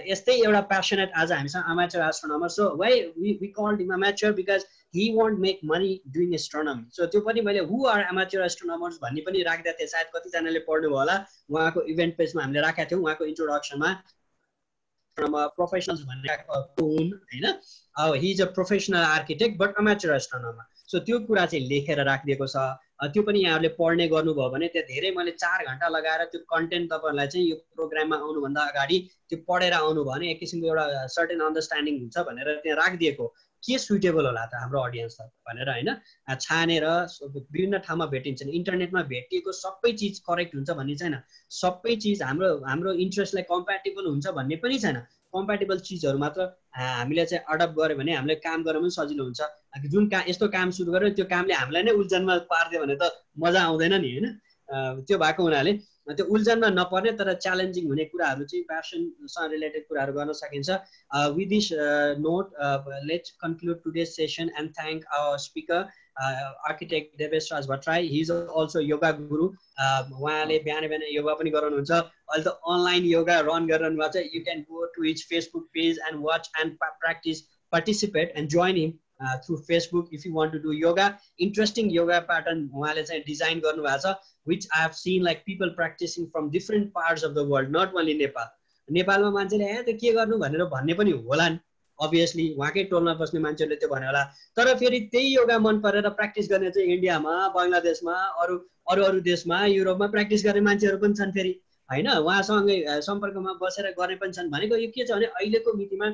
यस्तै एउटा प्यासनेट आज हामीसँग amateur astronomer so why we call him amateur because he won't make money doing astronomy so त्यो पनि मैले हु आर एमाचर एस्ट्रोनमर्स भन्ने पनि राख्दा थिएँ सायद कतिजनाले पढ्नुभयो होला। उहाँको इभेन्ट पेजमा हामीले राखेका थियौँ उहाँको इन्ट्रोडक्सनमा प्रोफेसनल्स भन्ने हुन् होइन? He is a professional architect but amateur astronomer so त्यो कुरा चाहिँ लेखेर राखिदिएको छ। त्यो पनि यहाँहरूले पढ्ने गर्नुभयो भने त्यहाँ धेरै मैले चार घन्टा लगाएर त्यो कन्टेन्ट तपाईँहरूलाई चाहिँ यो प्रोग्राममा आउनुभन्दा अगाडि त्यो पढेर आउनु भने एक किसिमको एउटा सर्टेन अन्डरस्ट्यान्डिङ हुन्छ भनेर त्यहाँ राखिदिएको। के सुइटेबल होला त हाम्रो अडियन्सलाई भनेर होइन? छानेर विभिन्न ठाउँमा भेटिन्छ इन्टरनेटमा भेटिएको सबै चिज करेक्ट हुन्छ भन्ने छैन। सबै चिज हाम्रो हाम्रो इन्ट्रेस्टलाई कम्प्याटेबल हुन्छ भन्ने पनि छैन। कम्प्याटेबल चिजहरू मात्र हामीले चाहिँ अडप्ट गऱ्यो भने हामीले काम गर्न पनि सजिलो हुन्छ। जुन का यस्तो काम सुरु गऱ्यो त्यो कामले हामीलाई नै उल्झनमा पारिदियो भने त मजा आउँदैन नि होइन? त्यो भएको हुनाले त्यो उल्झनमा नपर्ने तर च्यालेन्जिङ हुने कुराहरू चाहिँ प्यासनसँग रिलेटेड कुराहरू गर्न सकिन्छ। With this note let's conclude today session and thank our speaker architect Devesh Raj Bhattarai he also yoga गुरु उहाँले बिहान बिहान योगा पनि गराउनुहुन्छ। अहिले त अनलाइन योगा रन गरिरहनु भएको छ। You can go to his Facebook page and watch and practice participate and join him through Facebook if you want to do yoga interesting yoga pattern उहाँले चाहिँ डिजाइन गर्नुभएको छ which I have seen like people practicing from different parts of the world not only Nepal नेपालमा मान्छेले ए त्यो के गर्नु? भनेर भन्ने पनि होला नि अभियसली उहाँकै टोलमा बस्ने मान्छेहरूले त्यो भन्यो होला तर फेरि त्यही योगा मन परेर प्र्याक्टिस गर्ने चाहिँ इन्डियामा बङ्गलादेशमा अरू अरू अरू देशमा युरोपमा प्र्याक्टिस गर्ने मान्छेहरू पनि छन् फेरि। होइन उहाँसँगै सम्पर्कमा बसेर गर्ने पनि छन्। भनेको यो के छ भने अहिलेको मितिमा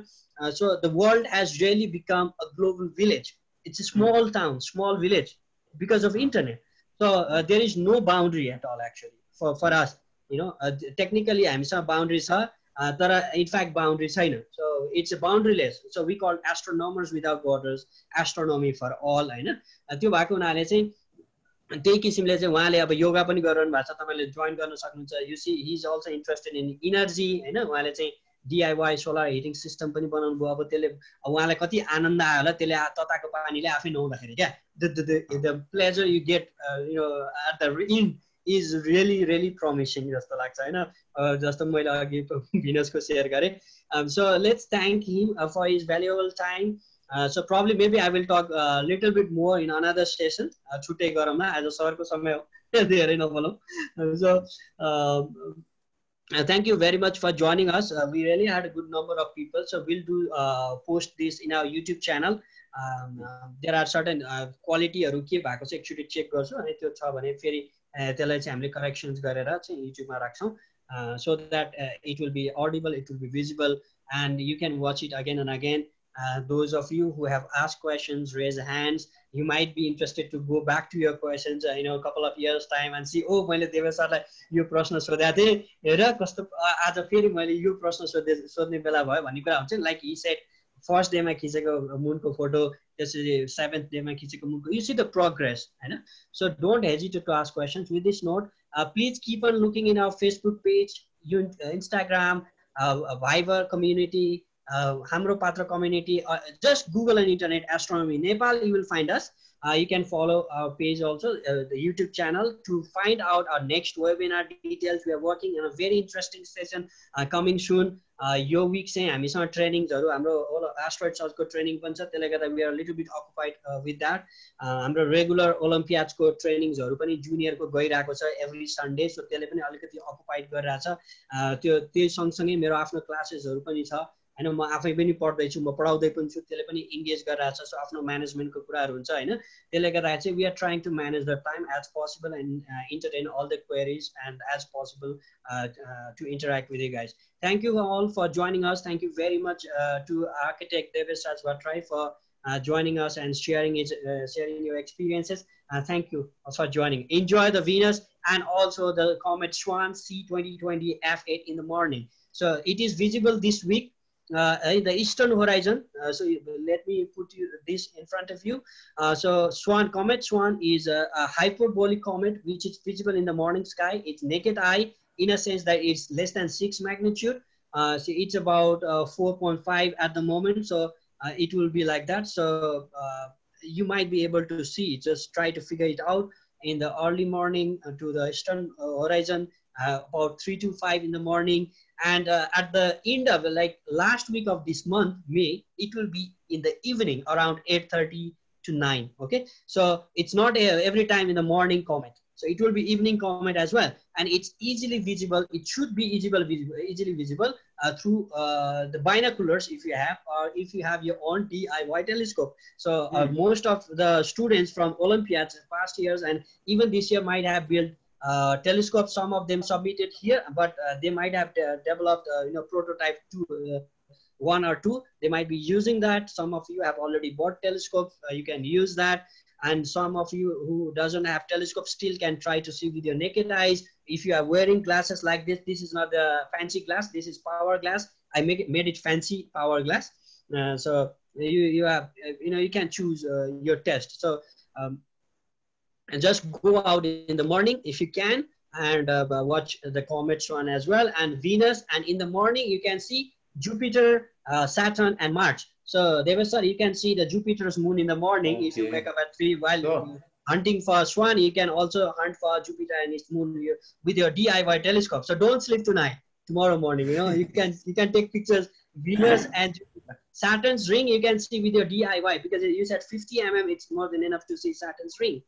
so the world has really become a global village it's a small town small village because of internet so there is no boundary at all actually for for us you know technically हामीसँग boundary छ तर in fact boundary छैन। So it's boundaryless so we call astronomers without borders astronomy for all होइन। त्यो भएको हुनाले चाहिँ त्यही किसिमले चाहिँ उहाँले अब योगा पनि गरिरहनु भएको छ। तपाईँले जोइन गर्न सक्नुहुन्छ। You see he is also interested in energy होइन? उहाँले चाहिँ डिआइवाई सोलर हिटिङ सिस्टम पनि बनाउनु भयो। अब त्यसले उहाँलाई कति आनन्द आयो होला त्यसले तताको पानीले आफै नुहाउँदाखेरि क्या? The pleasure you get you at the in is really really promising जस्तो लाग्छ होइन? जस्तो मैले अघि भिनसको सेयर गरेँ। So let's thank him for his valuable time so problem maybe I will talk little bit more in another station छुट्टै गरौँला आज सरको समय हो धेरै नबोलौँ सो thank you very much for joining us. Uh, we really had a good number of people, so we'll do uh, post this in our YouTube are certain क्वालिटीहरू के भएको छ एकचोटि चेक गर्छु अनि त्यो छ भने फेरि त्यसलाई चाहिँ हामीले करेक्सन्स गरेर चाहिँ युट्युबमा राख्छौँ so that it will be audible it will be visible and you can watch it again and again those of you who have asked questions raise hands you might be interested to go back to your questions uh, you know a couple of years time and see oh मैले देवेश सरलाई यो प्रश्न सोधेको थिएँ हेर कस्तो आज फेरि मैले यो प्रश्न सोधे सोध्ने बेला भयो भन्ने कुरा हुन्छ लाइक हि सेट फर्स्ट डेमा खिचेको मुनको फोटो त्यसरी सेभेन्थ डेमा खिचेको मुनको यु सी द प्रोग्रेस होइन so don't hesitate to ask questions with this note please keep on looking in our Facebook page you Instagram Viber community हाम्रो पात्र community just Google and internet astronomy Nepal you will find us you can follow our page also YouTube channel to find out our next webinar details we are working in a very interesting session coming soon yo week चाहिँ हामीसँग ट्रेनिङ्सहरू हाम्रो asteroid सर्चको training पनि छ त्यसले गर्दा we are little bit occupied with that हाम्रो regular ओलम्पियाड्सको ट्रेनिङ्सहरू पनि जुनियरको गइरहेको छ एभ्री सन्डे सो त्यसले पनि अलिकति अकुपाइड गरिरहेको छ त्यो त्यो सँगसँगै मेरो आफ्नो क्लासेसहरू पनि छ। होइन म आफै पनि पढ्दैछु म पढाउँदै पनि छु त्यसले पनि इङ्गेज गराएको छ आफ्नो म्यानेजमेन्टको कुराहरू हुन्छ होइन त्यसले गर्दाखेरि चाहिँ we are trying to manage the time as possible and entertain all the queries and as possible to interact with you guys thank you all for joining us thank you very much to architect Devesh Raj Bhattarai for Uh, joining us and sharing it, uh, sharing your experiences. Uh, thank you for joining. Enjoy the Venus and also the comet Swan C2020 F8 in the morning. So it is visible this week the eastern horizon. Uh, so let me put you this in front of you. Uh, so Swan comet, Swan is a, a, hyperbolic comet which is visible in the morning sky. It's naked eye in a sense that it's less than six magnitude. Uh, so it's about uh, 4.5 at the moment. So uh, it will be like that. So you might be able to see. Just try to figure it out in the early morning to the eastern horizon. about three to five in the morning and uh, at the end of like last week of this month may it will be in the evening around 8.30 to 9 okay? So it's not a, every time in the morning comet. So it will be evening comet as well. And it's easily visible it should be easily visible easily visible uh, through uh, the binoculars if you have or if you have your own diy telescope. So uh, mm. most of the students from olympiads in past years and even this year might have built uh, telescopes. Some of them submitted here, but uh, they might have de developed, uh, you know, prototype two, uh, one or two. They might be using that. Some of you have already bought telescopes. Uh, you can use that. And some of you who doesn't have telescope still can try to see with your naked eyes. If you are wearing glasses like this, this is not a fancy glass. This is power glass. I make it, made it fancy power glass. so you you have you know you can choose your test. So um, and just go out in the morning if you can and uh, watch the comet Swan as well and Venus and in the morning you can see Jupiter, uh, Saturn and Mars. So Devasar, you can see the Jupiter's moon in the morning okay. if you wake up at 3 while hunting for swan you can also hunt for Jupiter and its moon with your DIY telescope. So don't sleep tonight, tomorrow morning, you know, you can you can take pictures Venus and Jupiter. Saturn's ring you can see with your DIY because you said 50 mm, it's more than enough to see Saturn's ring.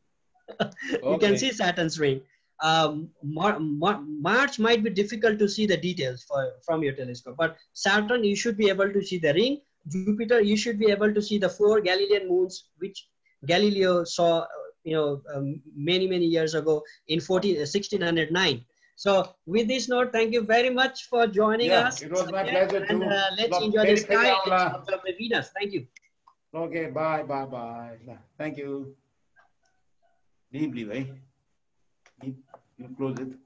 you can see Saturn's ring. Um, Mar Mar March might be difficult to see the details for, from your telescope, but Saturn, you should be able to see the ring. Jupiter, you should be able to see the four Galilean moons, which Galileo saw, you know, um, many, many years ago in 14, 1609. Uh, so with this note, thank you very much for joining yeah, us. It was my pleasure and, to. Uh, let's enjoy the sky. Observe Venus. Thank you. Okay, bye, bye, bye. Thank you. Deeply, right? You close it.